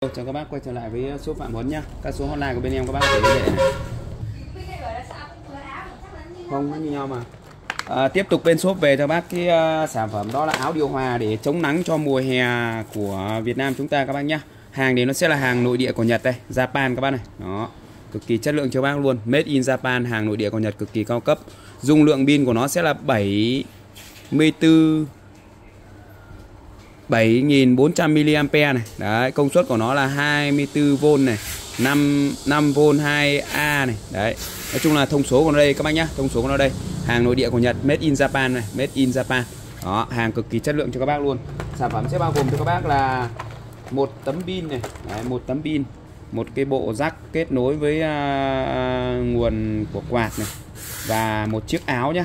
Chào các bác quay trở lại với ờ, shop Phạm Huấn nhá. Các số hotline của bên em các bác có thể liên hệ này. Không nó như nhau mà. À, tiếp tục bên shop về cho bác cái uh, sản phẩm đó là áo điều hòa để chống nắng cho mùa hè của Việt Nam chúng ta các bác nhá. Hàng thì nó sẽ là hàng nội địa của Nhật đây, Japan các bác này. Đó. Cực kỳ chất lượng cho bác luôn. Made in Japan, hàng nội địa của Nhật cực kỳ cao cấp. Dung lượng pin của nó sẽ là 74 7400 mAh này. Đấy, công suất của nó là 24V này, 5 5V 2A này. Đấy. Nói chung là thông số của nó đây các bác nhá, thông số của nó đây. Hàng nội địa của Nhật, made in Japan này, made in Japan. Đó, hàng cực kỳ chất lượng cho các bác luôn. Sản phẩm sẽ bao gồm cho các bác là một tấm pin này, Đấy, một tấm pin, một cái bộ rắc kết nối với uh, nguồn của quạt này và một chiếc áo nhá.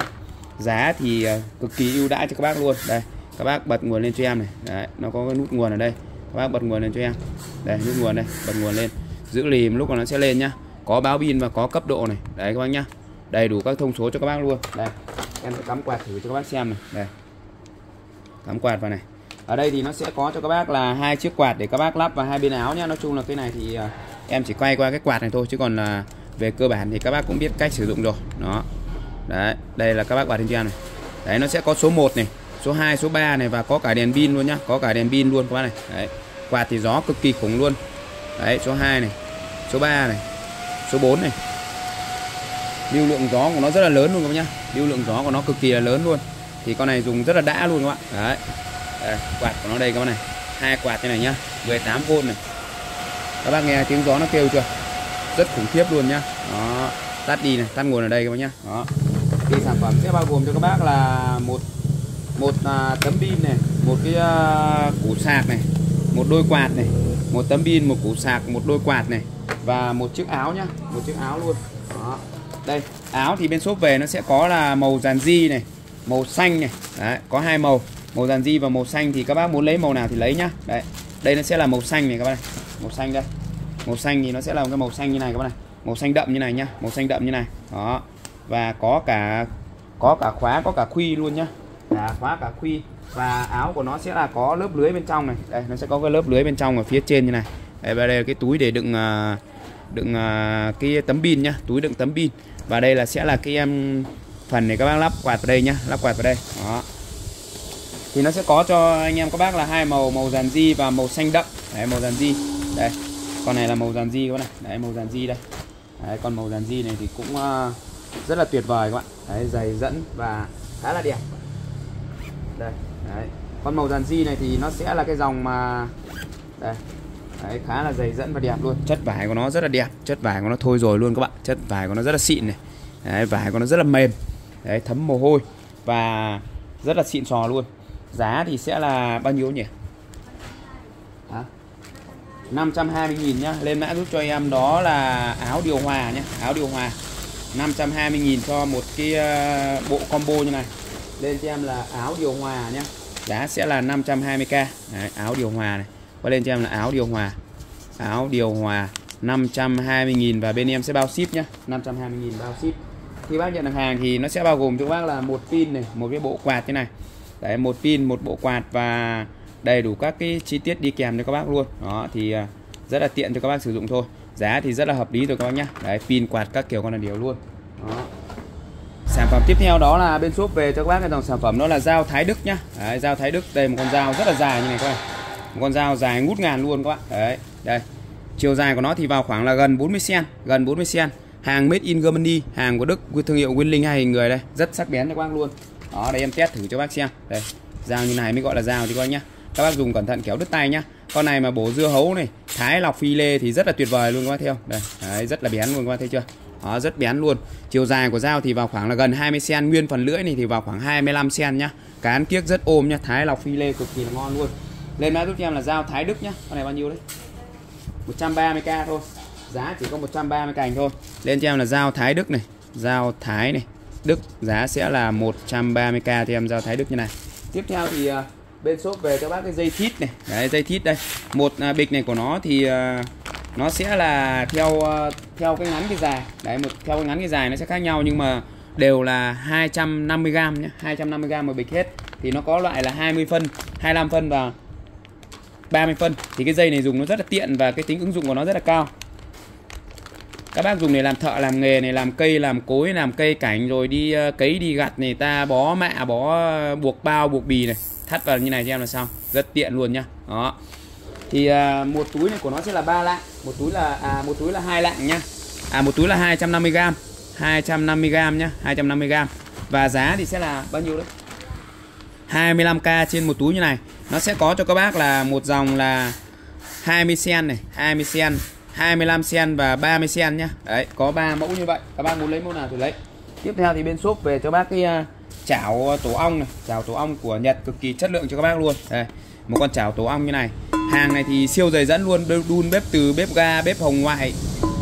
Giá thì uh, cực kỳ ưu đãi cho các bác luôn. Đây các bác bật nguồn lên cho em này. Đấy, nó có cái nút nguồn ở đây. Các bác bật nguồn lên cho em. Đây nút nguồn đây bật nguồn lên. Giữ lìm lúc mà nó sẽ lên nhá. Có báo pin và có cấp độ này. Đấy các bác nhá. Đầy đủ các thông số cho các bác luôn. Đây em sẽ cắm quạt thử cho các bác xem này. Đây. Cắm quạt vào này. Ở đây thì nó sẽ có cho các bác là hai chiếc quạt để các bác lắp vào hai bên áo nhá. Nói chung là cái này thì à, em chỉ quay qua cái quạt này thôi chứ còn là về cơ bản thì các bác cũng biết cách sử dụng rồi. Đó. Đấy đây là các bác quạt trên cho em này. Đấy nó sẽ có số 1 này số 2 số 3 này và có cả đèn pin luôn nhá. Có cả đèn pin luôn các bác này. Đấy. Quạt thì gió cực kỳ khủng luôn. Đấy số 2 này số 3 này số 4 này. Lưu lượng gió của nó rất là lớn luôn các bác nhá. Lưu lượng gió của nó cực kỳ là lớn luôn. Thì con này dùng rất là đã luôn các bạn đấy. Đây, quạt của nó đây các bác này. Hai quạt như này nhá. 18V này. Các bác nghe tiếng gió nó kêu chưa? Rất khủng khiếp luôn nhá. Đó. Tắt đi này tắt nguồn ở đây các bác nhá. Đó. Thì sản phẩm sẽ bao gồm cho các bác là một một à, tấm pin này một cái à, củ sạc này một đôi quạt này một tấm pin một củ sạc một đôi quạt này và một chiếc áo nhá một chiếc áo luôn. Đó. Đây áo thì bên shop về nó sẽ có là màu dàn di này màu xanh này. Đấy, có hai màu màu dàn di và màu xanh thì các bác muốn lấy màu nào thì lấy nhá. Đấy đây nó sẽ là màu xanh này các bác này. Màu xanh đây. Màu xanh thì nó sẽ là một cái màu xanh như này các bác này. Màu xanh đậm như này nhá màu xanh đậm như này. Đó. Và có cả có cả khóa có cả khuy luôn nhá là khóa cả khuy. Và áo của nó sẽ là có lớp lưới bên trong này. Đây nó sẽ có cái lớp lưới bên trong ở phía trên như này. Đây và đây là cái túi để đựng à, đựng à, cái tấm pin nhá túi đựng tấm pin. Và đây là sẽ là cái em phần này các bác lắp quạt vào đây nhá lắp quạt vào đây. Đó. Thì nó sẽ có cho anh em các bác là hai màu màu dàn di và màu xanh đậm. Đấy màu dàn di. Đây con này là màu dàn di các bạn này. Đấy màu dàn di đây. Đấy, con màu dàn di này thì cũng à, rất là tuyệt vời các bạn. Đấy dày dẫn và khá là đẹp đây đấy. con màu dàn di này thì nó sẽ là cái dòng mà đây đấy, khá là dày dẫn và đẹp luôn. Chất vải của nó rất là đẹp. Chất vải của nó thôi rồi luôn các bạn. Chất vải của nó rất là xịn này. Đấy, vải của nó rất là mềm. Đấy thấm mồ hôi và rất là xịn sò luôn. Giá thì sẽ là bao nhiêu nhỉ? Hả? 520.000 nhá. Lên mã giúp cho em đó là áo điều hòa nhé áo điều hòa. 520.000 cho một cái bộ combo như này lên cho em là áo điều hòa nhé giá sẽ là 520k Đấy, áo điều hòa này. Qua lên cho em là áo điều hòa. Áo điều hòa 520.000 và bên em sẽ bao ship nhá. 520.000 bao ship. Khi bác nhận được hàng thì nó sẽ bao gồm cho bác là một pin này một cái bộ quạt thế này. Đấy một pin một bộ quạt và đầy đủ các cái chi tiết đi kèm cho các bác luôn. Đó thì à, rất là tiện cho các bác sử dụng thôi. Giá thì rất là hợp lý rồi các bác nhá. Đấy pin quạt các kiểu con là điều luôn. Đó sản phẩm tiếp theo đó là bên shop về cho các bác cái dòng sản phẩm đó là dao Thái Đức nhá. Đấy, dao Thái Đức đây một con dao rất là dài như này các bạn. Một con dao dài ngút ngàn luôn các bạn. Đấy đây. Chiều dài của nó thì vào khoảng là gần 40 cm gần 40 cm hàng made in Germany hàng của Đức thương hiệu Winling hai hình người đây. Rất sắc bén cho các bác luôn. Đó đây em test thử cho bác xem. Đây dao như này mới gọi là dao thì các bác nhá. Các bác dùng cẩn thận kéo đứt tay nhá. Con này mà bổ dưa hấu này thái lọc phi lê thì rất là tuyệt vời luôn các bác theo đây đấy, rất là bén luôn các bác thấy chưa? Đó, rất bén luôn. Chiều dài của dao thì vào khoảng là gần 20 cm nguyên phần lưỡi này thì vào khoảng 25 cm nhá. Cán kiếc rất ôm nhá thái lọc phi lê cực kỳ là ngon luôn. Lên mã giúp cho em là dao thái đức nhá. Con này bao nhiêu đấy? 130k thôi. Giá chỉ có 130 cành thôi. Lên cho em là dao thái đức này dao thái này đức. Giá sẽ là 130k cho em dao thái đức như này. Tiếp theo thì à, bên shop về cho bác cái dây thít này. Đấy dây thít đây. Một à, bịch này của nó thì à, nó sẽ là theo ờ, theo cái ngắn cái dài. Đấy, một, theo cái ngắn cái dài nó sẽ khác nhau, nhưng mà đều là 250g nhé. 250g một bịch hết. Thì nó có loại là 20 phân 25 phân và 30 phân. Thì cái dây này dùng nó rất là tiện và cái tính ứng dụng của nó rất là cao. Các bác dùng để làm thợ, làm nghề này, làm cây, làm cối, làm cây cảnh, rồi đi ờ, cấy, đi gặt này, ta bó mạ, bó buộc bao, buộc bì này. Thắt vào như này cho em là xong. Rất tiện luôn nhá. Đó thì à, một túi này của nó sẽ là ba lạng một túi là à một túi là hai lạng nhá à một túi là 250 g 250 g nhá 250 g và giá thì sẽ là bao nhiêu đấy? 25k trên một túi như này. Nó sẽ có cho các bác là một dòng là 20 sen này 20 sen 25 sen và 30 sen nhá. Đấy có ba mẫu như vậy. Các bác muốn lấy mẫu nào thì lấy. Tiếp theo thì bên shop về cho bác cái à, chảo tổ ong này. Chảo tổ ong của Nhật cực kỳ chất lượng cho các bác luôn. Đây một con chảo tổ ong như này hàng này thì siêu dày dẫn luôn đun bếp từ bếp ga, bếp hồng ngoại,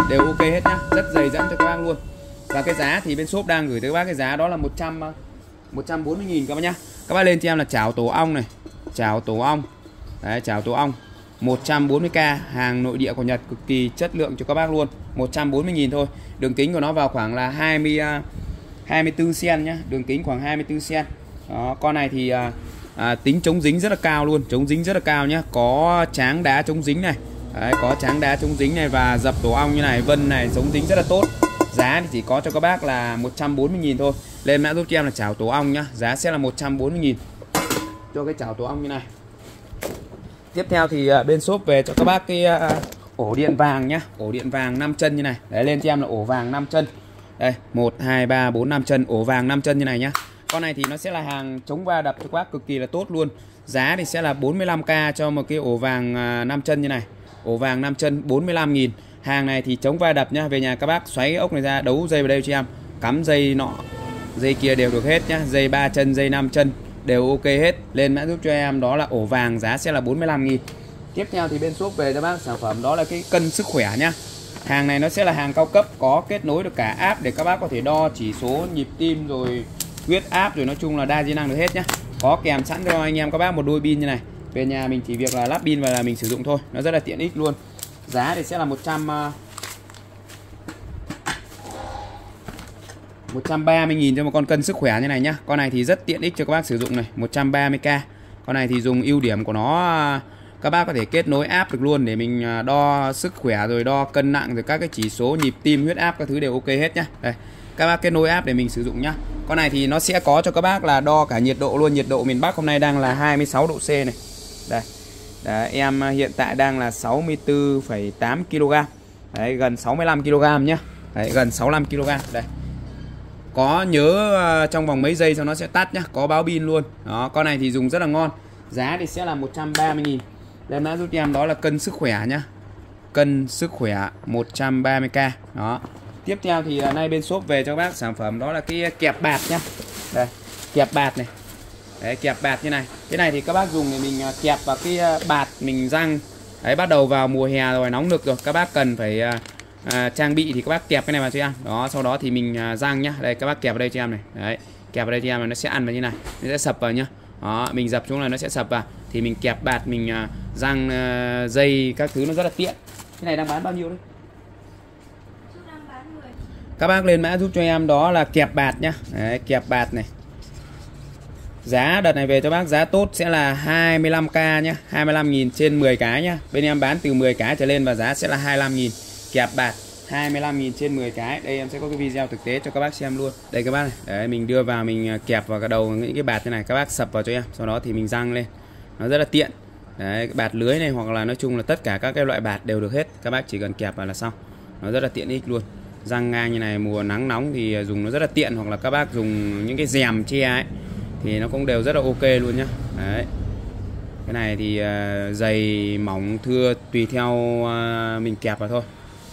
đều ok hết nhá. Rất dày dẫn cho các bác luôn. Và cái giá thì bên shop đang gửi tới các bác, cái giá đó là 100 140 nghìn các bác nhá. Các bác lên cho em là chảo tổ ong này, chảo tổ ong. Đấy, chảo tổ ong. 140k hàng nội địa của Nhật, cực kỳ chất lượng cho các bác luôn. 140.000 thôi. Đường kính của nó vào khoảng là 20 24 cm nhá. Đường kính khoảng 24 cm đó, con này thì à, à, tính chống dính rất là cao luôn chống dính rất là cao nhá. Có tráng đá chống dính này. Đấy, có tráng đá chống dính này và dập tổ ong như này vân này chống dính rất là tốt. Giá thì chỉ có cho các bác là 140.000 thôi. Lên mã giúp cho em là chảo tổ ong nhá. Giá sẽ là 140.000 cho cái chảo tổ ong như này. Tiếp theo thì à, bên shop về cho các bác cái à, ổ điện vàng nhá. Ổ điện vàng 5 chân như này. Đấy lên cho em là ổ vàng 5 chân. Đây 1 2 3 4 5 chân. Ổ vàng 5 chân như này nhá con này thì nó sẽ là hàng chống va đập cho các cực kỳ là tốt luôn. Giá thì sẽ là 45k cho một cái ổ vàng à, 5 chân như này. Ổ vàng 5 chân 45 nghìn. Hàng này thì chống va đập nhá. Về nhà các bác xoáy ốc này ra, đấu dây vào đây cho em. Cắm dây nọ, dây kia đều được hết nhá. Dây ba chân, dây 5 chân đều ok hết. Lên mã giúp cho em, đó là ổ vàng giá sẽ là 45 nghìn. Tiếp theo thì bên shop về cho bác, sản phẩm đó là cái cân sức khỏe nhá. Hàng này nó sẽ là hàng cao cấp, có kết nối được cả app để các bác có thể đo chỉ số nhịp tim rồi huyết áp rồi, nói chung là đa di năng được hết nhá. Có kèm sẵn cho anh em các bác một đôi pin như này. Về nhà mình chỉ việc là lắp pin và là mình sử dụng thôi. Nó rất là tiện ích luôn. Giá thì sẽ là 100 130.000 à, cho một con cân sức khỏe như này nhá. Con này thì rất tiện ích cho các bác sử dụng này. 130k Con này thì dùng ưu điểm của nó à, Các bác có thể kết nối app được luôn Để mình à, đo sức khỏe rồi đo cân nặng Rồi các cái chỉ số nhịp tim, huyết áp các thứ đều ok hết nhá. Đây các bác kết nối app để mình sử dụng nhá. Con này thì nó sẽ có cho các bác là đo cả nhiệt độ luôn. Nhiệt độ miền Bắc hôm nay đang là 26 độ C này. Đây. Đấy, em à, hiện tại đang là 64,8 kg Đấy, gần 65 kg nhá. Đấy, gần 65 kg Đây. Có nhớ à, trong vòng mấy giây sau nó sẽ tắt nhá. Có báo pin luôn. Đó con này thì dùng rất là ngon. Giá thì sẽ là 130.000 đem đã giúp em đó là cân sức khỏe nhá. Cân sức khỏe 130k đó tiếp theo thì à, nay bên shop về cho các bác sản phẩm đó là cái à, kẹp bạt nhá. Đây kẹp bạt này. Đấy kẹp bạt như này. Cái này thì các bác dùng để mình à, kẹp vào cái bạt mình răng. Đấy bắt đầu vào mùa hè rồi nóng nực rồi các bác cần phải à, trang bị thì các bác kẹp cái này vào cho em. Đó sau đó thì mình à, rang nhá. Đây các bác kẹp vào đây cho em này. Đấy kẹp vào đây cho em là nó sẽ ăn vào như này. Nó sẽ sập vào nhá. Đó mình dập xuống là nó sẽ sập vào. Thì mình kẹp bạt mình à, rang à, dây các thứ nó rất là tiện. Cái này đang bán bao nhiêu đấy? Các bác lên mã giúp cho em đó là kẹp bạt nhá. Đấy, kẹp bạt này. Giá đợt này về cho bác giá tốt sẽ là 25k nhá. 25.000 trên 10 cái nhá. Bên em bán từ 10 cái trở lên và giá sẽ là 25.000 kẹp bạt 25.000 trên 10 cái. Đây em sẽ có cái video thực tế cho các bác xem luôn. Đây các bác này. Đấy mình đưa vào mình à, kẹp vào cái đầu những cái bạt thế này các bác sập vào cho em. Sau đó thì mình răng lên. Nó rất là tiện. Đấy bạt lưới này hoặc là nói chung là tất cả các cái loại bạt đều được hết. Các bác chỉ cần kẹp vào là xong. Nó rất là tiện ích luôn răng ngang như này mùa nắng nóng thì dùng nó rất là tiện hoặc là các bác dùng những cái rèm che ấy thì nó cũng đều rất là ok luôn nhá. Đấy. Cái này thì à, uh, dày mỏng thưa tùy theo uh, mình kẹp vào thôi.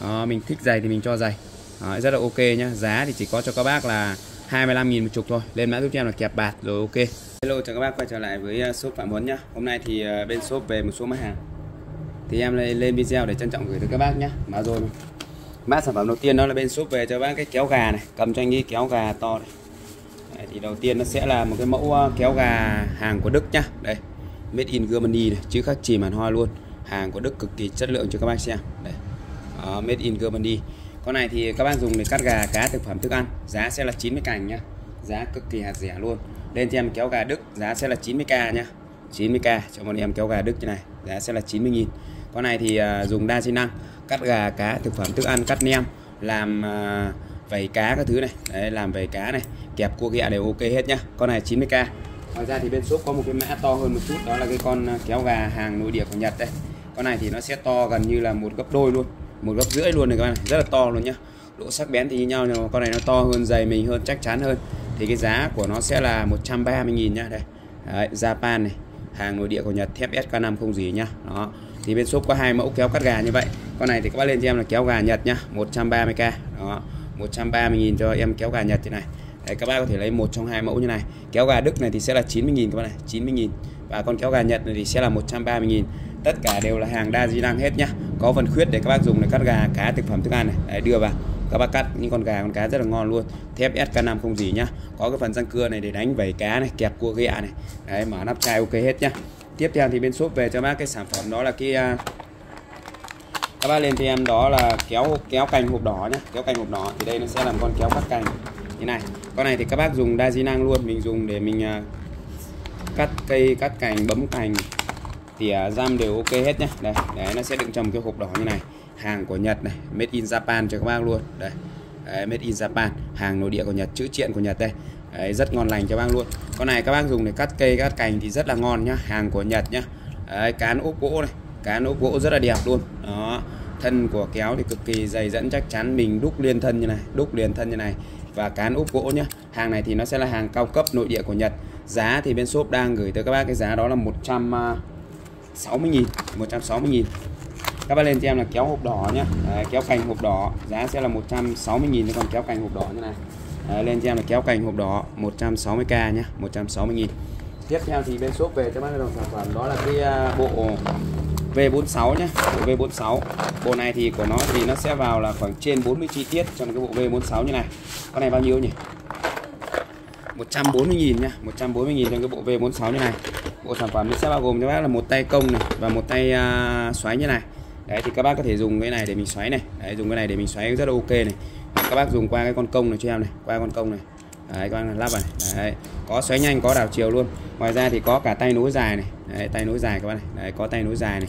Đó, mình thích dày thì mình cho dày đó, rất là ok nhá. Giá thì chỉ có cho các bác là 25.000 một chục thôi. Lên mã giúp cho em là kẹp bạt rồi ok. Hello chào các bác quay trở lại với à, shop Phạm Huấn nhá. Hôm nay thì bên shop về một số mặt hàng. Thì em lên, lên video để trân trọng gửi tới các bác nhá. Mà rồi mã sản phẩm đầu tiên đó là bên shop về cho bác cái kéo gà này cầm cho anh đi kéo gà to này. Đấy, thì đầu tiên nó sẽ là một cái mẫu ờ, kéo gà hàng của Đức nhá. Đây made in Germany này chữ khắc chìm màn hoa luôn. Hàng của Đức cực kỳ chất lượng cho các bác xem. Đây Đó, made in Germany. Con này thì các bác dùng để cắt gà cá thực phẩm thức ăn. Giá sẽ là 90 cành nhá. Giá cực kỳ hạt rẻ luôn. Lên cho em kéo gà Đức giá sẽ là 90k nhá. 90k cho một em kéo gà Đức như này giá sẽ là 90.000 con này thì uh, dùng đa chức năng cắt gà cá thực phẩm thức ăn cắt nem làm uh, vảy cá các thứ này. Đấy làm vảy cá này kẹp cua ghẹ đều ok hết nhá. Con này 90k ngoài ra thì bên shop có một cái mã to hơn một chút đó là cái con à, kéo gà hàng nội địa của Nhật đây. Con này thì nó sẽ to gần như là một gấp đôi luôn một gấp rưỡi luôn này các bạn này rất là to luôn nhá. Độ sắc bén thì như nhau nhưng mà con này nó to hơn dày mình hơn chắc chắn hơn. Thì cái giá của nó sẽ là 130.000 nhá. Đây Đấy, Japan này hàng nội địa của Nhật thép SK5 không gì nhá. Đó thì bên shop có hai mẫu kéo cắt gà như vậy. Con này thì các bác lên cho em là kéo gà Nhật nhá 130k đó 130.000 cho em kéo gà Nhật thế này. Đấy, các bác có thể lấy một trong hai mẫu như này. Kéo gà Đức này thì sẽ là 90.000 các bác này 90.000 và con kéo gà Nhật này thì sẽ là 130.000 tất cả đều là hàng đa di năng hết nhá. Có phần khuyết để các bác dùng để cắt gà cá thực phẩm thức ăn này. Đấy, đưa vào. Các bác cắt những con gà con cá rất là ngon luôn. Thép SK5 không gì nhá. Có cái phần răng cưa này để đánh vẩy cá này kẹp cua ghẹ này. Đấy mở nắp chai ok hết nhá tiếp theo thì bên shop về cho bác cái sản phẩm đó là cái à, các bác lên cho em đó là kéo kéo cành hộp đỏ nhá kéo cành hộp đỏ thì đây nó sẽ làm con kéo cắt cành. Như này con này thì các bác dùng đa di năng luôn mình dùng để mình à, cắt cây cắt cành bấm cành thì à, giam đều ok hết nhé đây đấy nó sẽ đựng trong cái hộp đỏ như này. Hàng của Nhật này made in Japan cho các bác luôn. Đây đấy, made in Japan hàng nội địa của Nhật chữ triện của Nhật đây đấy, rất ngon lành cho bác luôn. Con này các bác dùng để cắt cây cắt cành thì rất là ngon nhá hàng của Nhật nhá. Đấy, cán ốp gỗ này cán ốp gỗ rất là đẹp luôn. Đó thân của kéo thì cực kỳ dày dẫn chắc chắn mình đúc liên thân như này đúc liền thân như này. Và cán ốp gỗ nhá hàng này thì nó sẽ là hàng cao cấp nội địa của Nhật. Giá thì bên shop đang gửi tới các bác cái giá đó là 160 000 160 000 các bác lên cho em là kéo hộp đỏ nhá. Đấy, kéo cành hộp đỏ giá sẽ là 160.000 còn kéo cành hộp đỏ như này. Đấy, lên cho em là kéo cành hộp đỏ 160k nhé 160.000 tiếp theo thì bên shop về cho bác đồng sản phẩm đó là cái à, bộ V46 nhé bộ V46 bộ này thì của nó thì nó sẽ vào là khoảng trên 40 chi tiết trong cái bộ V46 như này. Con này bao nhiêu nhỉ? 140.000 nhá 140.000 trong cái bộ V46 như này. Bộ sản phẩm nó sẽ bao gồm cho bác là một tay công này và một tay uh, xoáy như này. Đấy thì các bác có thể dùng cái này để mình xoáy này. Đấy dùng cái này để mình xoáy rất là ok này các bác dùng qua cái con công này cho em này qua con công này. Đấy các bác lắp này. Đấy có xoáy nhanh có đảo chiều luôn. Ngoài ra thì có cả tay nối dài này. Đấy, tay nối dài các bác này. Đấy có tay nối dài này.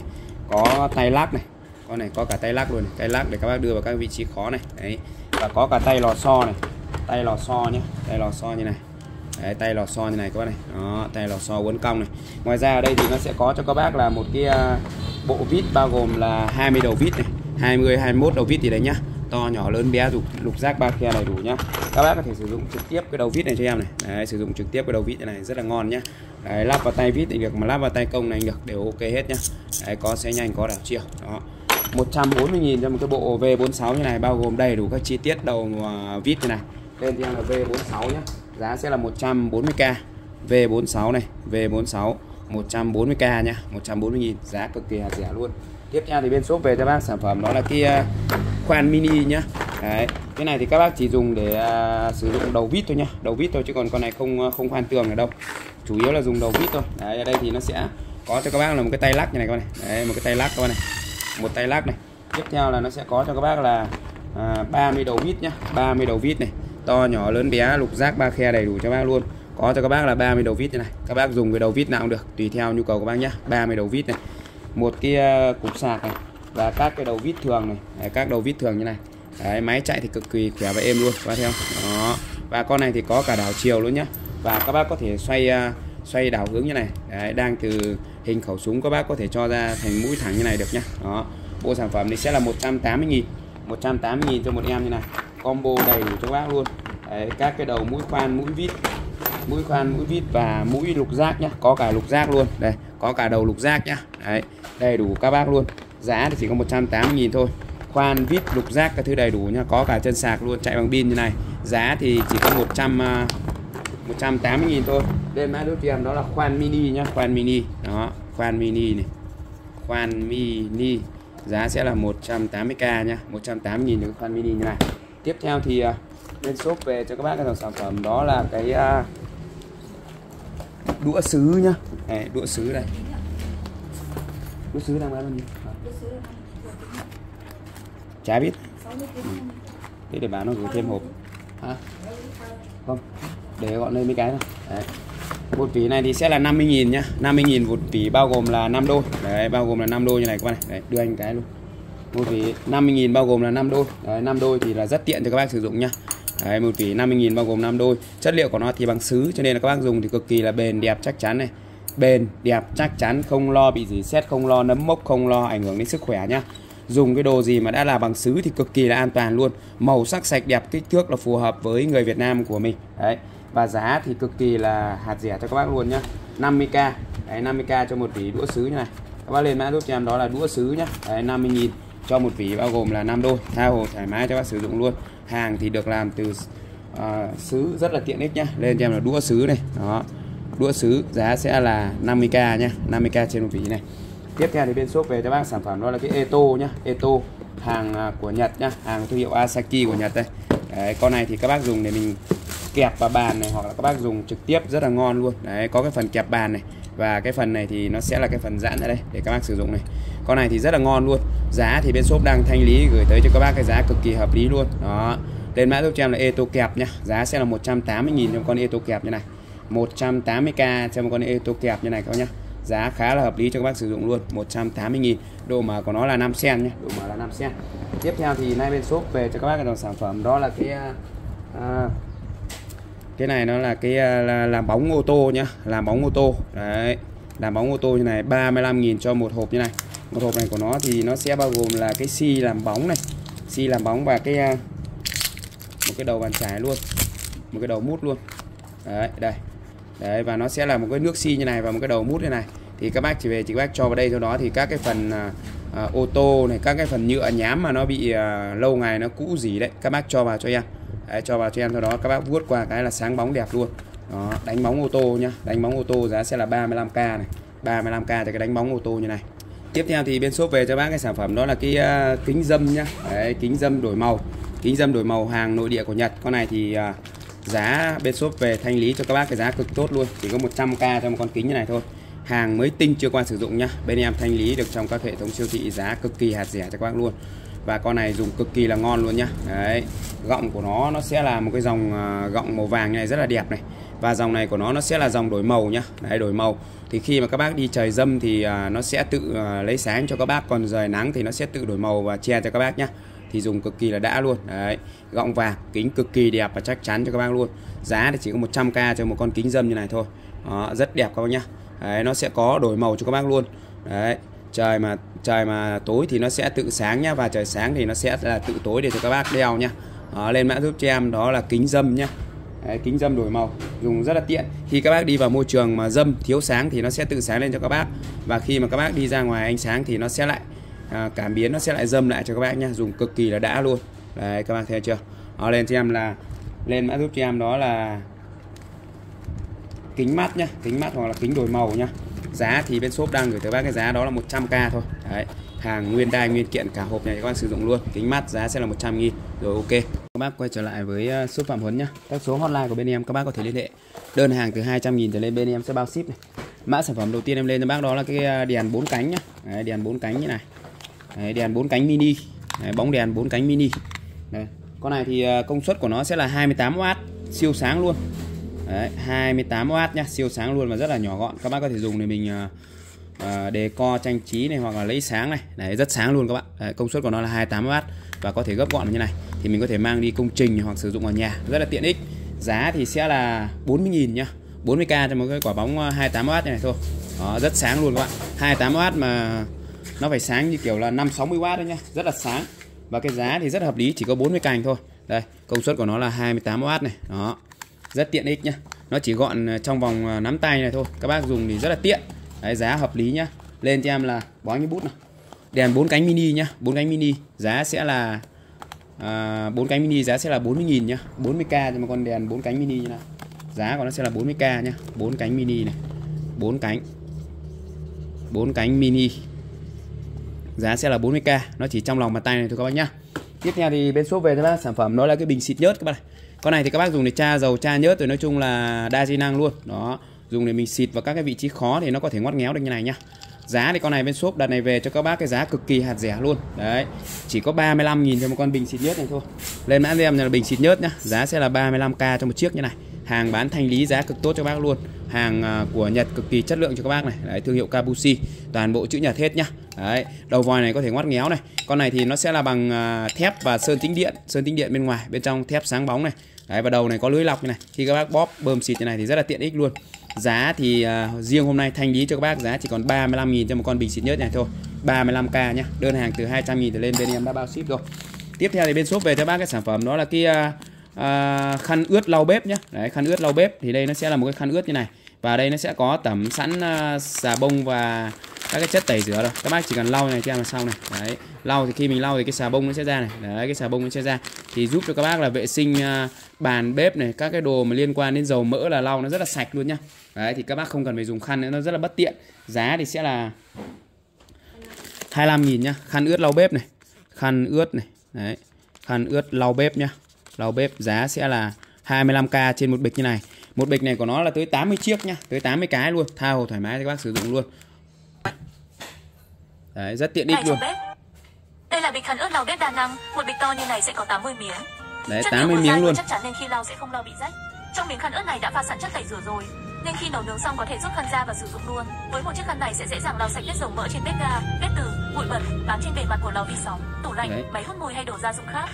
Có tay lắc này. Con này có cả tay lắc luôn này. Tay lắc để các bác đưa vào các vị trí khó này. Đấy và có cả tay lò xo này. Tay lò xo nhé tay lò xo như này. Đấy, tay lò xo như này các bác này. Đó tay lò xo uốn cong này. Ngoài ra ở đây thì nó sẽ có cho các bác là một cái à, bộ vít bao gồm là 20 đầu vít này. 20 21 đầu vít thì đấy nhá to nhỏ lớn bé lục lục giác ba khe đầy đủ nhá. Các bác có thể sử dụng trực tiếp cái đầu vít này cho em này. Đấy, sử dụng trực tiếp cái đầu vít này rất là ngon nhá. Đấy, lắp vào tay vít thì được mà lắp vào tay công này được đều ok hết nhá. Đấy, có xe nhanh có đảo chiều. Đó. 140.000 cho một cái bộ V46 như này bao gồm đầy đủ các chi tiết đầu à, vít như này. Tên cho em là V46 nhá. Giá sẽ là 140k V46 này V46 140k nhá. 140.000 giá cực kỳ rẻ luôn tiếp theo thì bên shop về cho bác sản phẩm đó là cái à, khoan mini nhá. Đấy. cái này thì các bác chỉ dùng để uh, sử dụng đầu vít thôi nhá. Đầu vít thôi chứ còn con này không à, không khoan tường ở đâu. Chủ yếu là dùng đầu vít thôi. Đấy, ở đây thì nó sẽ có cho các bác là một cái tay lắc như này các bác này. Đấy, một cái tay lắc các bác này. Một tay lắc này. Tiếp theo là nó sẽ có cho các bác là uh, 30 đầu vít nhá. 30 đầu vít này. To nhỏ lớn bé lục giác ba khe đầy đủ cho bác luôn. Có cho các bác là 30 đầu vít như này. Các bác dùng cái đầu vít nào cũng được tùy theo nhu cầu của bác nhá. 30 đầu vít này một cái ờ, cục sạc này và các cái đầu vít thường này. Đấy, các đầu vít thường như này. Đấy, máy chạy thì cực kỳ khỏe và êm luôn các theo đó. Và con này thì có cả đảo chiều luôn nhá. Và các bác có thể xoay ờ, xoay đảo hướng như này. Đấy, đang từ hình khẩu súng các bác có thể cho ra thành mũi thẳng như này được nhá. Đó. Bộ sản phẩm này sẽ là 180 000 180 000 cho một em như này. Combo đầy đủ cho bác luôn. Đấy, các cái đầu mũi khoan mũi vít mũi khoan mũi vít và mũi lục giác nhá. Có cả lục giác luôn. Đây có cả đầu lục giác nhá. Đấy đầy đủ các bác luôn. Giá thì chỉ có 180 000 thôi. Khoan vít lục giác các thứ đầy đủ nhá. Có cả chân sạc luôn chạy bằng pin như này. Giá thì chỉ có 100 uh, 180 000 thôi. Đây mã đốt em đó là khoan mini nhá khoan mini. Đó khoan mini này. Khoan mini. Giá sẽ là 180k nhá. 180 000 cho khoan mini như này. Tiếp theo thì uh, shop về cho các bác cái dòng sản phẩm. Đó là cái uh, đũa sứ nhá. Đây, đũa sứ đây. Đũa sứ đang bán bao nhiêu? Chả biết. Thế để bán nó gửi thêm hộp. Hả? Không. Để gọn lên mấy cái thôi. Đấy. một vỉ này thì sẽ là 50.000 nhá. 50.000 một vỉ bao gồm là 5 đôi đấy bao gồm là 5 đôi như này các bạn này. Đấy, đưa anh cái luôn. Một vỉ 50.000 bao gồm là 5 đôi đấy, 5 đôi thì là rất tiện cho các bác sử dụng nhá đấy, một vỉ 50.000 bao gồm 5 đôi. Chất liệu của nó thì bằng sứ cho nên là các bác dùng thì cực kỳ là bền đẹp chắc chắn này. Bền đẹp chắc chắn không lo bị gì xét không lo nấm mốc không lo ảnh hưởng đến sức khỏe nhá. Dùng cái đồ gì mà đã là bằng sứ thì cực kỳ là an toàn luôn. Màu sắc sạch đẹp kích thước là phù hợp với người Việt Nam của mình. Đấy và giá thì cực kỳ là hạt rẻ cho các bác luôn nhá. 50k đấy 50k cho một vỉ đũa sứ như này. Các bác lên mã giúp cho em đó là đũa sứ nhá. Đấy 50.000 cho một vỉ bao gồm là 5 đôi. Tha hồ thoải mái cho các bác sử dụng luôn hàng thì được làm từ à, uh, sứ rất là tiện ích nhá. Lên cho em là đũa sứ này. Đó. Đũa sứ giá sẽ là 50k nhá. 50k trên một vỉ này. Tiếp theo thì bên shop về cho bác sản phẩm đó là cái Eto nhá. Eto hàng à, của Nhật nhá. Hàng thương hiệu Asaki của Nhật đây. Đấy, con này thì các bác dùng để mình kẹp vào bàn này hoặc là các bác dùng trực tiếp rất là ngon luôn. Đấy có cái phần kẹp bàn này và cái phần này thì nó sẽ là cái phần giãn ở đây để các bác sử dụng này. Con này thì rất là ngon luôn. Giá thì bên shop đang thanh lý gửi tới cho các bác cái giá cực kỳ hợp lý luôn. Đó. Lên mã giúp cho em là Eto kẹp nhá giá sẽ là 180.000 cho con Eto kẹp như này. 180k cho một con Eto kẹp như này các bác nhá. Giá khá là hợp lý cho các bác sử dụng luôn. 180.000 độ mở của nó là 5 sen nhé độ mở là 5 sen. Tiếp theo thì nay bên shop về cho các bác cái dòng sản phẩm. Đó là cái uh, cái này nó là cái à, là, làm bóng ô tô nhá làm bóng ô tô. Đấy làm bóng ô tô như này 35.000 cho một hộp như này. Một hộp này của nó thì nó sẽ bao gồm là cái xi làm bóng này. Xi làm bóng và cái à, một cái đầu bàn chải luôn một cái đầu mút luôn. Đấy đây. Đấy và nó sẽ là một cái nước xi như này và một cái đầu mút như này. Thì các bác chỉ về chỉ các bác cho vào đây sau đó thì các cái phần à, à, ô tô này các cái phần nhựa nhám mà nó bị à, lâu ngày nó cũ gì đấy các bác cho vào cho em đấy, cho vào cho em sau đó. Các bác vuốt qua cái là sáng bóng đẹp luôn. Đó, đánh bóng ô tô nhá. Đánh bóng ô tô giá sẽ là 35k này. 35k cho cái đánh bóng ô tô như này. Tiếp theo thì bên shop về cho bác cái sản phẩm đó là cái uh, kính dâm nhá. Đấy, kính dâm đổi màu. Kính dâm đổi màu hàng nội địa của Nhật. Con này thì uh, giá bên shop về thanh lý cho các bác cái giá cực tốt luôn. Chỉ có 100k cho một con kính như này thôi. Hàng mới tinh chưa qua sử dụng nhá. Bên em thanh lý được trong các hệ thống siêu thị giá cực kỳ hạt rẻ cho các bác luôn và con này dùng cực kỳ là ngon luôn nhá. Đấy gọng của nó nó sẽ là một cái dòng à, gọng màu vàng như này rất là đẹp này. Và dòng này của nó nó sẽ là dòng đổi màu nhá. Đấy đổi màu. Thì khi mà các bác đi trời dâm thì à, nó sẽ tự à, lấy sáng cho các bác. Còn rời nắng thì nó sẽ tự đổi màu và che cho các bác nhá. Thì dùng cực kỳ là đã luôn. Đấy gọng vàng kính cực kỳ đẹp và chắc chắn cho các bác luôn. Giá thì chỉ có 100k cho một con kính dâm như này thôi. Đó, rất đẹp các bác nhá. Đấy, nó sẽ có đổi màu cho các bác luôn. Đấy trời mà trời mà tối thì nó sẽ tự sáng nhá và trời sáng thì nó sẽ là tự tối để cho các bác đeo nhá. Đó, lên mã giúp cho em đó là kính dâm nhá. Đấy, kính dâm đổi màu dùng rất là tiện. Khi các bác đi vào môi trường mà dâm thiếu sáng thì nó sẽ tự sáng lên cho các bác. Và khi mà các bác đi ra ngoài ánh sáng thì nó sẽ lại à, cảm biến nó sẽ lại dâm lại cho các bác nhá dùng cực kỳ là đã luôn. Đấy các bác thấy chưa? Đó, lên cho em là lên mã giúp cho em đó là kính mắt nhá kính mắt hoặc là kính đổi màu nhá giá thì bên shop đang gửi tới bác cái giá đó là 100k thôi. Đấy hàng nguyên đai nguyên kiện cả hộp này các bạn sử dụng luôn. Kính mắt giá sẽ là 100 nghìn rồi ok. Các bác quay trở lại với ờ, shop Phạm Huấn nhá. Các số hotline của bên em các bác có thể liên hệ. Đơn hàng từ 200 nghìn trở lên bên em sẽ bao ship này. Mã sản phẩm đầu tiên em lên cho bác đó là cái ờ, đèn bốn cánh nhá. Đấy, đèn bốn cánh như này. Đấy, đèn bốn cánh mini. Đấy, bóng đèn bốn cánh mini. Đấy. con này thì ờ, công suất của nó sẽ là 28W siêu sáng luôn. Đấy, 28W nhá, siêu sáng luôn và rất là nhỏ gọn. Các bác có thể dùng để mình uh, đề co trang trí này hoặc là lấy sáng này. Đấy, rất sáng luôn các bạn. Đấy, công suất của nó là 28W và có thể gấp gọn như này. Thì mình có thể mang đi công trình hoặc sử dụng ở nhà, rất là tiện ích. Giá thì sẽ là 40.000 nhá. 40k cho một cái quả bóng ờ, 28W như này thôi. Đó, rất sáng luôn các bạn. 28W mà nó phải sáng như kiểu là 5 60W đấy nhá, rất là sáng. Và cái giá thì rất hợp lý, chỉ có 40 cành thôi. Đây, công suất của nó là 28W này. Đó, rất tiện ích nhá. Nó chỉ gọn ờ, trong vòng ờ, nắm tay này thôi. Các bác dùng thì rất là tiện. Đấy, giá hợp lý nhá. Lên cho em là bó như bút này. Đèn bốn cánh mini nhá. Bốn cánh mini. Giá sẽ là bốn bốn cánh mini giá sẽ là 40.000 nhá. 40k cho một con đèn bốn cánh mini như này giá của nó sẽ là 40k nhá. Bốn cánh mini này. Bốn cánh. Bốn cánh mini. Giá sẽ là 40k nó chỉ trong lòng bàn tay này thôi các bác nhá. Tiếp theo thì bên shop về cho các sản phẩm nó là cái bình xịt nhớt các bạn. này con này thì các bác dùng để tra dầu, tra nhớt rồi nói chung là đa di năng luôn. Đó, dùng để mình xịt vào các cái vị trí khó thì nó có thể ngoắt ngéo được như này nhá. Giá thì con này bên shop đặt này về cho các bác cái giá cực kỳ hạt rẻ luôn. Đấy, chỉ có 35.000 cho một con bình xịt nhớt này thôi. Lên mã em là bình xịt nhớt nhá, giá sẽ là 35k cho một chiếc như này hàng bán thanh lý giá cực tốt cho bác luôn. Hàng à, của Nhật cực kỳ chất lượng cho các bác này. Đấy thương hiệu Kabushi. Toàn bộ chữ Nhật hết nhá. Đấy đầu vòi này có thể ngoắt nghéo này. Con này thì nó sẽ là bằng à, thép và sơn tĩnh điện sơn tĩnh điện bên ngoài bên trong thép sáng bóng này. Đấy và đầu này có lưới lọc như này. Khi các bác bóp bơm xịt như này thì rất là tiện ích luôn. Giá thì uh, riêng hôm nay thanh lý cho các bác giá chỉ còn 35.000 cho một con bình xịt nhớt này thôi. 35k nhá. Đơn hàng từ 200.000 trở lên bên em đã bao ship rồi. Tiếp theo thì bên shop về cho bác cái sản phẩm đó là cái uh, uh, khăn ướt lau bếp nhé, đấy khăn ướt lau bếp thì đây nó sẽ là một cái khăn ướt như này. Và đây nó sẽ có tẩm sẵn uh, xà bông và các cái chất tẩy rửa rồi các bác chỉ cần lau này cho em là xong này. Đấy lau thì khi mình lau thì cái xà bông nó sẽ ra này. Đấy cái xà bông nó sẽ ra. Thì giúp cho các bác là vệ sinh uh, bàn bếp này các cái đồ mà liên quan đến dầu mỡ là lau nó rất là sạch luôn nhá. Đấy thì các bác không cần phải dùng khăn nữa nó rất là bất tiện. Giá thì sẽ là 25.000 nhá. Khăn ướt lau bếp này khăn ướt này. Đấy khăn ướt lau bếp nhá lau bếp giá sẽ là 25k trên một bịch như này. Một bịch này của nó là tới 80 chiếc nhá tới 80 cái luôn tha hồ thoải mái cho các bác sử dụng luôn. Đấy rất tiện ích luôn. đây là bịch khăn ướt lau bếp đa năng. Một bịch to như này sẽ có 80 miếng. Đấy 80 miếng luôn. chắc chắn nên khi lau sẽ không lau bị rách. Trong miếng khăn ướt này đã pha sẵn chất tẩy rửa rồi nên khi nấu nướng xong có thể rút khăn ra và sử dụng luôn. Với một chiếc khăn này sẽ dễ dàng lau sạch vết dầu mỡ trên bếp ga, bếp từ, bụi bẩn bám trên bề mặt của lò vi sóng, tủ lạnh, máy hút mùi hay đồ gia dụng khác.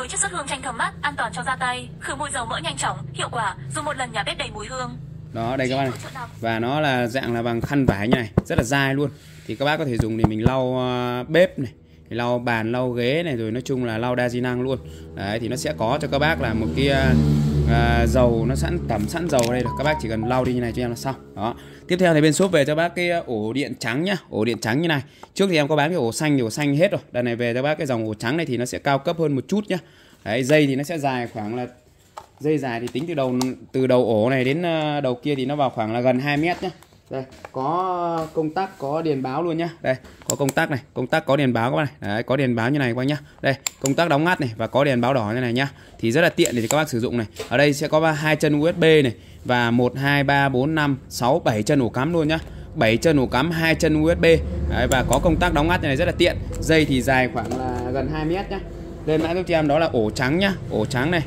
Với chất xuất hương tranh thơm mát, an toàn cho da tay, khử mùi dầu mỡ nhanh chóng, hiệu quả, dùng một lần nhà bếp đầy mùi hương. Đó đây các bạn này. Và nó là dạng là bằng khăn vải như này, rất là dai luôn. Thì các bác có thể dùng để mình lau uh, bếp này, lau bàn, lau ghế này rồi nói chung là lau đa di năng luôn. Đấy thì nó sẽ có cho các bác là một cái uh, à, dầu nó sẵn tẩm sẵn dầu ở đây rồi. Các bác chỉ cần lau đi như này cho em là xong. Đó. Tiếp theo thì bên shop về cho bác cái ờ, ổ điện trắng nhá. Ổ điện trắng như này. Trước thì em có bán cái ổ xanh thì ổ xanh hết rồi. Đợt này về cho bác cái dòng ổ trắng này thì nó sẽ cao cấp hơn một chút nhá. Đấy dây thì nó sẽ dài khoảng là dây dài thì tính từ đầu từ đầu ổ này đến ờ, đầu kia thì nó vào khoảng là gần 2 mét nhá đây có công tắc có đèn báo luôn nhá. Đây có công tắc này công tắc có đèn báo các bạn này. Đấy có đèn báo như này các bác nhá. Đây công tắc đóng ngắt này và có đèn báo đỏ như này nhá. Thì rất là tiện để các bác sử dụng này. Ở đây sẽ có hai chân USB này và 1 2 3 4 5 6 7 chân ổ cắm luôn nhá. 7 chân ổ cắm hai chân USB đấy, và có công tắc đóng ngắt như này rất là tiện. Dây thì dài khoảng là gần 2 mét nhá. Lên mã giúp cho em đó là ổ trắng nhá. Ổ trắng này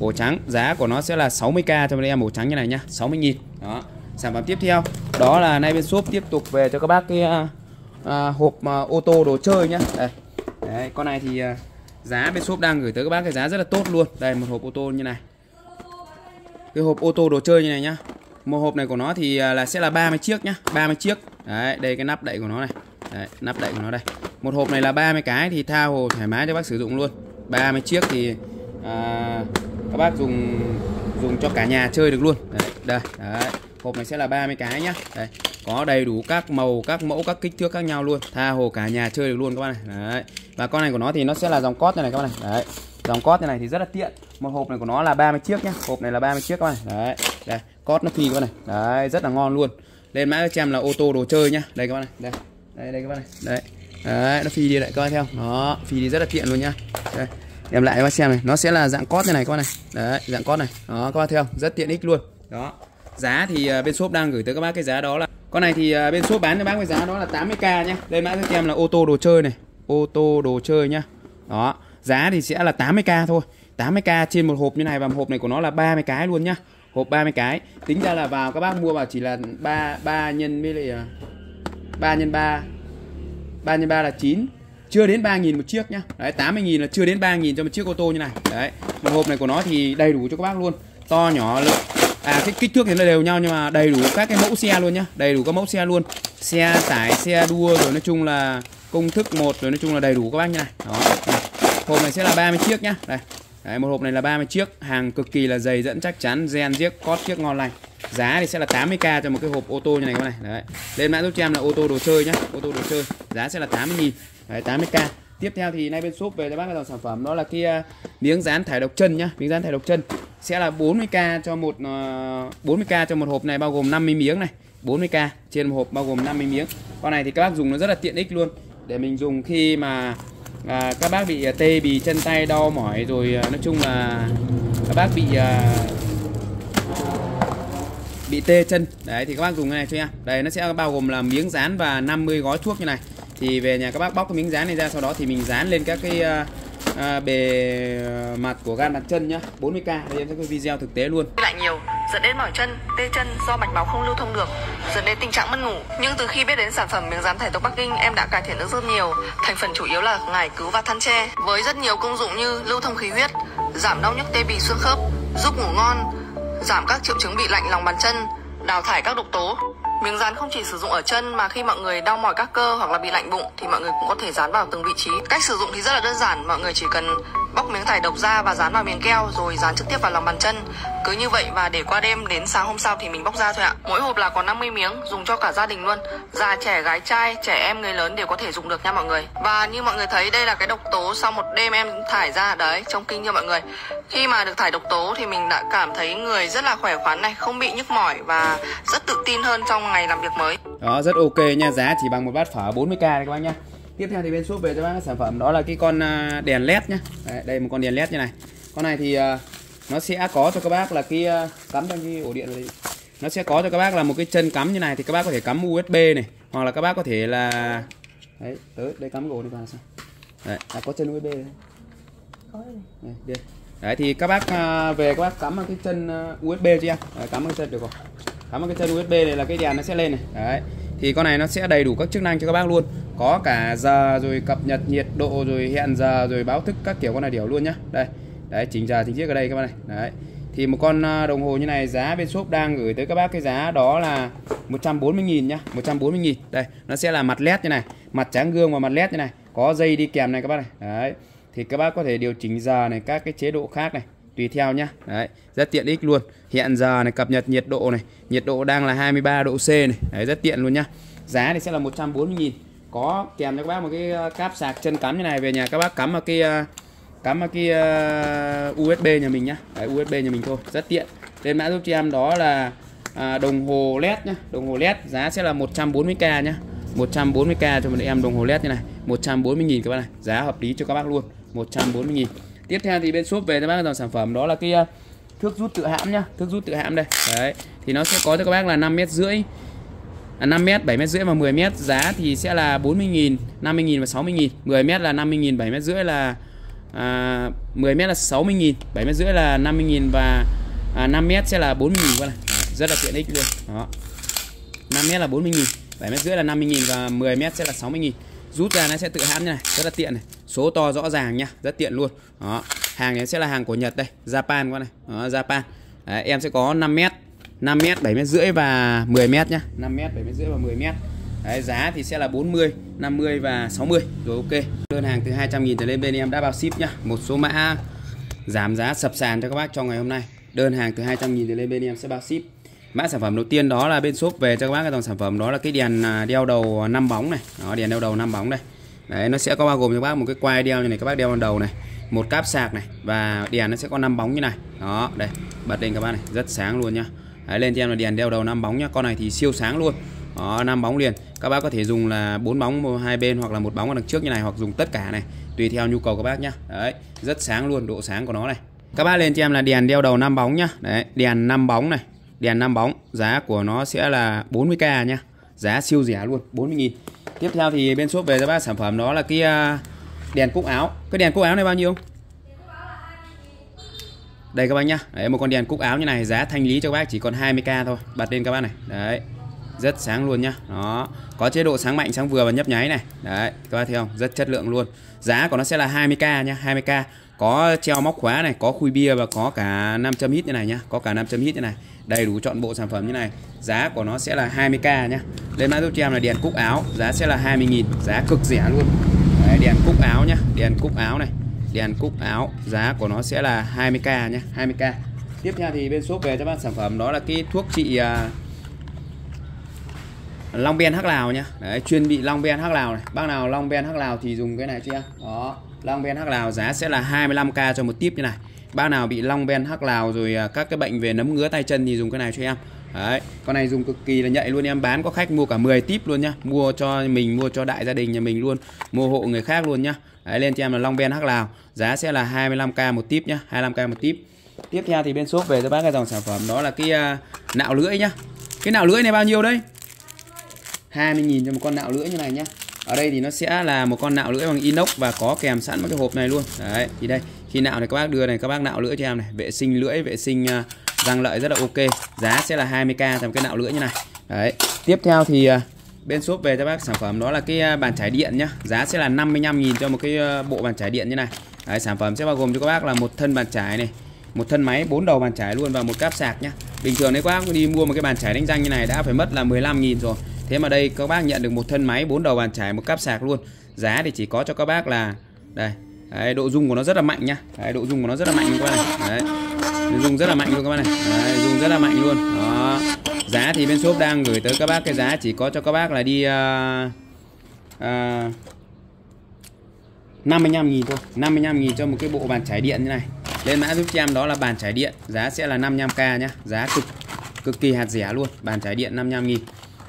ổ trắng giá của nó sẽ là 60k cho em ổ trắng như này nhá. 60 nghìn. Đó sản phẩm tiếp theo đó là nay bên shop tiếp tục về cho các bác cái à, à, hộp à, ô tô đồ chơi nhá. Đây. Đấy, con này thì à, giá bên shop đang gửi tới các bác cái giá rất là tốt luôn. Đây một hộp ô tô như này. Cái hộp ô tô đồ chơi như này nhá. Một hộp này của nó thì à, là sẽ là 30 chiếc nhá 30 chiếc. Đấy đây cái nắp đậy của nó này. Đấy, nắp đậy của nó đây. Một hộp này là 30 cái thì tha hồ thoải mái cho bác sử dụng luôn. 30 chiếc thì à, các bác dùng dùng cho cả nhà chơi được luôn. Đấy, đây đấy hộp này sẽ là 30 cái nhá đây có đầy đủ các màu các mẫu các kích thước khác nhau luôn tha hồ cả nhà chơi được luôn các bạn này đấy và con này của nó thì nó sẽ là dòng cốt này, này các bạn này đấy dòng cốt này, này thì rất là tiện một hộp này của nó là 30 chiếc nhá hộp này là 30 chiếc các bạn này đấy đây cốt nó phi các bạn này đấy rất là ngon luôn lên mã cho em là ô tô đồ chơi nhá đây các bạn này đây đây đây các bạn này đấy đấy nó phi đi lại các bạn theo đó phi đi rất là tiện luôn nhá đây em lại các bạn xem này nó sẽ là dạng cốt như này các bạn này đấy dạng cốt này đó các bạn theo rất tiện ích luôn đó giá thì à, bên shop đang gửi tới các bác cái giá đó là con này thì à, bên shop bán cho bác cái giá đó là 80k nhé Đây mã cho em là ô tô đồ chơi này. Ô tô đồ chơi nhá. Đó giá thì sẽ là 80k thôi. 80k trên một hộp như này và một hộp này của nó là 30 cái luôn nhá. Hộp 30 cái. Tính ra là vào các bác mua vào chỉ là 3 3 nhân với lại à, 3 nhân 3 3 nhân 3 là 9 chưa đến 3.000 một chiếc nhá. Đấy 80.000 là chưa đến 3.000 cho một chiếc ô tô như này. Đấy một hộp này của nó thì đầy đủ cho các bác luôn. To nhỏ lượng à cái kích thước thì nó đều nhau nhưng mà đầy đủ các cái mẫu xe luôn nhá. Đầy đủ các mẫu xe luôn. Xe tải xe đua rồi nói chung là công thức một rồi nói chung là đầy đủ các bác như này đó. Hộp này sẽ là 30 chiếc nhá. Đây. Đấy, một hộp này là 30 chiếc. Hàng cực kỳ là dày dẫn chắc chắn. Gen chiếc cót chiếc ngon lành. Giá thì sẽ là 80k cho một cái hộp ô tô như này các bạn này. Đấy. Lên mã giúp cho em là ô tô đồ chơi nhá. Ô tô đồ chơi. Giá sẽ là 80 nghìn. Đấy 80k tiếp theo thì nay bên shop về cho bác cái dòng sản phẩm đó là kia à, miếng dán thải độc chân nhá. Miếng dán thải độc chân sẽ là 40k cho một à, uh, 40k cho một hộp này bao gồm 50 miếng này. 40k trên một hộp bao gồm 50 miếng. Con này thì các bác dùng nó rất là tiện ích luôn. Để mình dùng khi mà à, các bác bị à, tê bì chân tay đau mỏi rồi à, nói chung là các bác bị à, bị tê chân. Đấy thì các bác dùng cái này cho nha đây nó sẽ bao gồm là miếng dán và 50 gói thuốc như này thì về nhà các bác bóc cái miếng dán này ra sau đó thì mình dán lên các cái uh, à, bề à, mặt của gan bàn chân nhá. 40k đây em sẽ có video thực tế luôn. Lại nhiều dẫn đến mỏi chân tê chân do mạch máu không lưu thông được dẫn đến tình trạng mất ngủ. Nhưng từ khi biết đến sản phẩm miếng dán thải độc Bắc Kinh em đã cải thiện được rất nhiều. Thành phần chủ yếu là ngải cứu và than tre. Với rất nhiều công dụng như lưu thông khí huyết giảm đau nhức tê bì xương khớp giúp ngủ ngon giảm các triệu chứng bị lạnh lòng bàn chân đào thải các độc tố. Miếng dán không chỉ sử dụng ở chân mà khi mọi người đau mỏi các cơ hoặc là bị lạnh bụng thì mọi người cũng có thể dán vào từng vị trí. Cách sử dụng thì rất là đơn giản, mọi người chỉ cần bóc miếng thải độc ra và dán vào miếng keo rồi dán trực tiếp vào lòng bàn chân. Cứ như vậy và để qua đêm đến sáng hôm sau thì mình bóc ra thôi ạ. Mỗi hộp là có 50 miếng, dùng cho cả gia đình luôn. Già trẻ gái trai, trẻ em người lớn đều có thể dùng được nha mọi người. Và như mọi người thấy đây là cái độc tố sau một đêm em thải ra đấy, trông kinh nha mọi người. Khi mà được thải độc tố thì mình đã cảm thấy người rất là khỏe khoắn này, không bị nhức mỏi và rất tự tin hơn trong ngày làm việc mới. Đó rất ok nha, giá chỉ bằng một bát phở 40k đây các bác nhá. Tiếp theo thì bên shop về cho bác sản phẩm đó là cái con à, đèn led nhá. Đấy, đây một con đèn led như này. Con này thì uh, nó sẽ có cho các bác là cái uh, cắm trong cái ổ điện này. Nó sẽ có cho các bác là một cái chân cắm như này thì các bác có thể cắm USB này hoặc là các bác có thể là đấy tới đây cắm ổ này vào sao? Đấy, à, có chân USB đây. Có đây. Đây. Đấy thì các bác về các bác cắm vào cái chân uh, USB chưa em? Đấy, cắm cái chân được rồi. Cắm vào cái chân USB này là cái đèn nó sẽ lên này. Đấy. Thì con này nó sẽ đầy đủ các chức năng cho các bác luôn. Có cả giờ rồi cập nhật nhiệt độ rồi hẹn giờ rồi báo thức các kiểu con này đều luôn nhá. Đây. Đấy, chỉnh giờ chính chiếc ở đây các bác này. Đấy. Thì một con à, đồng hồ như này giá bên shop đang gửi tới các bác cái giá đó là 140 000 nhá, 140 000 Đây, nó sẽ là mặt led như này, mặt trắng gương và mặt led như này. Có dây đi kèm này các bác này. Đấy. Thì các bác có thể điều chỉnh giờ này, các cái chế độ khác này tùy theo nhá. Đấy, rất tiện ích luôn. Hiện giờ này cập nhật nhiệt độ này, nhiệt độ đang là 23 độ C này. Đấy rất tiện luôn nhá. Giá thì sẽ là 140 000 Có kèm cho các bác một cái ờ, cáp sạc chân cắm như này về nhà các bác cắm vào cái ờ, cắm vào cái ờ, USB nhà mình nhá. Đấy, USB nhà mình thôi, rất tiện. Tên mã giúp cho em đó là à, đồng hồ led nhá, đồng hồ led giá sẽ là 140k nhá. 140k cho một em đồng hồ led như này, 140 000 các bác này, giá hợp lý cho các bác luôn, 140 000 Tiếp theo thì bên shop về cho bác dòng sản phẩm đó là cái ờ, thước rút tự hãm nhá, thước rút tự hãm đây. Đấy, thì nó sẽ có cho các bác là 5 mét rưỡi à, 5 mét, 7 mét rưỡi và 10 mét. Giá thì sẽ là 40 000 50 000 và 60 000 10 mét là 50 000 7 mét rưỡi là à, 10 mét là 60 000 7 mét rưỡi là 50 000 và à, 5 mét sẽ là 40 nghìn các này rất là tiện ích luôn. Đó. 5 mét là 40 000 7 mét rưỡi là 50 000 và 10 mét sẽ là 60 000 rút ra nó sẽ tự hãm như này rất là tiện này. Số to rõ ràng nhá rất tiện luôn. Đó hàng này sẽ là hàng của Nhật đây Japan con này. Đó, Japan. Đấy, em sẽ có 5 mét 5 mét 7 mét rưỡi và 10 mét nhá. 5 mét 7 mét rưỡi và 10 mét. Đấy, giá thì sẽ là 40 50 và 60 rồi ok. Đơn hàng từ 200.000 trở lên bên em đã bao ship nhá. Một số mã giảm giá sập sàn cho các bác trong ngày hôm nay. Đơn hàng từ 200.000 trở lên bên em sẽ bao ship mã sản phẩm đầu tiên đó là bên shop về cho các bác cái dòng sản phẩm đó là cái đèn à, đeo đầu 5 bóng này. Đó đèn đeo đầu 5 bóng đây. Đấy nó sẽ có bao gồm cho các bác một cái quai đeo như này các bác đeo vào đầu này một cáp sạc này và đèn nó sẽ có 5 bóng như này. Đó đây bật lên các bác này rất sáng luôn nhá. Đấy, lên cho em là đèn đeo đầu 5 bóng nhá con này thì siêu sáng luôn. Đó 5 bóng liền. Các bác có thể dùng là bốn bóng hai bên hoặc là một bóng ở đằng trước như này hoặc dùng tất cả này tùy theo nhu cầu các bác nhá. Đấy rất sáng luôn độ sáng của nó này. Các bác lên cho em là đèn đeo đầu 5 bóng nhá. Đấy đèn 5 bóng này đèn 5 bóng, giá của nó sẽ là 40k nhá giá siêu rẻ luôn 40 000 tiếp theo thì bên shop về cho ba sản phẩm đó là cái à, đèn cúc áo. Cái đèn cúc áo này bao nhiêu? Đây các bác nhá. Đấy, một con đèn cúc áo như này, giá thanh lý cho các bác chỉ còn 20k thôi. Bật lên các bác này. Đấy, rất sáng luôn nhá. Nó có chế độ sáng mạnh, sáng vừa và nhấp nháy này. Đấy, các bác thấy không? Rất chất lượng luôn. Giá của nó sẽ là 20k nhá 20k có treo móc khóa này có khui bia và có cả 500 hít như này nhá. Có cả 500 hít như này. Đầy đủ chọn bộ sản phẩm như này. Giá của nó sẽ là 20k nhá. Lên mã giúp cho em là đèn cúc áo giá sẽ là 20.000 giá cực rẻ luôn. Đấy, đèn cúc áo nhá. Đèn cúc áo này. Đèn cúc áo giá của nó sẽ là 20k nhá. 20k tiếp theo thì bên shop về cho bạn sản phẩm đó là cái thuốc trị uh, Long Ben hắc lào nhá. Đấy, chuyên bị Long Ben hắc lào này. Bác nào Long Ben hắc lào thì dùng cái này cho em đó. Long Ben hắc lào giá sẽ là 25k cho một tiếp như này. Bác nào bị long ben hắc lào rồi à, các cái bệnh về nấm ngứa tay chân thì dùng cái này cho em. Đấy, con này dùng cực kỳ là nhạy luôn em. Bán có khách mua cả 10 tip luôn nhá. Mua cho mình mua cho đại gia đình nhà mình luôn. Mua hộ người khác luôn nhá. Đấy, lên cho em là long ben hắc lào. Giá sẽ là 25k một tip nhá. 25k một tip tiếp theo thì bên shop về cho bác cái dòng sản phẩm. Đó là cái uh, nạo lưỡi nhá. Cái nạo lưỡi này bao nhiêu đây 20.000 cho một con nạo lưỡi như này nhá ở đây thì nó sẽ là một con nạo lưỡi bằng inox và có kèm sẵn một cái hộp này luôn. Đấy thì đây khi nạo này các bác đưa này các bác nạo lưỡi cho em này. Vệ sinh lưỡi vệ sinh à, răng lợi rất là ok. Giá sẽ là 20k trong cái nạo lưỡi như này. Đấy tiếp theo thì à, bên shop về cho bác sản phẩm đó là cái à, bàn chải điện nhá. Giá sẽ là 55.000 cho một cái bộ bàn chải điện như này. Đấy, sản phẩm sẽ bao gồm cho các bác là một thân bàn chải này một thân máy bốn đầu bàn chải luôn và một cáp sạc nhá. Bình thường nếu các bác đi mua một cái bàn chải đánh răng như này đã phải mất là 15.000 rồi thế mà đây các bác nhận được một thân máy bốn đầu bàn chải một cáp sạc luôn. Giá thì chỉ có cho các bác là đây đấy, độ dung của nó rất là mạnh nhá. Đấy, độ dung của nó rất là mạnh luôn các bác này. Đấy dung rất là mạnh luôn các bác này. Đấy, dung rất là mạnh luôn. Đó. Giá thì bên shop đang gửi tới các bác cái giá chỉ có cho các bác là đi uh, uh, 55.000 thôi. 55.000 cho một cái bộ bàn chải điện như này. Lên mã giúp cho em đó là bàn chải điện giá sẽ là 55k nhá. Giá cực cực kỳ hạt rẻ luôn bàn chải điện 55.000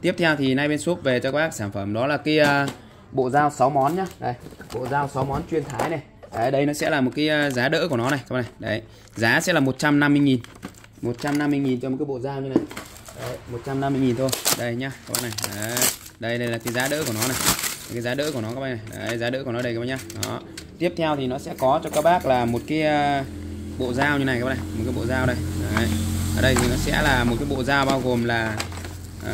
tiếp theo thì nay bên shop về cho các bác sản phẩm đó là cái uh, bộ dao 6 món nhá. Đây bộ dao 6 món chuyên thái này. Đấy, đây nó sẽ là một cái uh, giá đỡ của nó này các bạn này. Đấy giá sẽ là 150.000 150.000 cho một cái bộ dao như này. Đấy, 150.000 thôi. Đây nhá các bạn này. Đấy. đây đây là cái giá đỡ của nó này. Cái giá đỡ của nó các bạn này. Đấy, giá đỡ của nó đây các bạn nhá. Đó. Tiếp theo thì nó sẽ có cho các bác là một cái uh, bộ dao như này các bạn này. Một cái bộ dao đây. Đấy. ở đây thì nó sẽ là một cái bộ dao bao gồm là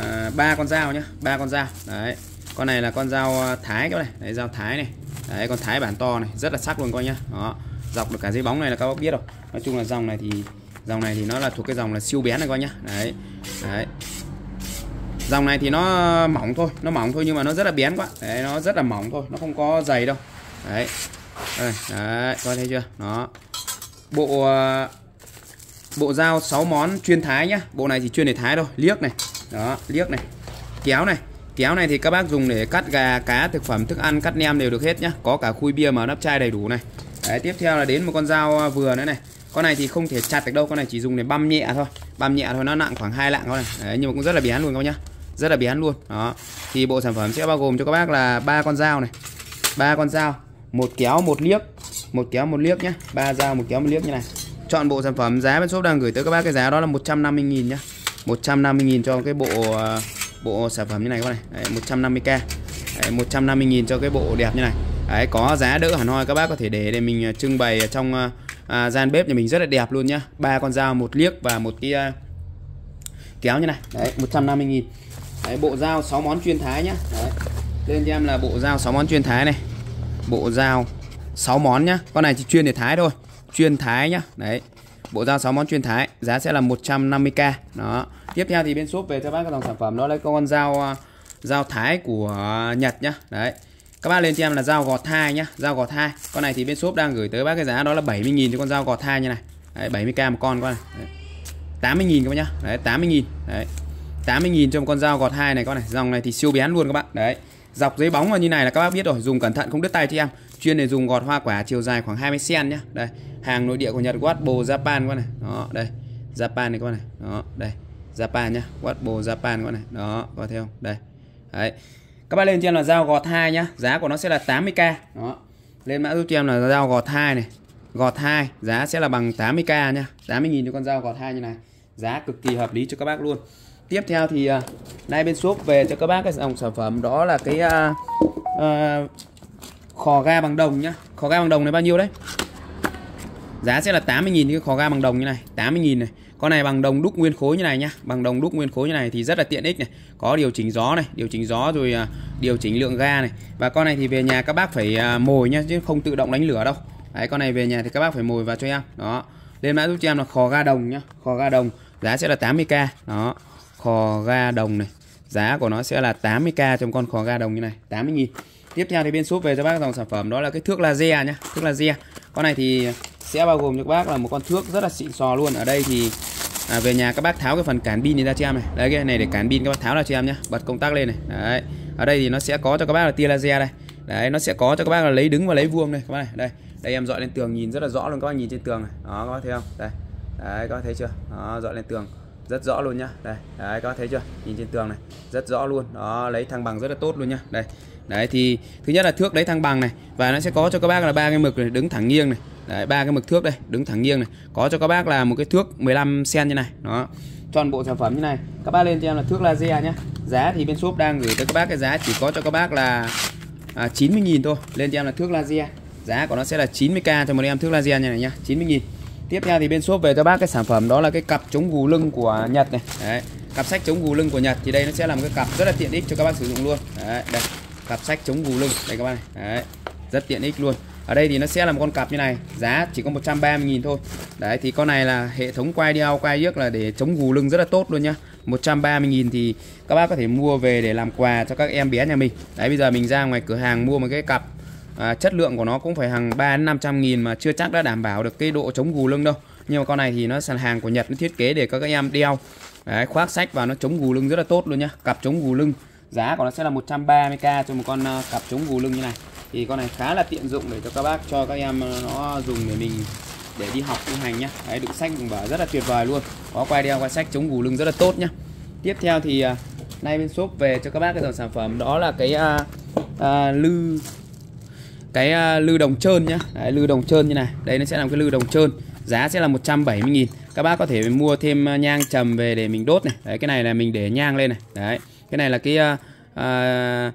Ờ, ba con dao nhá ba con dao. Đấy con này là con dao ờ, thái các này. Đấy dao thái này. Đấy con thái bản to này rất là sắc luôn coi nhá. Đó dọc được cả dây bóng này là các bác biết rồi. Nói chung là dòng này thì dòng này thì nó là thuộc cái dòng là siêu bén này coi nhá. Đấy đấy. Dòng này thì nó mỏng thôi nó mỏng thôi nhưng mà nó rất là bén quá. Đấy nó rất là mỏng thôi nó không có dày đâu. Đấy. Đây, đấy coi thấy chưa? Nó bộ ờ, bộ dao 6 món chuyên thái nhá. Bộ này thì chuyên để thái thôi liếc này đó liếc này. Kéo này. Kéo này thì các bác dùng để cắt gà cá thực phẩm thức ăn cắt nem đều được hết nhá. Có cả khui bia mà nắp chai đầy đủ này. Đấy tiếp theo là đến một con dao à, vừa nữa này. Con này thì không thể chặt được đâu con này chỉ dùng để băm nhẹ thôi. Băm nhẹ thôi nó nặng khoảng hai lạng thôi này. Đấy, nhưng mà cũng rất là bén luôn các bác nhá. Rất là bén luôn. Đó. Thì bộ sản phẩm sẽ bao gồm cho các bác là ba con dao này. Ba con dao. Một kéo một liếc. Một kéo một liếc nhá. Ba dao một kéo một liếc như này. Chọn bộ sản phẩm giá bên shop đang gửi tới các bác cái giá đó là 150.000 nhá. 150.000 cho cái bộ à, bộ sản phẩm như này các bạn này. Đấy, 150k Đấy, 150.000 cho cái bộ đẹp như này. Đấy, có giá đỡ hẳn hoi các bác có thể để để mình à, trưng bày trong à, à, gian bếp nhà mình rất là đẹp luôn nhá. Ba con dao một liếc và một cái à, kéo như này. Đấy 150.000 đấy, bộ dao 6 món chuyên thái nhá. Đấy. lên cho em là bộ dao 6 món chuyên thái này. Bộ dao 6 món nhá. Con này chỉ chuyên để thái thôi chuyên thái nhá. Đấy bộ dao 6 món chuyên thái giá sẽ là 150k đó. Tiếp theo thì bên shop về cho bác cái dòng sản phẩm đó là con dao à, dao thái của Nhật nhá. Đấy. Các bác lên cho em là dao gọt thai nhá dao gọt thai. Con này thì bên shop đang gửi tới bác cái giá đó là 70.000 cho con dao gọt thai như này. Đấy, 70k một con con này. 80.000 các bác nhá. Đấy 80.000 đấy. 80.000 cho một con dao gọt hai này con này. Dòng này thì siêu bén luôn các bạn đấy. Dọc giấy bóng như này là các bác biết rồi dùng cẩn thận không đứt tay cho em. Chuyên để dùng gọt hoa quả chiều dài khoảng 20 cm nhá. Đây hàng nội địa của Nhật Watbo Japan các này. Đó đây. Japan này con này. Đó đây. Japan nhá. Watbo Japan con này. Đó có thấy không? Đây. Đấy. Các bác lên cho em là dao gọt hai nhá. Giá của nó sẽ là 80k đó. Lên mã giúp cho em là dao gọt hai này. Gọt hai giá sẽ là bằng 80k nhá. 80.000 cho con dao gọt hai như này. Giá cực kỳ hợp lý cho các bác luôn. Tiếp theo thì uh, nay bên shop về cho các bác cái dòng sản phẩm đó là cái uh, uh, khò ga bằng đồng nhá. Khò ga bằng đồng này bao nhiêu đấy? Giá sẽ là 80.000 cái khò ga bằng đồng như này 80.000 này. Con này bằng đồng đúc nguyên khối như này nhá. Bằng đồng đúc nguyên khối như này thì rất là tiện ích này. Có điều chỉnh gió này, điều chỉnh gió rồi à, điều chỉnh lượng ga này. Và con này thì về nhà các bác phải à, mồi nhá, chứ không tự động đánh lửa đâu. Đấy, con này về nhà thì các bác phải mồi vào cho em. Đó. Lên mã giúp cho em là khò ga đồng nhá. Khò ga đồng, giá sẽ là 80k đó. Khò ga đồng này. Giá của nó sẽ là 80k trong con khò ga đồng như này 80 000 tiếp theo thì bên shop về cho bác dòng sản phẩm, đó là cái thước laser nhá, thước laser. Con này thì sẽ bao gồm cho các bác là một con thước rất là xịn sò luôn. Ở đây thì à, về nhà các bác tháo cái phần cản pin ra cho em này. Đấy cái này để cản pin các bác tháo ra cho em nhá. Bật công tắc lên này. Đấy. Ở đây thì nó sẽ có cho các bác là tia laser đây. Đấy nó sẽ có cho các bác là lấy đứng và lấy vuông đây các bác này. Đây đây em dọi lên tường nhìn rất là rõ luôn. Các bác nhìn trên tường này. Đó các bác thấy không? Đây. Đấy các bác thấy chưa? Đó dọi lên tường rất rõ luôn nhá. Đây đấy các bác thấy chưa? Nhìn trên tường này rất rõ luôn. Đó lấy thăng bằng rất là tốt luôn nhá. Đây đấy thì thứ nhất là thước lấy thăng bằng này và nó sẽ có cho các bác là ba cái mực này đứng thẳng nghiêng này. Đấy ba cái mực thước đây đứng thẳng nghiêng này. Có cho các bác là một cái thước 15 cm như này đó. Toàn bộ sản phẩm như này. Các bác lên cho em là thước laser nhé, giá thì bên shop đang gửi tới các bác cái giá chỉ có cho các bác là à, 90.000 thôi. Lên cho em là thước laser. Giá của nó sẽ là 90k cho một em thước laser như này nhá 90.000 tiếp theo thì bên shop về cho bác cái sản phẩm đó là cái cặp chống gù lưng của Nhật này. Đấy cặp sách chống gù lưng của Nhật thì đây nó sẽ làm cái cặp rất là tiện ích cho các bác sử dụng luôn. Đấy đây cặp sách chống gù lưng. Đây các bạn này. Đấy rất tiện ích luôn. Ở đây thì nó sẽ là một con cặp như này. Giá chỉ có 130.000 thôi. Đấy thì con này là hệ thống quay đeo quay yếc là để chống gù lưng rất là tốt luôn nhá. 130.000 thì các bác có thể mua về để làm quà cho các em bé nhà mình. Đấy bây giờ mình ra ngoài cửa hàng mua một cái cặp à, chất lượng của nó cũng phải hàng 3 500 nghìn mà chưa chắc đã đảm bảo được cái độ chống gù lưng đâu. Nhưng mà con này thì nó sàn hàng của Nhật nó thiết kế để các em đeo. Đấy, khoác sách và nó chống gù lưng rất là tốt luôn nhá. Cặp chống gù lưng giá của nó sẽ là 130k cho một con uh, cặp chống gù lưng như này. Thì con này khá là tiện dụng để cho các bác cho các em ờ, nó dùng để mình để đi học tu hành nhá. Đấy đựng sách đựng vở rất là tuyệt vời luôn. Có quay đeo quay sách chống gù lưng rất là tốt nhá. Tiếp theo thì uh, nay bên shop về cho các bác cái dòng sản phẩm. Đó là cái uh, uh, lư cái uh, lư đồng trơn nhá. Đấy, lư đồng trơn như này. Đây nó sẽ làm cái lư đồng trơn. Giá sẽ là 170.000 các bác có thể mua thêm nhang trầm về để mình đốt này. Đấy cái này là mình để nhang lên này. Đấy cái này là cái uh, uh,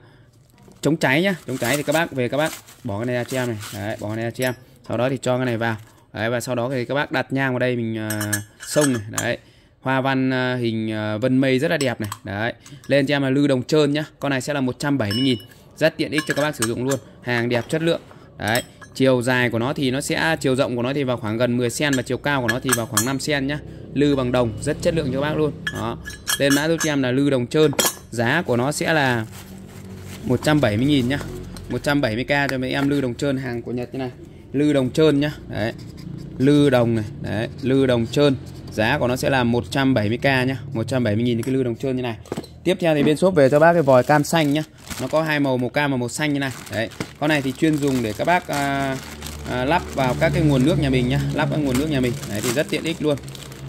chống cháy nhá. Chống cháy thì các bác về các bác bỏ cái này ra cho em này. Đấy bỏ cái này ra cho em. Sau đó thì cho cái này vào. Đấy và sau đó thì các bác đặt nhang vào đây mình uh, xông này. Đấy hoa văn uh, hình uh, vân mây rất là đẹp này. Đấy lên cho em là lư đồng trơn nhá. Con này sẽ là 170.000 rất tiện ích cho các bác sử dụng luôn. Hàng đẹp chất lượng. Đấy chiều dài của nó thì nó sẽ chiều rộng của nó thì vào khoảng gần 10 cm và chiều cao của nó thì vào khoảng 5 cm nhá. Lư bằng đồng rất chất lượng cho các bác luôn. Đó lên mã giúp cho em là lư đồng trơn giá của nó sẽ là 170.000 nhá. 170k cho mấy em lư đồng trơn hàng của Nhật như này. Lư đồng trơn nhá. Đấy. Lư đồng này. Đấy lư đồng trơn. Giá của nó sẽ là 170k nhá. 170.000 cái lư đồng trơn như này. Tiếp theo thì bên shop về cho bác cái vòi cam xanh nhá. Nó có hai màu màu cam và màu xanh như này. Đấy. Con này thì chuyên dùng để các bác à, à, lắp vào các cái nguồn nước nhà mình nhá. Lắp các nguồn nước nhà mình. Đấy thì rất tiện ích luôn.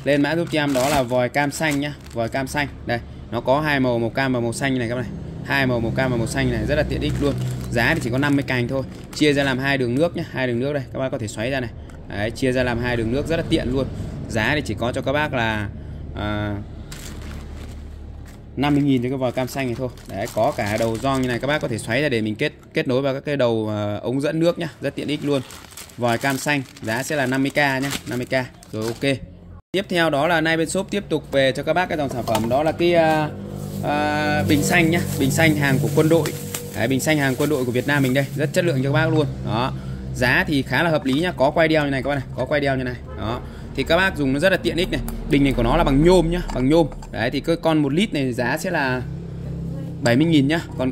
Lên mã giúp cho em đó là vòi cam xanh nhá. Vòi cam xanh. Đây nó có hai màu màu cam và màu xanh này các bạn này. Hai màu màu cam và màu xanh này rất là tiện ích luôn. Giá thì chỉ có 50 cành thôi. Chia ra làm hai đường nước nhé hai đường nước đây các bác có thể xoáy ra này. Đấy, chia ra làm hai đường nước rất là tiện luôn. Giá thì chỉ có cho các bác là à, 50.000 cho cái vòi cam xanh này thôi. Đấy có cả đầu gioăng như này các bác có thể xoáy ra để mình kết kết nối vào các cái đầu uh, ống dẫn nước nhá rất tiện ích luôn. Vòi cam xanh giá sẽ là 50k nhá 50k rồi ok tiếp theo đó là nay bên shop tiếp tục về cho các bác cái dòng sản phẩm. Đó là cái uh, uh, bình xanh nhá. Bình xanh hàng của quân đội. Đấy, bình xanh hàng quân đội của Việt Nam mình đây. Rất chất lượng cho các bác luôn. Đó. Giá thì khá là hợp lý nhá. Có quay đeo như này các bác này. Có quay đeo như này. Đó. Thì các bác dùng nó rất là tiện ích này. Bình này của nó là bằng nhôm nhá. Bằng nhôm. Đấy thì cái con một lít này giá sẽ là 70.000 nhá. Còn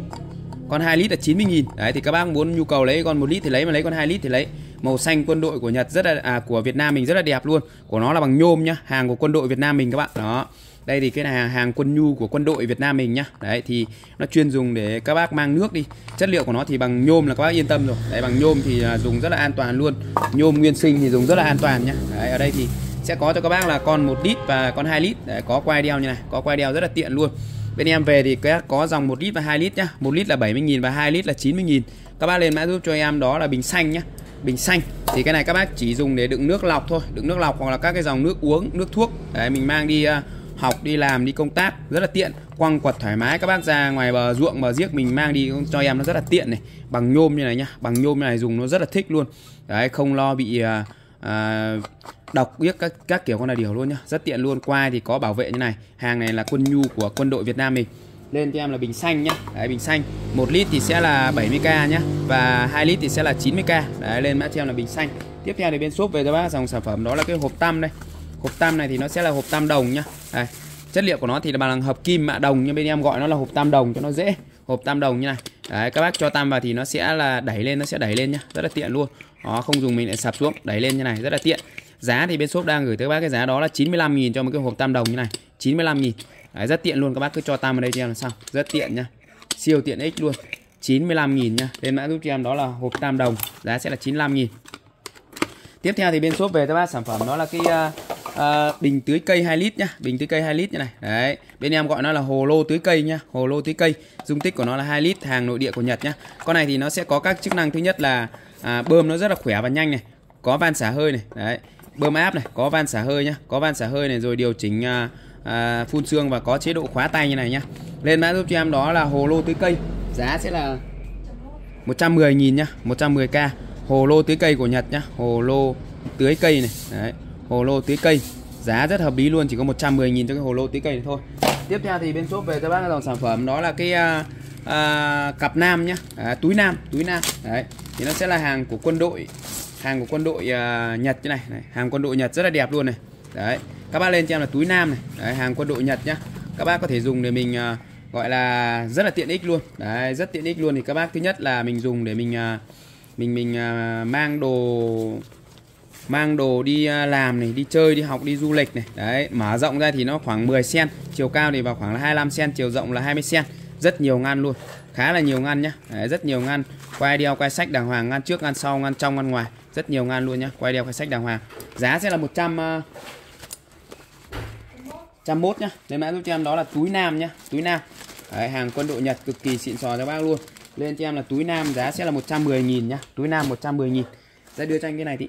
con 2 lít là 90.000 đấy thì các bác muốn nhu cầu lấy con 1 lít thì lấy mà lấy con 2 lít thì lấy màu xanh quân đội của Nhật rất là à, của Việt Nam mình rất là đẹp luôn. Của nó là bằng nhôm nhá hàng của quân đội Việt Nam mình các bạn. Đó. Đây thì cái này hàng, hàng quân nhu của quân đội Việt Nam mình nhá. Đấy thì nó chuyên dùng để các bác mang nước đi. Chất liệu của nó thì bằng nhôm là các bác yên tâm rồi. Đấy bằng nhôm thì à, dùng rất là an toàn luôn. Nhôm nguyên sinh thì dùng rất là an toàn nhá. Đấy ở đây thì sẽ có cho các bác là con 1 lít và con 2 lít. Đấy, có quai đeo như này có quai đeo rất là tiện luôn. Bên em về thì các có dòng 1 lít và 2 lít nhá. 1 lít là 70.000 và 2 lít là 90.000 các bác lên mã giúp cho em đó là bình xanh nhá bình xanh. Thì cái này các bác chỉ dùng để đựng nước lọc thôi đựng nước lọc hoặc là các cái dòng nước uống nước thuốc. Đấy mình mang đi ờ, học đi làm đi công tác rất là tiện. Quăng quật thoải mái các bác ra ngoài bờ ruộng bờ giếc mình mang đi cho em nó rất là tiện này. Bằng nhôm như này nhá bằng nhôm như này dùng nó rất là thích luôn. Đấy không lo bị à, à, độc biết các các kiểu con là điều luôn nhá rất tiện luôn. Qua thì có bảo vệ như này. Hàng này là quân nhu của quân đội Việt Nam mình lên cho em là bình xanh nhá. Đấy, bình xanh. Một lít thì sẽ là 70k nhá. Và 2 lít thì sẽ là 90k đấy, lên mã cho em là bình xanh. Tiếp theo thì bên shop về cho bác dòng sản phẩm đó là cái hộp tăm đây. Hộp tam này thì nó sẽ là hộp tam đồng nhá. Đây, chất liệu của nó thì là bằng hợp kim mạ đồng, nhưng bên em gọi nó là hộp tam đồng cho nó dễ. Hộp tam đồng như này. Đấy, các bác cho tam vào thì nó sẽ là đẩy lên, nó sẽ đẩy lên nhá. Rất là tiện luôn. Đó, không dùng mình lại sập xuống, đẩy lên như này, rất là tiện. Giá thì bên shop đang gửi tới các bác cái giá đó là 95.000 cho một cái hộp tam đồng như này. 95.000 đấy, rất tiện luôn các bác cứ cho tam vào đây cho em là xong. Rất tiện nhá. Siêu tiện ích luôn. 95.000 nhá. Lên mã giúp cho em đó là hộp tam đồng. Giá sẽ là 95.000 tiếp theo thì bên shop về cho bác sản phẩm đó là cái uh, uh, bình tưới cây 2 lít nhá. Bình tưới cây 2 lít như này. Đấy bên em gọi nó là hồ lô tưới cây nhá. Hồ lô tưới cây. Dung tích của nó là 2 lít hàng nội địa của Nhật nhá. Con này thì nó sẽ có các chức năng. Thứ nhất là à, bơm nó rất là khỏe và nhanh này. Có van xả hơi này. Đấy bơm áp này có van xả hơi nhá. Có van xả hơi này rồi điều chỉnh uh, à, phun xương và có chế độ khóa tay như này nhá. Lên mã giúp cho em đó là hồ lô tưới cây. Giá sẽ là 110.000 nhá 110k hồ lô tưới cây của Nhật nhá hồ lô tưới cây này. Đấy hồ lô tưới cây. Giá rất hợp lý luôn chỉ có 110.000 cho cái hồ lô tưới cây này thôi. Tiếp theo thì bên shop về cho bác là dòng sản phẩm đó là cái à, à, cặp nam nhá. À, túi nam túi nam. Đấy thì nó sẽ là hàng của quân đội hàng của quân đội à, Nhật như này, này hàng quân đội Nhật rất là đẹp luôn này. Đấy các bác lên cho em là túi nam này. Đấy, hàng quân đội Nhật nhá. Các bác có thể dùng để mình à, gọi là rất là tiện ích luôn. Đấy rất tiện ích luôn. Thì các bác thứ nhất là mình dùng để mình à, mình mình à, mang đồ mang đồ đi à, làm này đi chơi đi học đi du lịch này. Đấy mở rộng ra thì nó khoảng 10 cm chiều cao thì vào khoảng là 25 cm chiều rộng là 20 cm rất nhiều ngăn luôn. Khá là nhiều ngăn nhá. Đấy, rất nhiều ngăn. Quay đeo quay sách đàng hoàng ngăn trước ngăn sau ngăn trong ngăn ngoài. Rất nhiều ngăn luôn nhá. Quay đeo quay sách đàng hoàng. Giá sẽ là 100 uh, 101 nhá. Lên mã giúp cho em đó là túi nam nhá. Túi nam. Đấy, hàng quân đội Nhật cực kỳ xịn sò cho bác luôn. Lên cho em là túi nam giá sẽ là 110.000 nhá. Túi nam 110.000 sẽ đưa cho anh cái này thì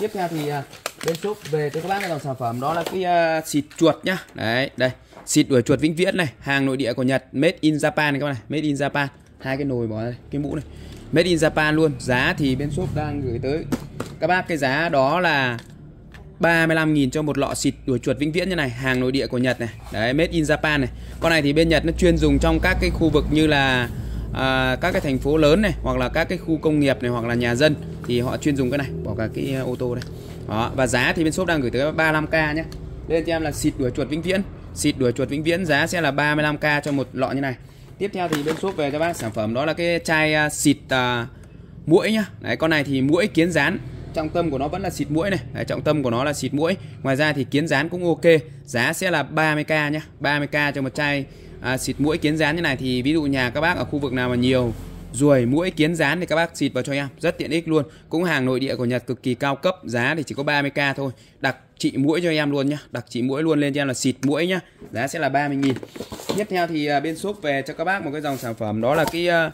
tiếp theo thì à, bên shop về cho các bác cái dòng sản phẩm đó là cái uh, xịt chuột nhá. Đấy đây. Xịt đuổi chuột vĩnh viễn này hàng nội địa của Nhật made in Japan này các bạn này. Made in Japan. Hai cái nồi bỏ đây cái mũ này. Made in Japan luôn. Giá thì bên shop đang gửi tới các bác cái giá đó là 35.000 cho một lọ xịt đuổi chuột vĩnh viễn như này hàng nội địa của Nhật này. Đấy made in Japan này. Con này thì bên Nhật nó chuyên dùng trong các cái khu vực như là à, các cái thành phố lớn này hoặc là các cái khu công nghiệp này hoặc là nhà dân. Thì họ chuyên dùng cái này bỏ cả cái à, ô tô đây. Đó và giá thì bên shop đang gửi tới 35k nhé lên cho em là xịt đuổi chuột vĩnh viễn. Xịt đuổi chuột vĩnh viễn giá sẽ là 35k cho một lọ như này. Tiếp theo thì bên shop về cho bác sản phẩm đó là cái chai à, xịt à, muỗi nhá. Đấy con này thì muỗi kiến rán trọng tâm của nó vẫn là xịt mũi này. Đấy, trọng tâm của nó là xịt mũi. ngoài ra thì kiến rán cũng ok. Giá sẽ là 30k nhá. 30k cho một chai à, xịt mũi kiến rán như này thì ví dụ nhà các bác ở khu vực nào mà nhiều ruồi mũi kiến rán thì các bác xịt vào cho em rất tiện ích luôn. Cũng hàng nội địa của Nhật cực kỳ cao cấp giá thì chỉ có 30k thôi. Đặc trị mũi cho em luôn nhá. Đặc trị mũi luôn lên cho em là xịt mũi nhá. Giá sẽ là 30.000 tiếp theo thì à, bên shop về cho các bác một cái dòng sản phẩm. Đó là cái à,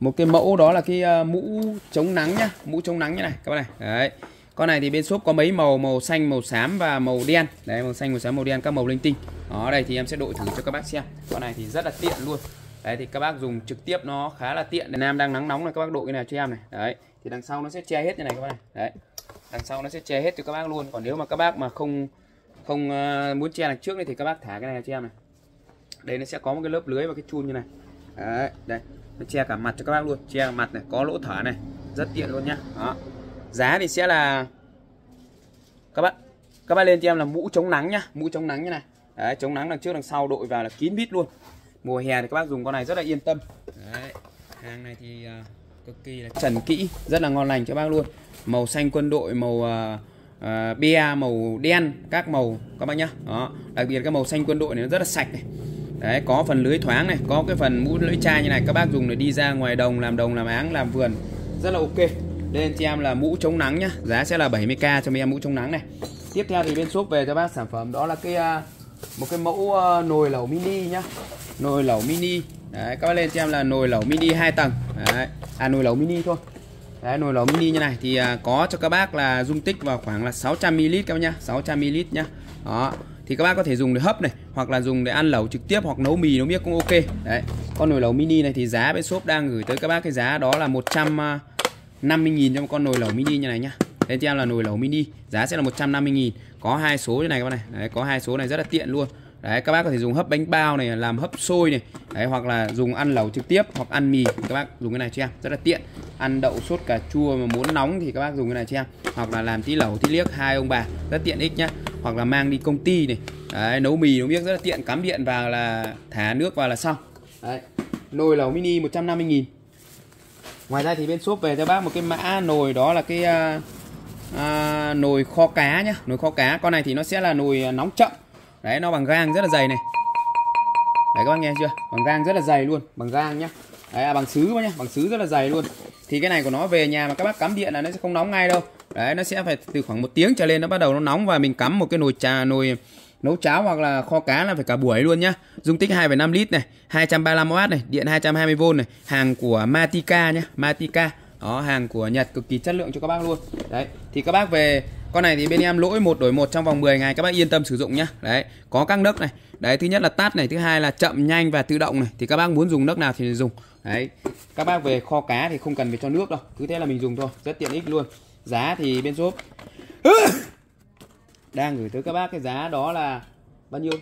một cái mẫu đó là cái ờ, mũ chống nắng nhá, mũ chống nắng như này, các bạn này. Đấy. Con này thì bên shop có mấy màu màu xanh, màu xám và màu đen. Đấy, màu xanh, màu xám, màu đen, các màu linh tinh. Đó, đây thì em sẽ đội thử cho các bác xem. Con này thì rất là tiện luôn. Đấy, thì các bác dùng trực tiếp nó khá là tiện. Nam đang nắng nóng này các bác đội cái này cho em này. Đấy, thì đằng sau nó sẽ che hết như này các bác này. Đấy, đằng sau nó sẽ che hết cho các bác luôn. Còn nếu mà các bác mà không không ờ, muốn che đằng trước này thì các bác thả cái này cho em này. Đây nó sẽ có một cái lớp lưới và cái chun như này. Đấy, đây nó che cả mặt cho các bác luôn. Che cả mặt này có lỗ thở này. Rất tiện luôn nhá. Đó. Giá thì sẽ là các bác các bác lên cho em là mũ chống nắng nhá. Mũ chống nắng như này. Đấy chống nắng đằng trước đằng sau đội vào là kín mít luôn. Mùa hè thì các bác dùng con này rất là yên tâm. Đấy hàng này thì uh, cực kỳ là trần kỹ rất là ngon lành cho bác luôn. Màu xanh quân đội màu uh, uh, bia màu đen các màu các bác nhá. Đó đặc biệt cái màu xanh quân đội này nó rất là sạch này đấy, có phần lưới thoáng này, có cái phần mũ lưỡi chai như này, các bác dùng để đi ra ngoài đồng, làm đồng, làm áng, làm vườn. Rất là ok. Lên cho em là mũ chống nắng nhá. Giá sẽ là 70k cho mấy em mũ chống nắng này. Tiếp theo thì bên shop về cho bác sản phẩm, đó là cái à, một cái mẫu à, nồi lẩu mini nhá. Nồi lẩu mini. Đấy, các bác lên cho em là nồi lẩu mini hai tầng. Đấy à nồi lẩu mini thôi. Đấy, nồi lẩu mini như này thì à, có cho các bác là dung tích vào khoảng là 600 ml các bác nhá 600 ml nhá. Đó thì các bác có thể dùng để hấp này hoặc là dùng để ăn lẩu trực tiếp hoặc nấu mì nấu miếc cũng ok. Đấy con nồi lẩu mini này thì giá bên shop đang gửi tới các bác cái giá đó là 150.000 cho một con nồi lẩu mini như này nhá. Đây cho em là nồi lẩu mini giá sẽ là 150.000 có hai số như này các bác này. Đấy, có hai số này rất là tiện luôn đấy các bác có thể dùng hấp bánh bao này làm hấp xôi này. Đấy hoặc là dùng ăn lẩu trực tiếp hoặc ăn mì. Các bác dùng cái này cho em rất là tiện. Ăn đậu sốt cà chua mà muốn nóng thì các bác dùng cái này cho em. Hoặc là làm tí lẩu tí liếc hai ông bà rất tiện ích nhá. Hoặc là mang đi công ty này. Đấy, nấu mì nấu biết rất là tiện cắm điện vào là thả nước vào là xong. Đấy nồi lẩu mini 150 nghìn. Ngoài ra thì bên shop về cho bác một cái mã nồi đó là cái uh, à, nồi kho cá nhá nồi kho cá. Con này thì nó sẽ là nồi à, nóng chậm đấy nó bằng gang rất là dày này. Đấy các bác nghe chưa? Bằng gang rất là dày luôn bằng gang nhá. Đấy à, bằng sứ nhá bằng sứ rất là dày luôn. Thì cái này của nó về nhà mà các bác cắm điện là nó sẽ không nóng ngay đâu. Đấy nó sẽ phải từ khoảng một tiếng trở lên nó bắt đầu nó nóng và mình cắm một cái nồi trà nồi nấu cháo hoặc là kho cá là phải cả buổi luôn nhá. Dung tích 2,5 lít này 235W này điện 220V này hàng của Matika nhá Matika đó hàng của Nhật cực kỳ chất lượng cho các bác luôn. Đấy thì các bác về con này thì bên em lỗi một đổi một trong vòng 10 ngày, các bác yên tâm sử dụng nhá. Đấy, có các nấc này. Đấy, thứ nhất là tắt này, thứ hai là chậm, nhanh và tự động này. Thì các bác muốn dùng nấc nào thì dùng. Đấy, các bác về kho cá thì không cần phải cho nước đâu. Cứ thế là mình dùng thôi, rất tiện ích luôn. Giá thì bên shop. Đang gửi tới các bác cái giá đó là bao nhiêu?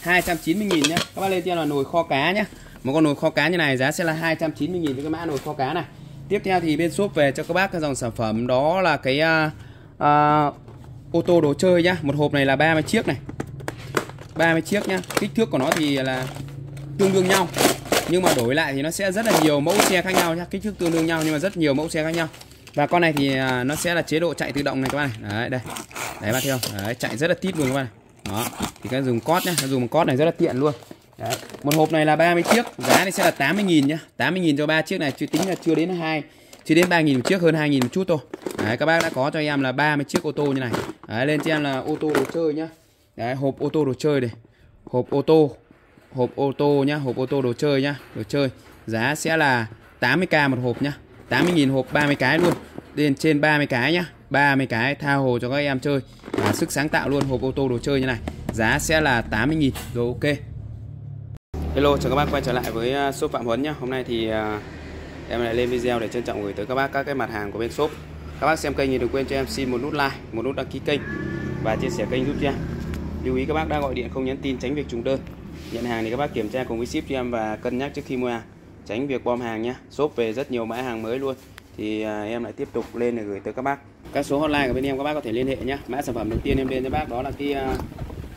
290 nghìn nhá. Các bác lên trên là nồi kho cá nhá. Một con nồi kho cá như này giá sẽ là 290 nghìn cho cái mã nồi kho cá này tiếp theo thì bên shop về cho các bác cái dòng sản phẩm đó là cái uh, uh, ô tô đồ chơi nhá. Một hộp này là 30 chiếc này. 30 chiếc nhá. Kích thước của nó thì là tương đương nhau. Nhưng mà đổi lại thì nó sẽ rất là nhiều mẫu xe khác nhau nhá. Kích thước tương đương nhau nhưng mà rất nhiều mẫu xe khác nhau. Và con này thì à, nó sẽ là chế độ chạy tự động này các bạn này. Đấy đây. Đấy bác thấy không? Đấy, chạy rất là tít luôn các bạn này. Đó. Thì các dùng cót nhá. Dùng cót này rất là tiện luôn đấy. một hộp này là 30 chiếc giá này sẽ là 80 000 nhá. 80 000 cho ba chiếc này chứ tính là chưa đến 2 chưa đến 3.000 một chiếc hơn 2.000 một chút thôi. Đấy, các bác đã có cho em là 30 chiếc ô tô như này. Đấy, lên cho em là ô tô đồ chơi nhá. Đấy, hộp ô tô đồ chơi này hộp ô tô hộp ô tô nhá hộp ô tô đồ chơi nhá đồ chơi. Giá sẽ là 80k một hộp nhá. 80.000 hộp 30 cái luôn. Lên trên 30 cái nhá 30 cái tha hồ cho các em chơi. À, sức sáng tạo luôn hộp ô tô đồ chơi như này. Giá sẽ là 80.000 rồi ok. Hello chào các bác quay trở lại với à, shop Phạm Huấn nhé hôm nay thì à, em lại lên video để trân trọng gửi tới các bác các cái mặt hàng của bên shop. Các bác xem kênh thì đừng quên cho em xin một nút like một nút đăng ký kênh và chia sẻ kênh giúp cho em lưu ý các bác đã gọi điện không nhắn tin tránh việc trùng đơn. Nhận hàng thì các bác kiểm tra cùng với ship cho em và cân nhắc trước khi mua hàng. Tránh việc bom hàng nhé shop về rất nhiều mã hàng mới luôn. Thì à, em lại tiếp tục lên để gửi tới các bác. Các số hotline của bên em các bác có thể liên hệ nhé mã sản phẩm đầu tiên em lên cho bác đó là cái uh,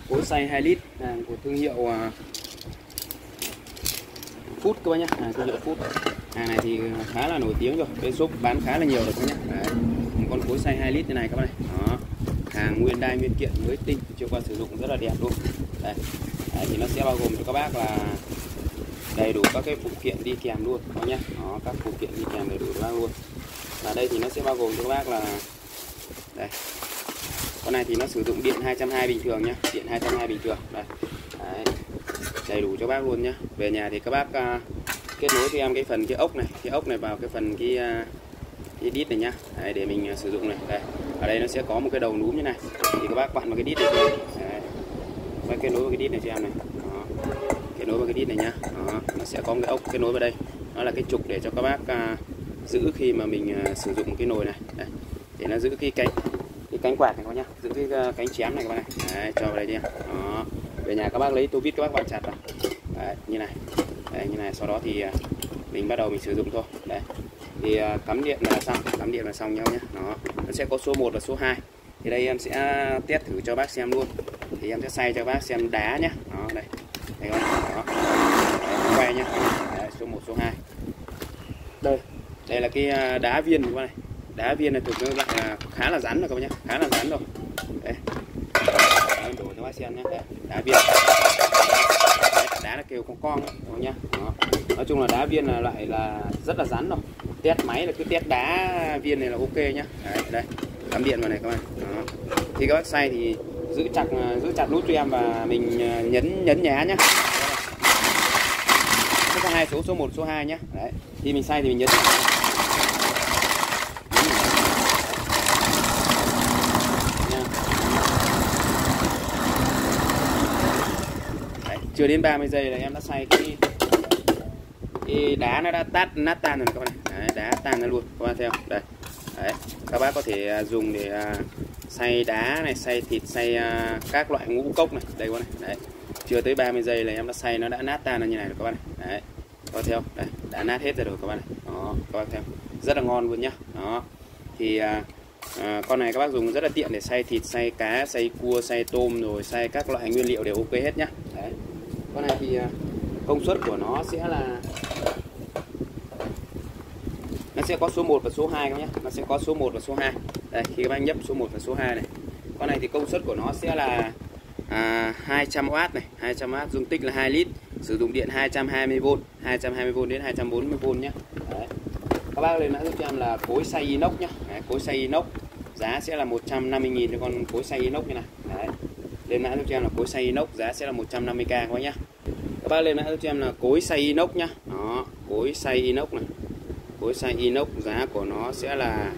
cối xay 2 lít hàng của thương hiệu uh, Food các bác nhé à, thương hiệu Food hàng này thì khá là nổi tiếng rồi. Bên shop bán khá là nhiều rồi các bác nhé Đấy. một con cối xay 2 lít như này các bác này. Đó. Hàng nguyên đai nguyên kiện mới tinh chưa qua sử dụng rất là đẹp luôn. Đây. Đấy, thì nó sẽ bao gồm cho các bác là đầy đủ các cái phụ kiện đi kèm luôn các bác nhé đó, các phụ kiện đi kèm đầy đủ các bác luôn. Và đây thì nó sẽ bao gồm cho các bác là đây con này thì nó sử dụng điện 220 bình thường nhá, điện 220 bình thường. Đây. Đấy. đầy đủ cho bác luôn nhá. về nhà thì các bác uh, kết nối cho em cái phần cái ốc này. Cái ốc này vào cái phần cái uh, cái đít này nhá. Đấy, để mình uh, sử dụng này. Đây. Ở đây nó sẽ có một cái đầu núm như này. Thì các bác quặn vào cái đít này Đấy. Kết nối vào cái đít này cho em này. Đó. Kết nối vào cái đít này nhá. Đó, nó sẽ có một cái ốc kết nối vào đây. Nó là cái trục để cho các bác uh, giữ khi mà mình uh, sử dụng cái nồi này. Đây, để nó giữ cái cánh cái cánh quạt này các nhá. Giữ cái ờ, cánh chém này các bác này. Đấy, cho vào đây đi đó. về nhà các bác lấy tô vít các bác vặn chặt vào. Đấy, như này. Đấy, như này. Sau đó thì ờ, mình bắt đầu mình sử dụng thôi. Đấy. Thì ờ, cắm điện là xong. Cắm điện là xong nhau nhé nó nó sẽ có số 1 và số 2 thì đây em sẽ test thử cho bác xem luôn. Thì em sẽ xay cho bác xem đá nhé đó đây. Thấy không đó. Đấy, quay nhé Đấy, số 1 số 2 đây. Đây là cái đá viên của này đá viên này thuộc loại là khá là rắn rồi các bạn nhé khá là rắn rồi. Đấy đổ cho bác xem nhé. Đấy, đá viên. Đấy, đá là kêu con con đấy, các nhá đó. nói chung là đá viên là loại là rất là rắn rồi. Test máy là cứ test đá viên này là ok nhá đấy, đây. Cắm điện vào này các bạn. Đó. thì các bác xay thì giữ chặt à, giữ chặt nút cho em và mình à, nhấn nhấn nhá nhá. Số hai số số 1 số 2 nhá. Đấy thì mình xay thì mình nhấn nhá. Chưa đến 30 giây là em đã xay cái, cái đá nó đã tát nát tan rồi các bạn này đấy, đá tan ra luôn. Các bạn theo đây. Đấy. Các bác có thể à, dùng để à, xay đá này xay thịt xay à, các loại ngũ cốc này. Đây các bạn này đấy. Chưa tới 30 giây là em đã xay nó đã nát tan ra như này rồi các bạn này đấy. Có theo đây. Đã nát hết rồi các bạn này đó các bác theo rất là ngon luôn nhá. Đó. Thì à, à, con này các bác dùng rất là tiện để xay thịt xay cá xay cua xay tôm rồi xay các loại nguyên liệu đều ok hết nhá. Đấy con này thì à, công suất của nó sẽ là nó sẽ có số 1 và số 2 các nhé. Nó sẽ có số 1 và số 2 đây khi các bác nhấp số 1 và số 2 này. Con này thì công suất của nó sẽ là à, 200W này. 200W dung tích là 2 lít. Sử dụng điện 220V 220V đến 240V nhé. Đấy. các bác lên mã giúp cho em là cối xay inox nhé. Đấy, cối xay inox giá sẽ là 150.000 cho con cối xay inox như này. Đấy lên mã giúp cho em là cối xay inox giá sẽ là 150k các bác nhá. Các bác lên mã giúp cho em là cối xay inox nhá. Đó cối xay inox này. Cối xay inox giá của nó sẽ là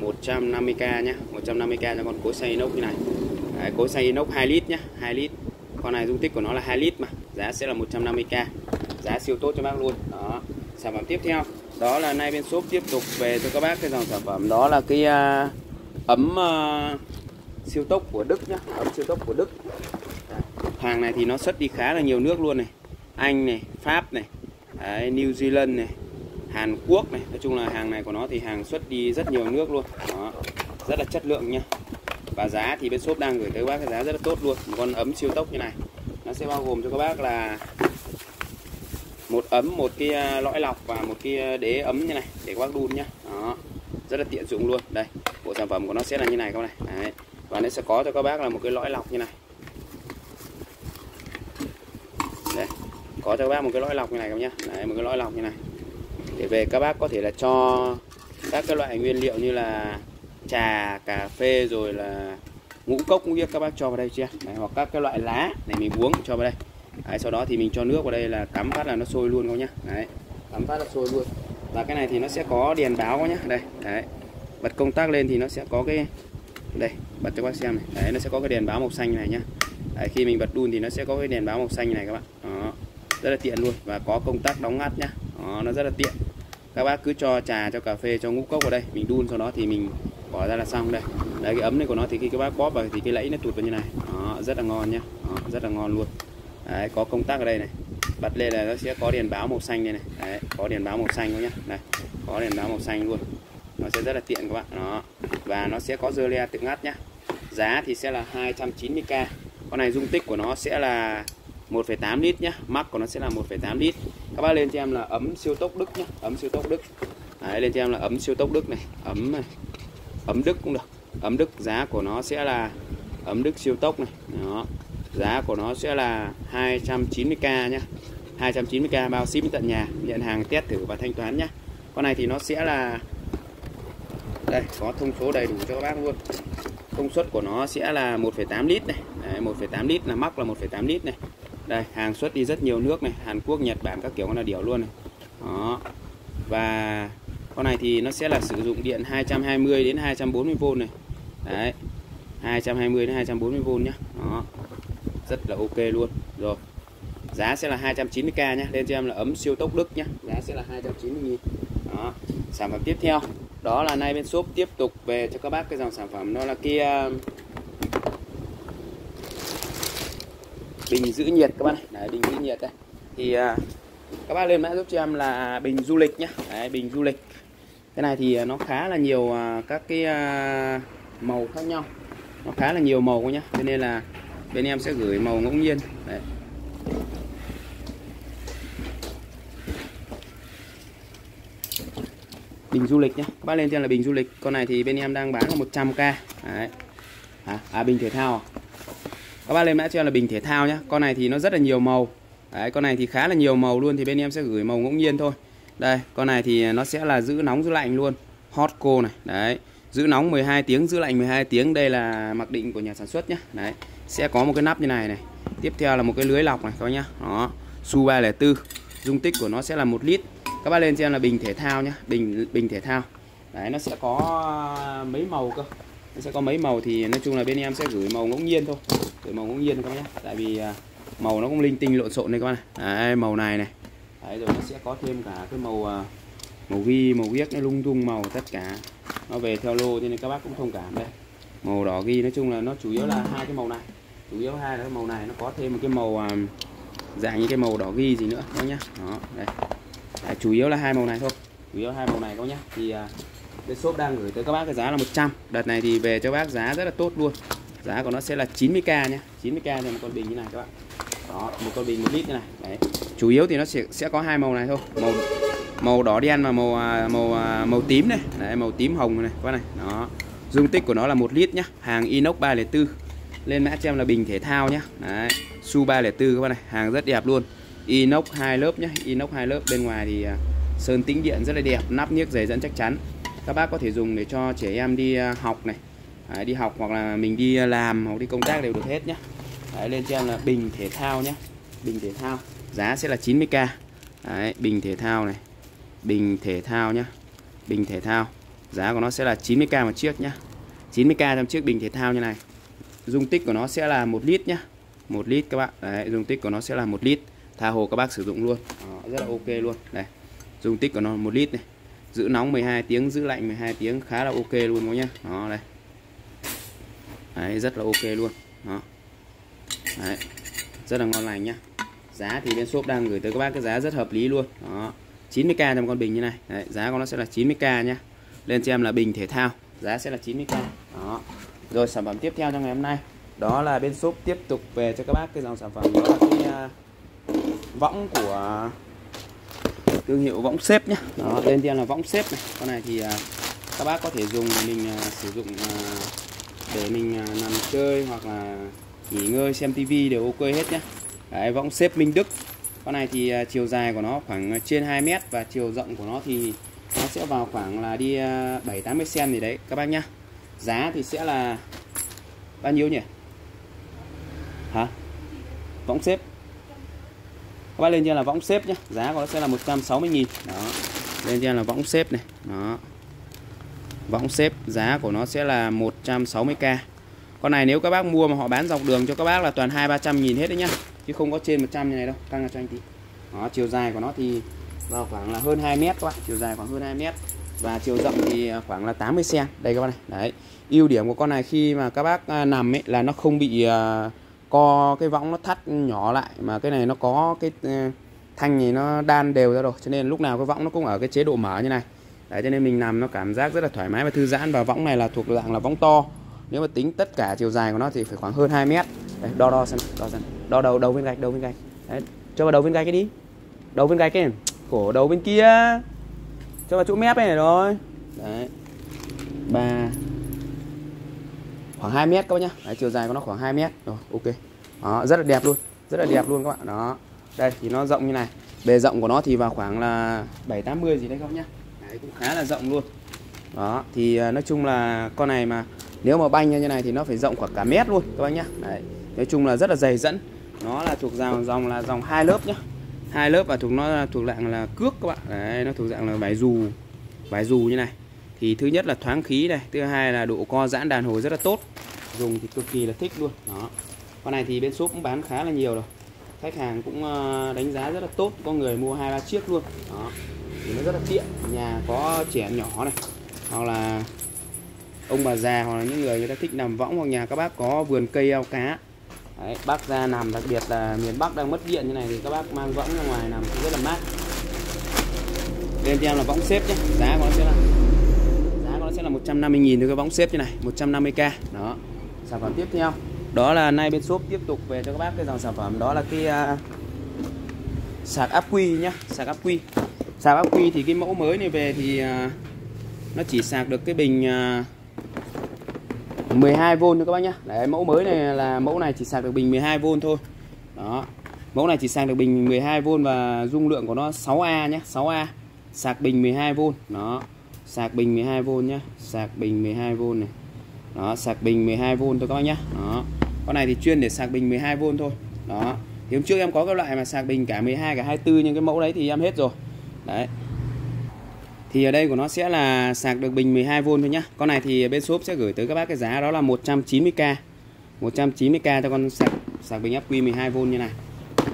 150k nhá. 150k cho con cối xay inox như này. Đấy, cối xay inox 2 lít nhá 2 lít. Con này dung tích của nó là 2 lít mà giá sẽ là 150k giá siêu tốt cho bác luôn. Đó sản phẩm tiếp theo. Đó là nay bên shop tiếp tục về cho các bác cái dòng sản phẩm. Đó là cái uh, ấm uh, siêu tốc của Đức nhá ấm siêu tốc của Đức. Hàng này thì nó xuất đi khá là nhiều nước luôn này. Anh này Pháp này Đấy, New Zealand này Hàn Quốc này. Nói chung là hàng này của nó thì hàng xuất đi rất nhiều nước luôn. Đó rất là chất lượng nha và giá thì bên shop đang gửi tới các bác cái giá rất là tốt luôn. Một con ấm siêu tốc như này. Nó sẽ bao gồm cho các bác là một ấm một cái à, lõi lọc và một cái à, đế ấm như này để các bác đun nhá. Đó rất là tiện dụng luôn. Đây bộ sản phẩm của nó sẽ là như này các bạn này. Đấy và nó sẽ có cho các bác là một cái lõi lọc như này. Đây có cho các bác một cái lõi lọc như này các nhá. Đấy, một cái lõi lọc như này. Để về các bác có thể là cho các cái loại nguyên liệu như là trà cà phê rồi là ngũ cốc ngũ yếc các bác cho vào đây chưa? Đấy, hoặc các cái loại lá để mình uống cho vào đây. Đấy, sau đó thì mình cho nước vào đây là cắm phát là nó sôi luôn các nhá. Đấy, cắm phát là sôi luôn. Và cái này thì nó sẽ có đèn báo nhá. Đây đấy. Bật công tắc lên thì nó sẽ có cái đây bật cho các bác xem này. Đấy nó sẽ có cái đèn báo màu xanh này nhá. Đấy, khi mình bật đun thì nó sẽ có cái đèn báo màu xanh này các bạn. Đó rất là tiện luôn và có công tắc đóng ngắt nhá. Đó, nó rất là tiện. Các bác cứ cho trà cho cà phê cho ngũ cốc vào đây mình đun sau đó thì mình bỏ ra là xong đây. Đấy cái ấm này của nó thì khi các bác bóp vào thì cái lẫy nó tụt vào như này. Đó, rất là ngon nhá. Đó, rất là ngon luôn. Đấy, có công tắc ở đây này. Bật lên là nó sẽ có đèn báo màu xanh đây này. Đấy, có đèn báo màu xanh luôn nhá. Đây có đèn báo màu xanh luôn nó sẽ rất là tiện các bạn. Đó. Và nó sẽ có dơ le tự ngắt nhá. Giá thì sẽ là 290k con này dung tích của nó sẽ là 1,8 lít nhá. Mắc của nó sẽ là 1,8 lít. Các bác lên cho em là ấm siêu tốc đức nhá. Ấm siêu tốc đức. Đấy, lên cho em là ấm siêu tốc đức này. Ấm này. Ấm đức cũng được. Ấm đức giá của nó sẽ là ấm đức siêu tốc này. Đó. Giá của nó sẽ là 290k nhá. 290k bao ship tận nhà nhận hàng test thử và thanh toán nhá. Con này thì nó sẽ là đây có thông số đầy đủ cho các bác luôn. Công suất của nó sẽ là 1,8 lít này. 1,8 lít là mắc là 1,8 lít này. Đây hàng xuất đi rất nhiều nước này. Hàn Quốc Nhật Bản các kiểu con là điểu luôn này. Đó. Và con này thì nó sẽ là sử dụng điện 220 đến 240V này. Đấy 220 đến 240V nhá. Đó. Rất là ok luôn. Rồi giá sẽ là 290k nhá. Lên cho em là ấm siêu tốc Đức nhá. Giá sẽ là 290 000 đó sản phẩm tiếp theo. Đó là nay bên shop tiếp tục về cho các bác cái dòng sản phẩm. Đó là kia um, bình giữ nhiệt các bạn này. Đấy, bình giữ nhiệt đây. Thì uh, các bác lên mã giúp cho em là bình du lịch nhá. Đấy, bình du lịch. Cái này thì à, nó khá là nhiều uh, các cái uh, màu khác nhau. Nó khá là nhiều màu nhá. Cho nên là bên em sẽ gửi màu ngẫu nhiên. Đấy. Bình du lịch nhé các bác lên trên là bình du lịch. Con này thì bên em đang bán là 100k Đấy. À, à bình thể thao à? các bác lên mã cho là bình thể thao nhé con này thì nó rất là nhiều màu. Đấy, con này thì khá là nhiều màu luôn thì bên em sẽ gửi màu ngẫu nhiên thôi. Đây con này thì nó sẽ là giữ nóng giữ lạnh luôn. Hot cô này đấy. Giữ nóng 12 tiếng giữ lạnh 12 tiếng. Đây là mặc định của nhà sản xuất nhé đấy sẽ có một cái nắp như này này. Tiếp theo là một cái lưới lọc này các bác nhá. Đó su 304 dung tích của nó sẽ là một lít các bác lên xem là bình thể thao nhá. Bình bình thể thao. Đấy nó sẽ có mấy màu cơ. Nó sẽ có mấy màu thì nói chung là bên em sẽ gửi màu ngẫu nhiên thôi. Gửi màu ngẫu nhiên các bác nhé tại vì à, màu nó cũng linh tinh lộn xộn đây các bác này. Đấy, màu này này. Đấy, rồi nó sẽ có thêm cả cái màu à, màu ghi màu viết nó lung tung màu tất cả. Nó về theo lô cho nên các bác cũng thông cảm đây. Màu đỏ ghi nói chung là nó chủ yếu là hai cái màu này. Chủ yếu hai là cái màu này. Nó có thêm một cái màu à, dạng như cái màu đỏ ghi gì nữa đó nhá. Đó đây à, chủ yếu là hai màu này thôi. Chủ yếu hai màu này các nhá. Thì à, bên shop đang gửi tới các bác cái giá là 100 đợt này thì về cho bác giá rất là tốt luôn. Giá của nó sẽ là 90k nhá. 90k cho một con bình như này các bạn. Đó một con bình một lít như này. Đấy. Chủ yếu thì nó sẽ sẽ có hai màu này thôi. Màu màu đỏ đen và màu à, màu à, màu tím này. Đấy màu tím hồng này các bạn này. Đó. Dung tích của nó là một lít nhá. Hàng inox 304 lên mã cho em là bình thể thao nhá. Đấy. Su 304 các bạn này. Hàng rất đẹp luôn inox hai lớp nhé, inox hai lớp bên ngoài thì à, sơn tĩnh điện rất là đẹp nắp niếc dày dẫn chắc chắn. Các bác có thể dùng để cho trẻ em đi à, học này. Đấy, đi học hoặc là mình đi à, làm hoặc đi công tác đều được hết nhé. Đấy, lên trên là bình thể thao nhé, bình thể thao giá sẽ là 90k Đấy, bình thể thao này. Bình thể thao nhá. Bình thể thao giá của nó sẽ là 90k một chiếc nhá. 90k trong chiếc bình thể thao như này. Dung tích của nó sẽ là một lít nhá. Một lít các bạn đấy dung tích của nó sẽ là một lít tha hồ các bác sử dụng luôn. Đó, rất là ok luôn. Đây dung tích của nó một lít này. Giữ nóng 12 tiếng giữ lạnh 12 tiếng khá là ok luôn các nhá. Đó đây. Đấy, rất là ok luôn. Đó. Đấy, rất là ngon lành nhá. Giá thì bên shop đang gửi tới các bác cái giá rất hợp lý luôn. Đó 90k trong con bình như này. Đấy, giá của nó sẽ là 90k nhá. Lên cho em là bình thể thao giá sẽ là 90k đó. Rồi sản phẩm tiếp theo trong ngày hôm nay đó là bên shop tiếp tục về cho các bác cái dòng sản phẩm đó là cái uh, võng của thương hiệu võng xếp nhé đó tên tiên là võng xếp này. Con này thì à, các bác có thể dùng mình à, sử dụng à, để mình nằm chơi hoặc là nghỉ ngơi xem tivi đều ok hết nhé Đấy, võng xếp Minh Đức. Con này thì chiều dài của nó khoảng trên 2 mét và chiều rộng của nó thì nó sẽ vào khoảng là đi 7 80 cm gì đấy các bác nhá. Giá thì sẽ là bao nhiêu nhỉ? Hả? Võng xếp các bác lên trên là võng xếp nhé giá của nó sẽ là 160 nghìn. Đó. Lên trên là võng xếp này. Đó. Võng xếp giá của nó sẽ là 160k con này nếu các bác mua mà họ bán dọc đường cho các bác là toàn hai ba trăm nghìn hết đấy nhá. Chứ không có trên 100 như này đâu. Căng ra cho anh tí. Đó chiều dài của nó thì vào khoảng là hơn 2 mét các bác. Chiều dài khoảng hơn 2 mét. Và chiều rộng thì à, khoảng là 80 cm đây các bác này. Đấy. Ưu điểm của con này khi mà các bác à, nằm ấy là nó không bị uh, co cái võng nó thắt nhỏ lại mà cái này nó có cái ờ, thanh thì nó đan đều ra rồi cho nên lúc nào cái võng nó cũng ở cái chế độ mở như này. Đấy cho nên mình nằm nó cảm giác rất là thoải mái và thư giãn và võng này là thuộc dạng là võng to. Nếu mà tính tất cả chiều dài của nó thì phải khoảng hơn 2 mét. Đấy, đo đo xem đo xem. Đo đầu đầu bên gạch đầu bên gạch. Đấy cho vào đầu bên gạch cái đi. Đầu bên gạch cái cổ đầu bên kia. Cho vào chỗ mép này rồi. Đấy ba khoảng 2 mét các bác nhá. Đấy, chiều dài của nó khoảng 2 mét. Rồi ok. Đó rất là đẹp luôn. Rất là đẹp luôn các bạn. Đó. Đây thì nó rộng như này. Bề rộng của nó thì vào khoảng là 7 80 gì đấy các bác nhá. Đấy cũng khá là rộng luôn. Đó thì à, nói chung là con này mà nếu mà banh như này thì nó phải rộng khoảng cả mét luôn các bác nhá. Đấy nói chung là rất là dày dẫn. Nó là thuộc dòng dòng là dòng hai lớp nhá. Hai lớp và thuộc nó thuộc dạng là cước các bạn. Đấy nó thuộc dạng là vải dù vải dù như này thì thứ nhất là thoáng khí này thứ hai là độ co giãn đàn hồi rất là tốt. Dùng thì cực kỳ là thích luôn. Đó. Con này thì bên shop cũng bán khá là nhiều rồi. Khách hàng cũng ờ, đánh giá rất là tốt. Có người mua hai ba chiếc luôn. Đó. Thì nó rất là tiện. Nhà có trẻ nhỏ này. Hoặc là ông bà già hoặc là những người người ta thích nằm võng hoặc nhà các bác có vườn cây ao cá. Đấy, bác ra nằm đặc biệt là miền Bắc đang mất điện như này thì các bác mang võng ra ngoài nằm cũng rất là mát. Bên em là võng xếp nhé. Giá của nó sẽ là nó sẽ là 150 000 thôi cái bóng xếp như này 150k đó sản phẩm tiếp theo. Đó là nay bên shop tiếp tục về cho các bác cái dòng sản phẩm đó là cái uh, sạc áp quy nhá sạc áp quy. Sạc áp quy thì cái mẫu mới này về thì uh, nó chỉ sạc được cái bình à, uh, 12V thôi các bác nhá. Đấy, mẫu mới này là mẫu này chỉ sạc được bình 12V thôi. Đó mẫu này chỉ sạc được bình 12V và dung lượng của nó 6A nhé 6A sạc bình 12V đó sạc bình 12V nhá. Sạc bình 12V này. Đó sạc bình 12V thôi các bác nhá. Đó. Con này thì chuyên để sạc bình 12V thôi. Đó. Thì hôm trước em có cái loại mà sạc bình cả 12 cả 24 nhưng cái mẫu đấy thì em hết rồi. Đấy. Thì ở đây của nó sẽ là sạc được bình 12V thôi nhá. Con này thì bên shop sẽ gửi tới các bác cái giá đó là 190k 190k cho con sạc sạc bình áp quy 12V như này.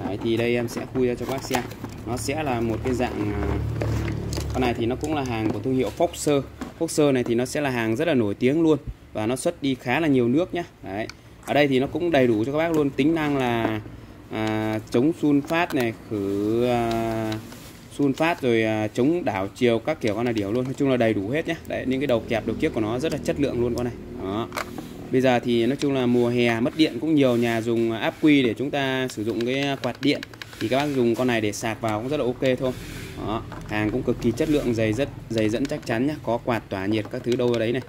Đấy, thì đây em sẽ khui ra cho các bác xem. Nó sẽ là một cái dạng à, con này thì nó cũng là hàng của thương hiệu Foxer. Foxer này thì nó sẽ là hàng rất là nổi tiếng luôn và nó xuất đi khá là nhiều nước nhá. Đấy. ở đây thì nó cũng đầy đủ cho các bác luôn. Tính năng là à, chống sun phát này khử à, sun phát rồi à, chống đảo chiều các kiểu con này điểu luôn. Nói chung là đầy đủ hết nhé đấy những cái đầu kẹp đầu kiếp của nó rất là chất lượng luôn con này. Đó. Bây giờ thì nói chung là mùa hè mất điện cũng nhiều nhà dùng áp quy để chúng ta sử dụng cái quạt điện. Thì các bác dùng con này để sạc vào cũng rất là ok thôi đó, hàng cũng cực kỳ chất lượng, dày rất, dày dẫn chắc chắn nhá. Có quạt, tỏa nhiệt các thứ đâu ở đấy này.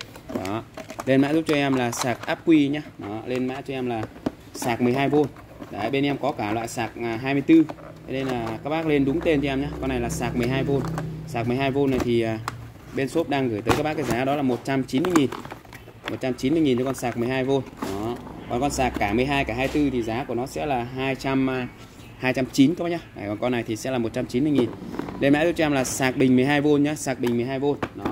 Đó, lên mã giúp cho em là sạc áp quy nhá. Đó, lên mã cho em là sạc 12V đấy, bên em có cả loại sạc à, 24 nên là các bác lên đúng tên cho em nhé con này là sạc 12V sạc 12V này thì à, bên shop đang gửi tới các bác cái giá đó là 190.000 190.000 cho con sạc 12V đó, còn con sạc cả 12 cả 24 thì giá của nó sẽ là 200 290 các bác nhá. Đấy, còn con này thì sẽ là 190 nghìn. Đây mã cho em là sạc bình 12V nhá sạc bình 12V đó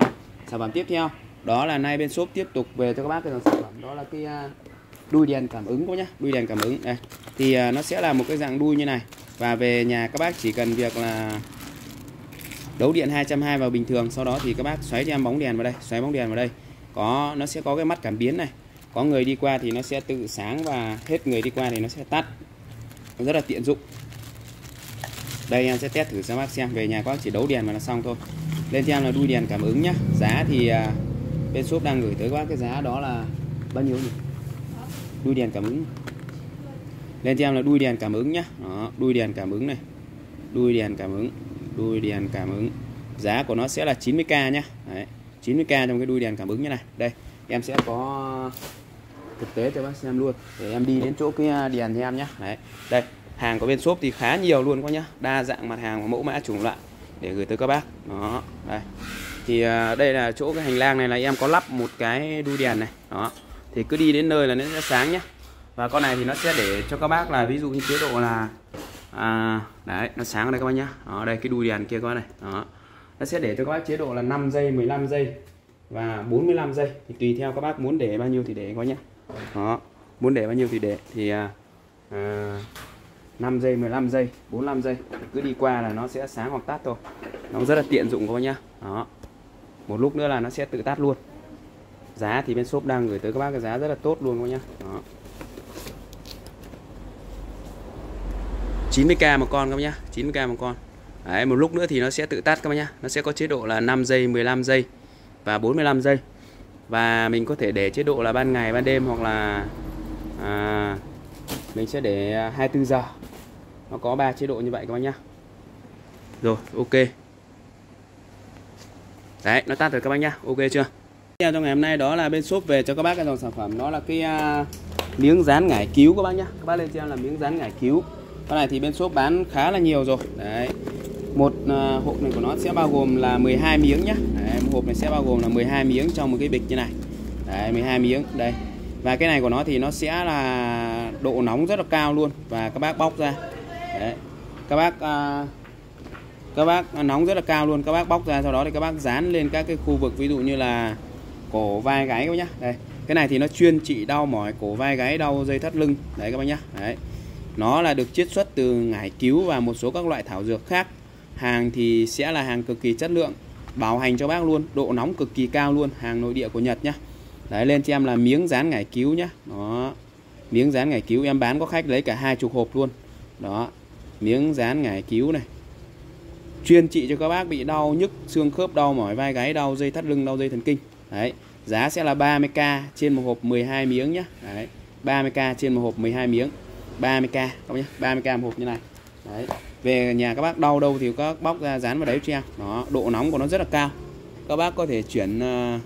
sản phẩm tiếp theo. Đó là nay bên shop tiếp tục về cho các bác cái dòng sản phẩm. Đó là cái à, đuôi đèn cảm ứng các nhá đuôi đèn cảm ứng. Đây thì à, nó sẽ là một cái dạng đuôi như này. Và về nhà các bác chỉ cần việc là đấu điện 220 vào bình thường sau đó thì các bác xoáy cho em bóng đèn vào đây xoáy bóng đèn vào đây. Có nó sẽ có cái mắt cảm biến này. Có người đi qua thì nó sẽ tự sáng và hết người đi qua thì nó sẽ tắt rất là tiện dụng. Đây em sẽ test thử cho bác xem. Về nhà các bác chỉ đấu đèn mà là xong thôi. Lên theo em là đuôi đèn cảm ứng nhá. Giá thì à, bên shop đang gửi tới các bác cái giá đó là bao nhiêu nhỉ? Đuôi đèn cảm ứng. Lên cho em là đuôi đèn cảm ứng nhá. Đó, đuôi đèn cảm ứng này. Đuôi đèn cảm ứng đuôi đèn cảm ứng. Giá của nó sẽ là 90k nhá. Đấy, 90k trong cái đuôi đèn cảm ứng như này. Đây em sẽ có thực tế cho bác xem luôn. Để em đi đến chỗ cái à, đèn cho em nhé đấy. Đây hàng của bên shop thì khá nhiều luôn các nhá. Đa dạng mặt hàng và mẫu mã chủng loại để gửi tới các bác. Đó đây. Thì à, đây là chỗ cái hành lang này là em có lắp một cái đuôi đèn này. Đó. Thì cứ đi đến nơi là nó sẽ sáng nhé và con này thì nó sẽ để cho các bác là ví dụ như chế độ là à, đấy nó sáng ở đây các bác nhá. Đó đây cái đuôi đèn kia các này. Đó. Nó sẽ để cho các bác chế độ là 5 giây 15 giây và 45 giây. Thì tùy theo các bác muốn để bao nhiêu thì để các bác nhé đó. Muốn để bao nhiêu thì để. Thì à, à, 5 giây 15 giây 45 giây. Cứ đi qua là nó sẽ sáng hoặc tắt thôi. Nó rất là tiện dụng các bác nhá. Đó. Một lúc nữa là nó sẽ tự tắt luôn. Giá thì bên shop đang gửi tới các bác cái giá rất là tốt luôn các bác nhá. Đó. 90k một con các bác nhá. 90k một con. Đấy, một lúc nữa thì nó sẽ tự tắt các bác nhá. Nó sẽ có chế độ là 5 giây 15 giây và 45 giây và mình có thể để chế độ là ban ngày ban đêm hoặc là à, mình sẽ để 24 giờ. Nó có ba chế độ như vậy các bác nhá. Rồi ok. Đấy nó tắt rồi các bác nhá. Ok chưa? Theo trong ngày hôm nay đó là bên shop về cho các bác cái dòng sản phẩm. Đó là cái uh, miếng dán ngải cứu các bác nhá. Các bác lên cho em là miếng dán ngải cứu. Con này thì bên shop bán khá là nhiều rồi. Đấy một uh, hộp này của nó sẽ bao gồm là 12 miếng nhá. Đấy, một hộp này sẽ bao gồm là 12 miếng trong một cái bịch như này. Đấy 12 miếng đây. Và cái này của nó thì nó sẽ là độ nóng rất là cao luôn. Và các bác bóc ra. Đấy. Các bác uh, các bác à, nóng rất là cao luôn. Các bác bóc ra sau đó thì các bác dán lên các cái khu vực ví dụ như là cổ vai gáy các bác nhá. Đây. Cái này thì nó chuyên trị đau mỏi cổ vai gáy đau dây thắt lưng. Đấy các bác nhá. Đấy. Nó là được chiết xuất từ ngải cứu và một số các loại thảo dược khác hàng thì sẽ là hàng cực kỳ chất lượng bảo hành cho bác luôn độ nóng cực kỳ cao luôn hàng nội địa của Nhật nhá. Đấy lên cho em là miếng dán ngải cứu nhá. Đó miếng dán ngải cứu em bán có khách lấy cả hai chục hộp luôn. Đó miếng dán ngải cứu này. Chuyên trị cho các bác bị đau nhức xương khớp đau mỏi vai gáy đau dây thắt lưng đau dây thần kinh. Đấy giá sẽ là 30k trên một hộp 12 miếng nhá. Đấy 30k trên một hộp 12 miếng. 30k các nhá, 30k một hộp như này. Đấy về nhà các bác đau đâu thì các bóc ra dán vào đấy cho em. Đó độ nóng của nó rất là cao. Các bác có thể chuyển ờ,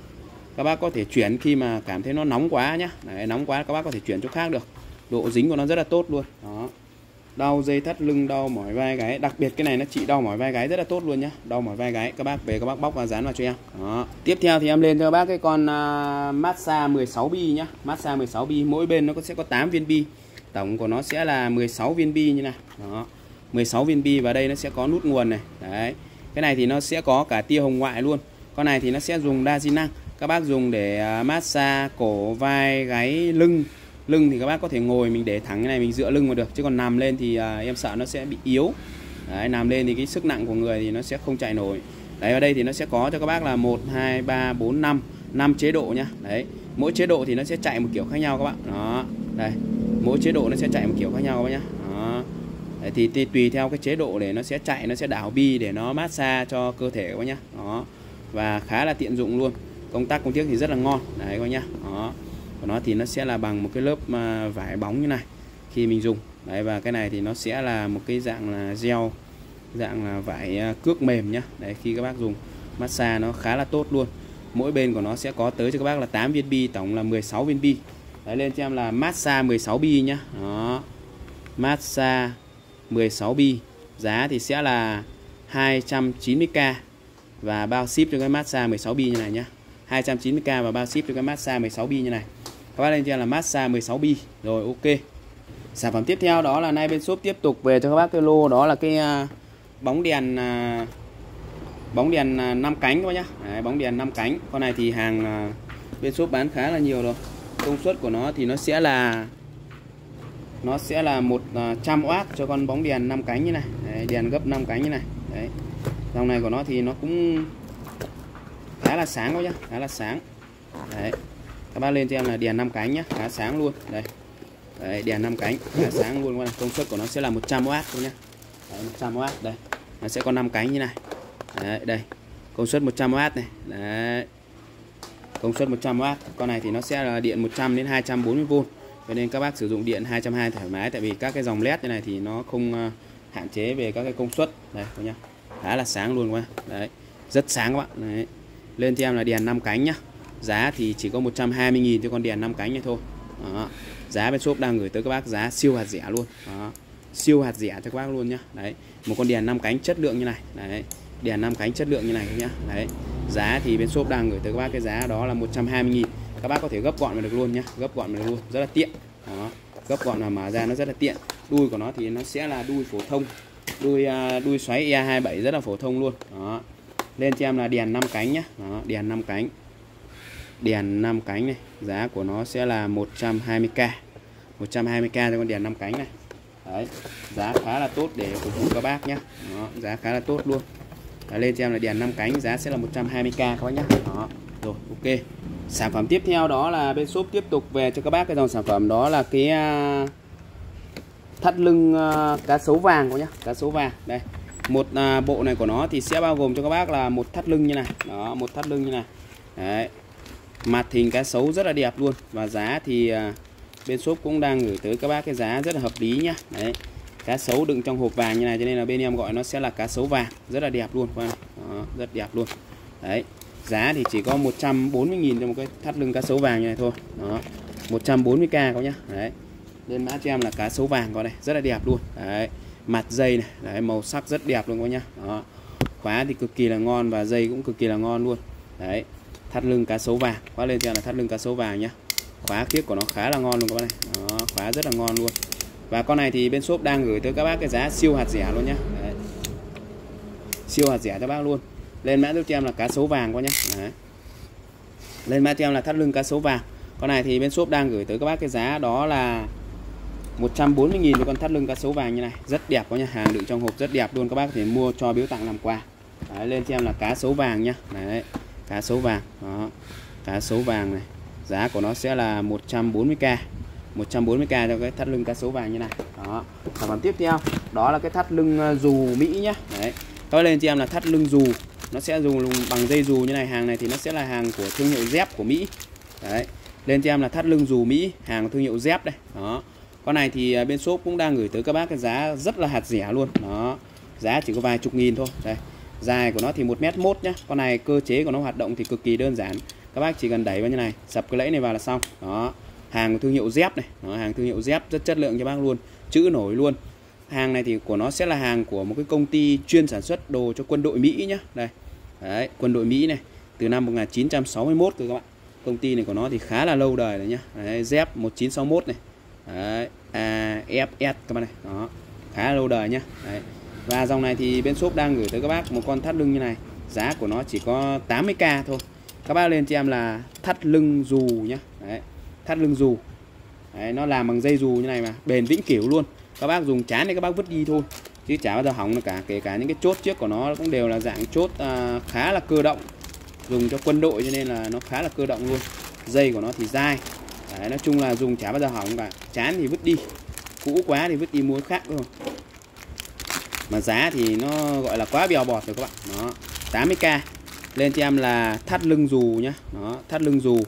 các bác có thể chuyển khi mà cảm thấy nó nóng quá nhá. Đấy, nóng quá các bác có thể chuyển chỗ khác được. Độ dính của nó rất là tốt luôn. Đó. Đau dây thắt lưng đau mỏi vai gáy. Đặc biệt cái này nó trị đau mỏi vai gáy rất là tốt luôn nhá. Đau mỏi vai gáy. Các bác về các bác bóc và dán vào cho em. Đó. Tiếp theo thì em lên cho bác cái con uh, massage 16 bi nhá. Massage 16 bi mỗi bên nó sẽ có 8 viên bi. Tổng của nó sẽ là 16 viên bi như này. Đó. 16 viên bi và đây nó sẽ có nút nguồn này. Đấy. Cái này thì nó sẽ có cả tia hồng ngoại luôn. Con này thì nó sẽ dùng đa di năng. Các bác dùng để à, massage cổ vai gáy lưng. Lưng thì các bác có thể ngồi mình để thẳng cái này mình dựa lưng vào được. Chứ còn nằm lên thì à, em sợ nó sẽ bị yếu. Đấy, nằm lên thì cái sức nặng của người thì nó sẽ không chạy nổi. Đấy ở đây thì nó sẽ có cho các bác là 1 2 3 4 5 5 chế độ nhá. Đấy. Mỗi chế độ thì nó sẽ chạy một kiểu khác nhau các bạn đó. Đây. Mỗi chế độ nó sẽ chạy một kiểu khác nhau các bác nhá thì, thì tùy theo cái chế độ để nó sẽ chạy nó sẽ đảo bi để nó massage cho cơ thể các bác nhá. Đó. Và khá là tiện dụng luôn. Công tác công tiếc thì rất là ngon. Đấy các bác nhá. Đó. Của nó thì nó sẽ là bằng một cái lớp à, vải bóng như này khi mình dùng. Đấy và cái này thì nó sẽ là một cái dạng là gel dạng là vải à, cước mềm nhá. Đấy khi các bác dùng. Massage nó khá là tốt luôn. Mỗi bên của nó sẽ có tới cho các bác là 8 viên bi tổng là 16 viên bi. Đấy lên cho em là massage 16 bi nhá. Đó. Massage 16 bi giá thì sẽ là 290k và bao ship cho cái massage 16 bi như này nhá. 290k và bao ship cho cái massage 16 bi như này. Các bác lên cho là massage 16 bi rồi ok. Sản phẩm tiếp theo đó là nay bên shop tiếp tục về cho các bác cái lô đó là cái à, bóng đèn à, bóng đèn à, 5 cánh các bác nhá. Đấy, bóng đèn 5 cánh. Con này thì hàng bên shop bán khá là nhiều rồi. Công suất của nó thì nó sẽ là nó sẽ là 100W à, cho con bóng đèn 5 cánh như này. Đấy, đèn gấp 5 cánh như này. Đấy. dòng này của nó thì nó cũng khá là sáng các nhá khá là sáng. Đấy. các bác lên cho em là đèn 5 cánh nhá khá sáng luôn. Đây. Đấy, đèn 5 cánh khá sáng luôn công suất của nó sẽ là 100W thôi nhá. Đấy, 100W đây. Nó sẽ có 5 cánh như này. Đấy, đây. Công suất 100W này. Đấy. công suất 100W con này thì nó sẽ là điện 100 đến 240V cho nên các bác sử dụng điện 220 thoải mái, tại vì các cái dòng led như này thì nó không ờ, hạn chế về các cái công suất. Đây, các nhá. Khá là sáng luôn các đấy, rất sáng các bạn đấy. Lên cho em là đèn 5 cánh nhá. Giá thì chỉ có 120.000 cho con đèn 5 cánh này thôi. Đó. giá bên shop đang gửi tới các bác giá siêu hạt rẻ luôn. Đó. siêu hạt rẻ cho các bác luôn nhá. Đấy, một con đèn 5 cánh chất lượng như này. Đấy, đèn 5 cánh chất lượng như này nhá. Đấy, giá thì bên shop đang gửi tới các bác cái giá đó là 120 000 các bác có thể gấp gọn mà được luôn nhá. Gấp gọn mà được luôn. Rất là tiện. Đó. Gấp gọn là mà ra nó rất là tiện. Đuôi của nó thì nó sẽ là đuôi phổ thông. Đuôi à, đuôi xoáy E27 rất là phổ thông luôn. Đó. Lên cho em là đèn 5 cánh nhá. Đó đèn 5 cánh. Đèn 5 cánh này giá của nó sẽ là 120k 120k cho con đèn 5 cánh này. Đấy, giá khá là tốt để phục vụ các bác nhé đó, giá khá là tốt luôn. Đó, lên cho em là đèn 5 cánh giá sẽ là 120k các bác nhé đó rồi ok sản phẩm tiếp theo đó là bên shop tiếp tục về cho các bác cái dòng sản phẩm đó là cái à, thắt lưng à, cá sấu vàng của nhá cá sấu vàng. Đây một à, bộ này của nó thì sẽ bao gồm cho các bác là một thắt lưng như này. Đó một thắt lưng như này. Đấy mặt hình cá sấu rất là đẹp luôn. Và giá thì bên shop cũng đang gửi tới các bác cái giá rất là hợp lý nhá. Đấy cá sấu đựng trong hộp vàng như này cho nên là bên em gọi nó sẽ là cá sấu vàng. Rất là đẹp luôn đó, rất đẹp luôn. Đấy giá thì chỉ có 140.000 cho một cái thắt lưng cá sấu vàng như này thôi. Đó 140k các nhá. Đấy lên mã cho em là cá sấu vàng có này rất là đẹp luôn. Đấy mặt dây này đấy màu sắc rất đẹp luôn các nhá. Đó khóa thì cực kỳ là ngon và dây cũng cực kỳ là ngon luôn. Đấy thắt lưng cá sấu vàng khóa lên cho là thắt lưng cá sấu vàng nhá. Khóa kiếp của nó khá là ngon luôn các bác này. Đó, khóa rất là ngon luôn. Và con này thì bên shop đang gửi tới các bác cái giá siêu hạt rẻ luôn nhá. Đấy. siêu hạt rẻ cho bác luôn lên mã giúp cho em là cá sấu vàng quá nhé. Đấy. lên mã cho em là thắt lưng cá sấu vàng. Con này thì bên shop đang gửi tới các bác cái giá đó là 140.000 cho con thắt lưng cá sấu vàng như này. Rất đẹp quá nhà hàng đựng trong hộp rất đẹp luôn. Các bác có thể mua cho biếu tặng làm quà. Đấy, lên cho em là cá sấu vàng nhá. Đấy, cá sấu vàng. Đó cá sấu vàng này. Giá của nó sẽ là 140k 140k cho cái thắt lưng cá sấu vàng như này. Đó sản phẩm tiếp theo đó là cái thắt lưng ờ, dù Mỹ nhá. Đấy tôi lên cho em là thắt lưng dù nó sẽ dùng bằng dây dù như này. Hàng này thì nó sẽ là hàng của thương hiệu dép của Mỹ. Đấy lên cho em là thắt lưng dù Mỹ hàng thương hiệu dép đây. Đó. Con này thì à, bên shop cũng đang gửi tới các bác cái giá rất là hạt rẻ luôn. Đó. Giá chỉ có vài chục nghìn thôi. Đây dài của nó thì một mét mốt nhá. Con này cơ chế của nó hoạt động thì cực kỳ đơn giản. Các bác chỉ cần đẩy vào như này sập cái lẫy này vào là xong. Đó. Hàng của thương hiệu dép này. Đó, hàng thương hiệu dép rất chất lượng cho bác luôn. Chữ nổi luôn hàng này thì của nó sẽ là hàng của một cái công ty chuyên sản xuất đồ cho quân đội Mỹ nhá. Đây Đấy, quân đội Mỹ này từ năm 1961 rồi các bạn. Công ty này của nó thì khá là lâu đời rồi nhá. Đấy, Z 1961 này. Đấy, AFS các bạn này. Đó khá là lâu đời nhá. Đấy. và dòng này thì bên shop đang gửi tới các bác một con thắt lưng như này. Giá của nó chỉ có 80k thôi. Các bác lên cho em là thắt lưng dù nhá. Đấy, thắt lưng dù. Đấy, nó làm bằng dây dù như này mà bền vĩnh cửu luôn các bác dùng chán thì các bác vứt đi thôi. Chứ chả bao giờ hỏng được cả. Kể cả những cái chốt trước của nó cũng đều là dạng chốt à, khá là cơ động. Dùng cho quân đội cho nên là nó khá là cơ động luôn. Dây của nó thì dai. Đấy, nói chung là dùng chả bao giờ hỏng cả. Chán thì vứt đi. Cũ quá thì vứt đi mua khác thôi. Mà giá thì nó gọi là quá bèo bọt rồi các bạn. Nó 80k lên cho em là thắt lưng dù nhá. Nó thắt lưng dù.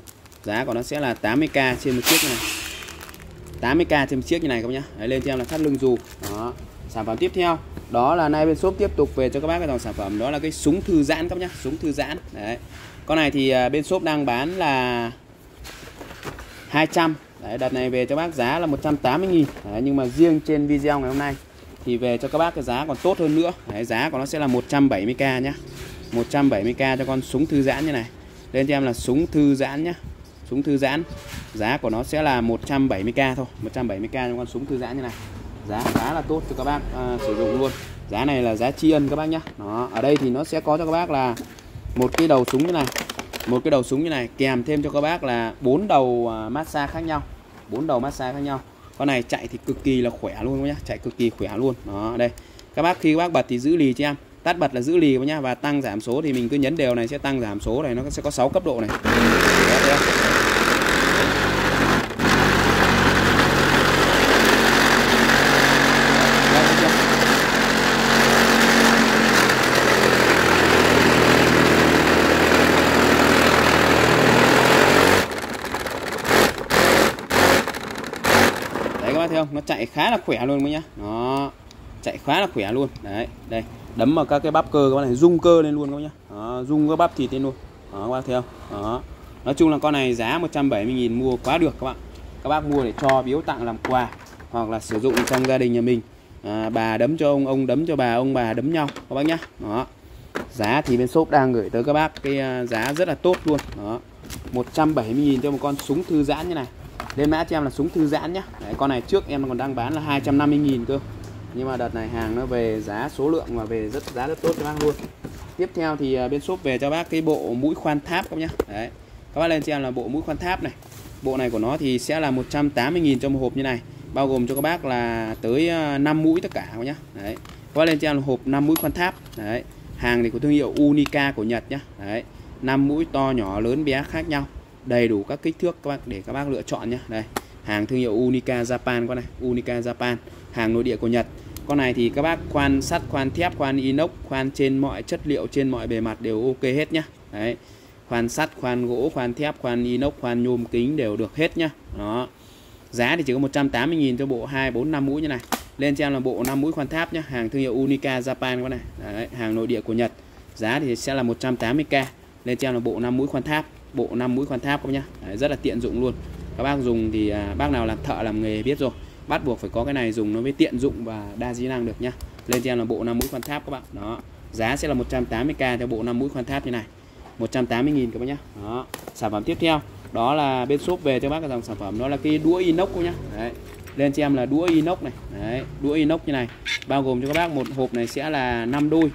Giá của nó sẽ là 80k trên một chiếc này. 80k thêm chiếc như này các bác nhá. Đấy, lên cho em là thắt lưng dù. Đó sản phẩm tiếp theo. Đó là nay bên shop tiếp tục về cho các bác cái dòng sản phẩm. Đó là cái súng thư giãn các bác nhá súng thư giãn. Đấy. Con này thì à, bên shop đang bán là 200 đấy đợt này về cho bác giá là 180 nghìn. Đấy, nhưng mà riêng trên video ngày hôm nay thì về cho các bác cái giá còn tốt hơn nữa. Đấy, giá của nó sẽ là 170k nhá. 170k cho con súng thư giãn như này. Lên cho em là súng thư giãn nhá súng thư giãn. Giá của nó sẽ là 170k thôi 170k cho con súng thư giãn như này. Giá khá là tốt cho các bác à, sử dụng luôn. Giá này là giá tri ân các bác nhá. Nó ở đây thì nó sẽ có cho các bác là một cái đầu súng như này một cái đầu súng như này kèm thêm cho các bác là bốn đầu à, massage khác nhau bốn đầu massage khác nhau. Con này chạy thì cực kỳ là khỏe luôn nhá chạy cực kỳ khỏe luôn. Đó đây. Các bác khi các bác bật thì giữ lì cho em. Tắt bật là giữ lì nhá và tăng giảm số thì mình cứ nhấn đều này sẽ tăng giảm số này nó sẽ có 6 cấp độ này. Đó, thấy không nó chạy khá là khỏe luôn các nhá. Nó chạy khá là khỏe luôn. Đấy đây đấm vào các cái bắp cơ các bạn này rung cơ lên luôn các nhá. Đó, rung các bắp thịt lên luôn. Đó các bạn thấy không? Đó. Nói chung là con này giá 170.000 mua quá được các bạn. Các bác mua để cho biếu tặng làm quà hoặc là sử dụng trong gia đình nhà mình. À, bà đấm cho ông ông đấm cho bà ông bà đấm nhau các bác nhá. Đó giá thì bên shop đang gửi tới các bác cái à, giá rất là tốt luôn. Đó 170.000 cho một con súng thư giãn như này lên mã cho em là súng thư giãn nhá. Đấy, con này trước em còn đang bán là 250.000 cơ. Nhưng mà đợt này hàng nó về giá số lượng và về rất giá rất tốt cho bác luôn. Tiếp theo thì à, bên shop về cho bác cái bộ mũi khoan tháp các nhá. Đấy các bác lên cho em là bộ mũi khoan tháp này. Bộ này của nó thì sẽ là 180.000 cho một hộp như này bao gồm cho các bác là tới à, 5 mũi tất cả các nhá. Đấy các bác lên cho em là hộp 5 mũi khoan tháp. Đấy hàng thì của thương hiệu Unica của Nhật nhá. Đấy 5 mũi to nhỏ lớn bé khác nhau đầy đủ các kích thước các bác để các bác lựa chọn nhé đây hàng thương hiệu Unica Japan con này Unica Japan hàng nội địa của Nhật. Con này thì các bác khoan sắt khoan thép khoan inox khoan trên mọi chất liệu trên mọi bề mặt đều ok hết nhá. Đấy khoan sắt khoan gỗ khoan thép khoan inox khoan nhôm kính đều được hết nhá. Đó giá thì chỉ có 180.000 cho bộ 2 4 5 mũi như này. Lên cho em là bộ 5 mũi khoan tháp nhá hàng thương hiệu Unica Japan con này. Đấy, hàng nội địa của Nhật. Giá thì sẽ là 180k lên cho em là bộ 5 mũi khoan tháp bộ 5 mũi khoan tháp các nhá. Đấy, rất là tiện dụng luôn. Các bác dùng thì à, bác nào làm thợ làm nghề biết rồi. Bắt buộc phải có cái này dùng nó mới tiện dụng và đa di năng được nhá. Lên cho em là bộ 5 mũi khoan tháp các bạn. Đó giá sẽ là 180k theo bộ 5 mũi khoan tháp như này. 180.000 các bác nhá. Đó sản phẩm tiếp theo đó là bên shop về cho bác cái dòng sản phẩm đó là cái đũa inox các nhá. Đấy lên cho em là đũa inox này. Đấy đũa inox như này bao gồm cho các bác một hộp này sẽ là 5 đôi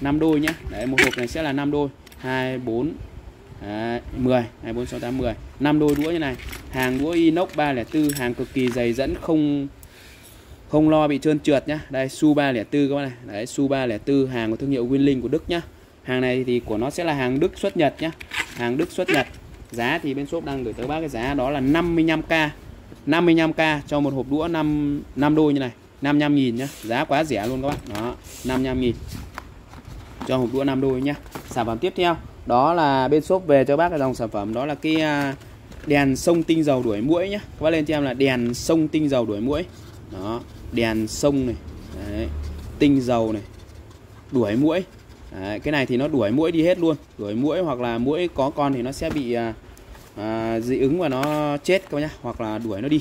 5 đôi nhá. Đấy một hộp này sẽ là 5 đôi. 2 4 Đấy, 10 2 4 6 8 10 5 đôi đũa như này. Hàng đũa inox 304 hàng cực kỳ dày dẫn không không lo bị trơn trượt nhá. Đây su 304 các bạn này. Đấy su 304 hàng của thương hiệu Winling của Đức nhá. Hàng này thì của nó sẽ là hàng Đức xuất Nhật nhá. Hàng Đức xuất Nhật. Giá thì bên shop đang gửi tới bác cái giá đó là 55k 55k cho một hộp đũa 5 5 đôi như này. 55 nghìn nhá. Giá quá rẻ luôn các bạn. Đó 55 nghìn cho hộp đũa 5 đôi nhá. Sản phẩm tiếp theo đó là bên shop về cho bác cái dòng sản phẩm. Đó là cái à, đèn sông tinh dầu đuổi mũi nhé các bác lên cho em là đèn sông tinh dầu đuổi mũi đó đèn sông này. Đấy. tinh dầu này. Đuổi mũi Đấy. cái này thì nó đuổi mũi đi hết luôn. Đuổi mũi hoặc là mũi có con thì nó sẽ bị à, à, dị ứng và nó chết các bác nhá. Hoặc là đuổi nó đi.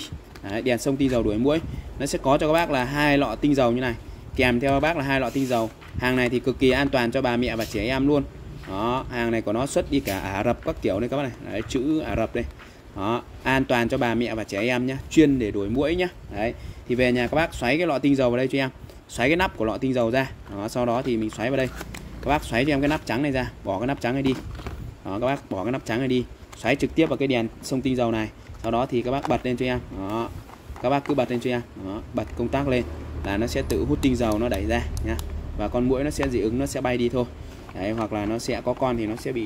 Đấy. đèn sông tinh dầu đuổi mũi nó sẽ có cho các bác là hai lọ tinh dầu như này. Kèm theo bác là hai lọ tinh dầu. Hàng này thì cực kỳ an toàn cho bà mẹ và trẻ em luôn đó hàng này của nó xuất đi cả Ả Rập các kiểu này các bạn này. Đấy, chữ Ả Rập đây. Đó an toàn cho bà mẹ và trẻ em nhé chuyên để đuổi mũi nhá. Đấy thì về nhà các bác xoáy cái lọ tinh dầu vào đây cho em. Xoáy cái nắp của lọ tinh dầu ra. Đó, sau đó thì mình xoáy vào đây. Các bác xoáy cho em cái nắp trắng này ra. Bỏ cái nắp trắng này đi. Đó các bác bỏ cái nắp trắng này đi. Xoáy trực tiếp vào cái đèn sông tinh dầu này. Sau đó thì các bác bật lên cho em. Đó các bác cứ bật lên cho em. Đó, bật công tắc lên là nó sẽ tự hút tinh dầu nó đẩy ra nhá. Và con mũi nó sẽ dị ứng nó sẽ bay đi thôi đấy, hoặc là nó sẽ có con thì nó sẽ bị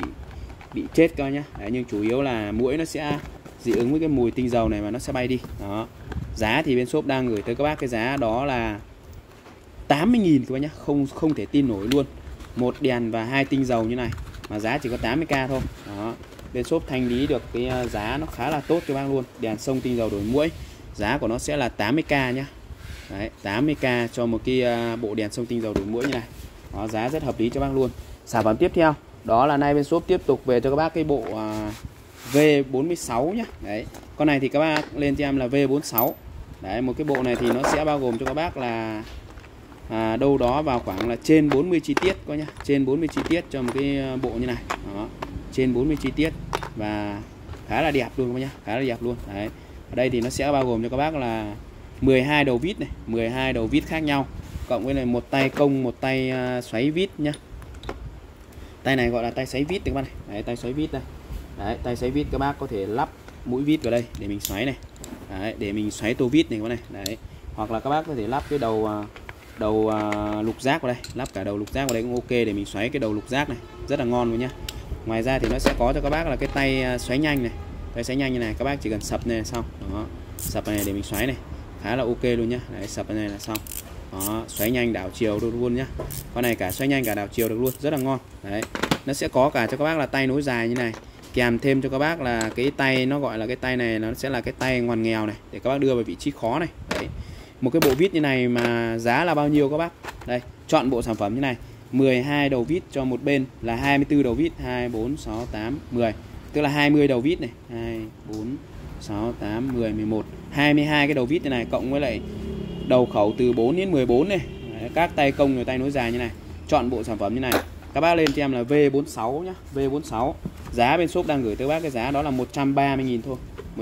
bị chết cơ nhá. Đấy, nhưng chủ yếu là mũi nó sẽ dị ứng với cái mùi tinh dầu này mà nó sẽ bay đi. Đó. Giá thì bên shop đang gửi tới các bác cái giá đó là 80.000 các bác nhá. Không không thể tin nổi luôn. Một đèn và hai tinh dầu như này mà giá chỉ có 80k thôi. Đó. Bên shop thanh lý được cái ờ, giá nó khá là tốt cho bác luôn. Đèn sông tinh dầu đổi mũi giá của nó sẽ là 80k nhá. Đấy, 80k cho một cái ờ, bộ đèn sông tinh dầu đổi mũi như này. Đó, giá rất hợp lý cho bác luôn sản phẩm tiếp theo đó là nay bên shop tiếp tục về cho các bác cái bộ à, V46 nhá. Đấy con này thì các bác lên cho em là V46 đấy một cái bộ này thì nó sẽ bao gồm cho các bác là à, đâu đó vào khoảng là trên 40 chi tiết coi nhá. Trên 40 chi tiết cho một cái à, bộ như này. Đó trên 40 chi tiết và khá là đẹp luôn các nhá khá là đẹp luôn. Đấy ở đây thì nó sẽ bao gồm cho các bác là 12 đầu vít này 12 đầu vít khác nhau cộng với lại một tay công một tay à, xoáy vít nhá tay này gọi là tay xoáy vít các bạn này. Đấy, tay xoáy vít đây. Đấy tay xoáy vít các bác có thể lắp mũi vít vào đây để mình xoáy này. Đấy, để mình xoáy tô vít này các bạn này. Đấy hoặc là các bác có thể lắp cái đầu à, đầu à, lục giác vào đây. Lắp cả đầu lục giác vào đây cũng ok để mình xoáy cái đầu lục giác này. Rất là ngon luôn nhá. Ngoài ra thì nó sẽ có cho các bác là cái tay à, xoáy nhanh này. Tay xoáy nhanh như này các bác chỉ cần sập này là xong. Đó sập này để mình xoáy này. Khá là ok luôn nhá. Đấy sập này là xong đó, xoáy nhanh đảo chiều được luôn nhá. Con này cả xoáy nhanh cả đảo chiều được luôn, rất là ngon. Đấy, nó sẽ có cả cho các bác là tay nối dài như này, kèm thêm cho các bác là cái tay, nó gọi là cái tay này, nó sẽ là cái tay ngoằn nghèo này, để các bác đưa vào vị trí khó này. Đấy, một cái bộ vít như này mà giá là bao nhiêu các bác? Đây, chọn bộ sản phẩm như này 12 đầu vít cho một bên là 24 đầu vít. 2 4 6 8 10 tức là 20 đầu vít này. 2 4 6 8 10 11 22 cái đầu vít như này cộng với lại đầu khẩu từ 4 đến 14 này Đấy, các tay công rồi tay nối dài như này chọn bộ sản phẩm như này. Các bác lên cho em là V46 nhá V46 giá bên shop đang gửi tới bác cái giá đó là 130.000 thôi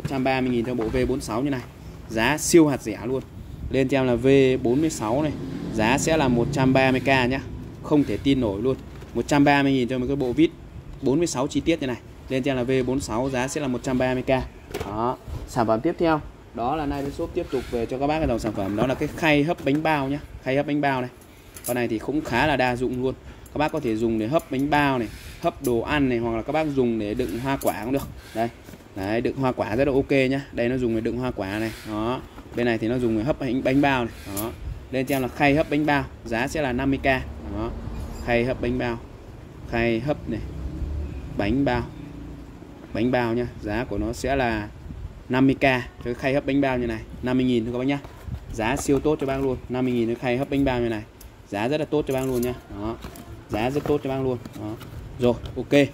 130.000 theo bộ V46 như này. Giá siêu hạt rẻ luôn. Lên cho em là V46 này giá sẽ là 130k nhá không thể tin nổi luôn. 130.000 cho một cái bộ vít 46 chi tiết như này. Lên cho em là V46 giá sẽ là 130k đó sản phẩm tiếp theo đó là nay bên shop tiếp tục về cho các bác cái dòng sản phẩm. Đó là cái khay hấp bánh bao nhá. Khay hấp bánh bao này. Con này thì cũng khá là đa dụng luôn. Các bác có thể dùng để hấp bánh bao này hấp đồ ăn này hoặc là các bác dùng để đựng hoa quả cũng được. Đây. Đấy đựng hoa quả rất là ok nhá. Đây nó dùng để đựng hoa quả này. Đó. Bên này thì nó dùng để hấp bánh, bánh bao này. Đó. Lên cho là khay hấp bánh bao. Giá sẽ là 50k đó. Khay hấp bánh bao. Khay hấp này. Bánh bao. Bánh bao nhá. Giá của nó sẽ là 50k cho cái khay hấp bánh bao như này 50.000 thôi các bác nhá. Giá siêu tốt cho bác luôn 50.000 cái khay hấp bánh bao như này. Giá rất là tốt cho bác luôn nhá. Đó, giá rất tốt cho bác luôn. Đó. Rồi, ok.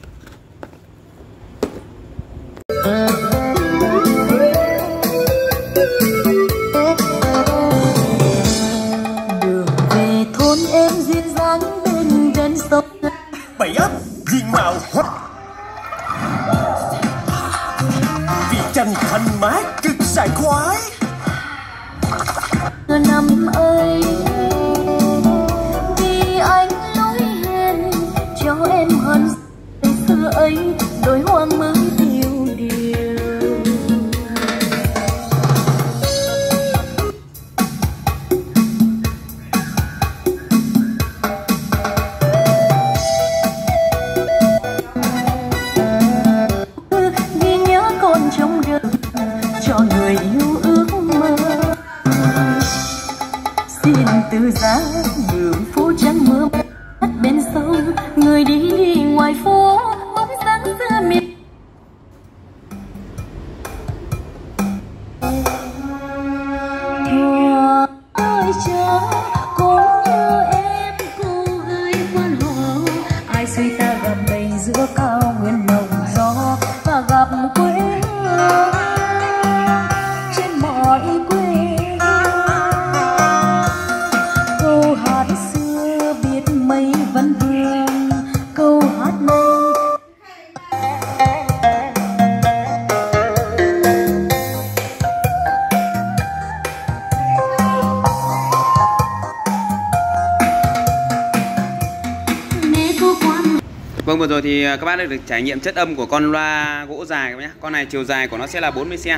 Thì à, các bác đã được trải nghiệm chất âm của con loa gỗ dài các nhé Con này chiều dài của nó sẽ là 40 cm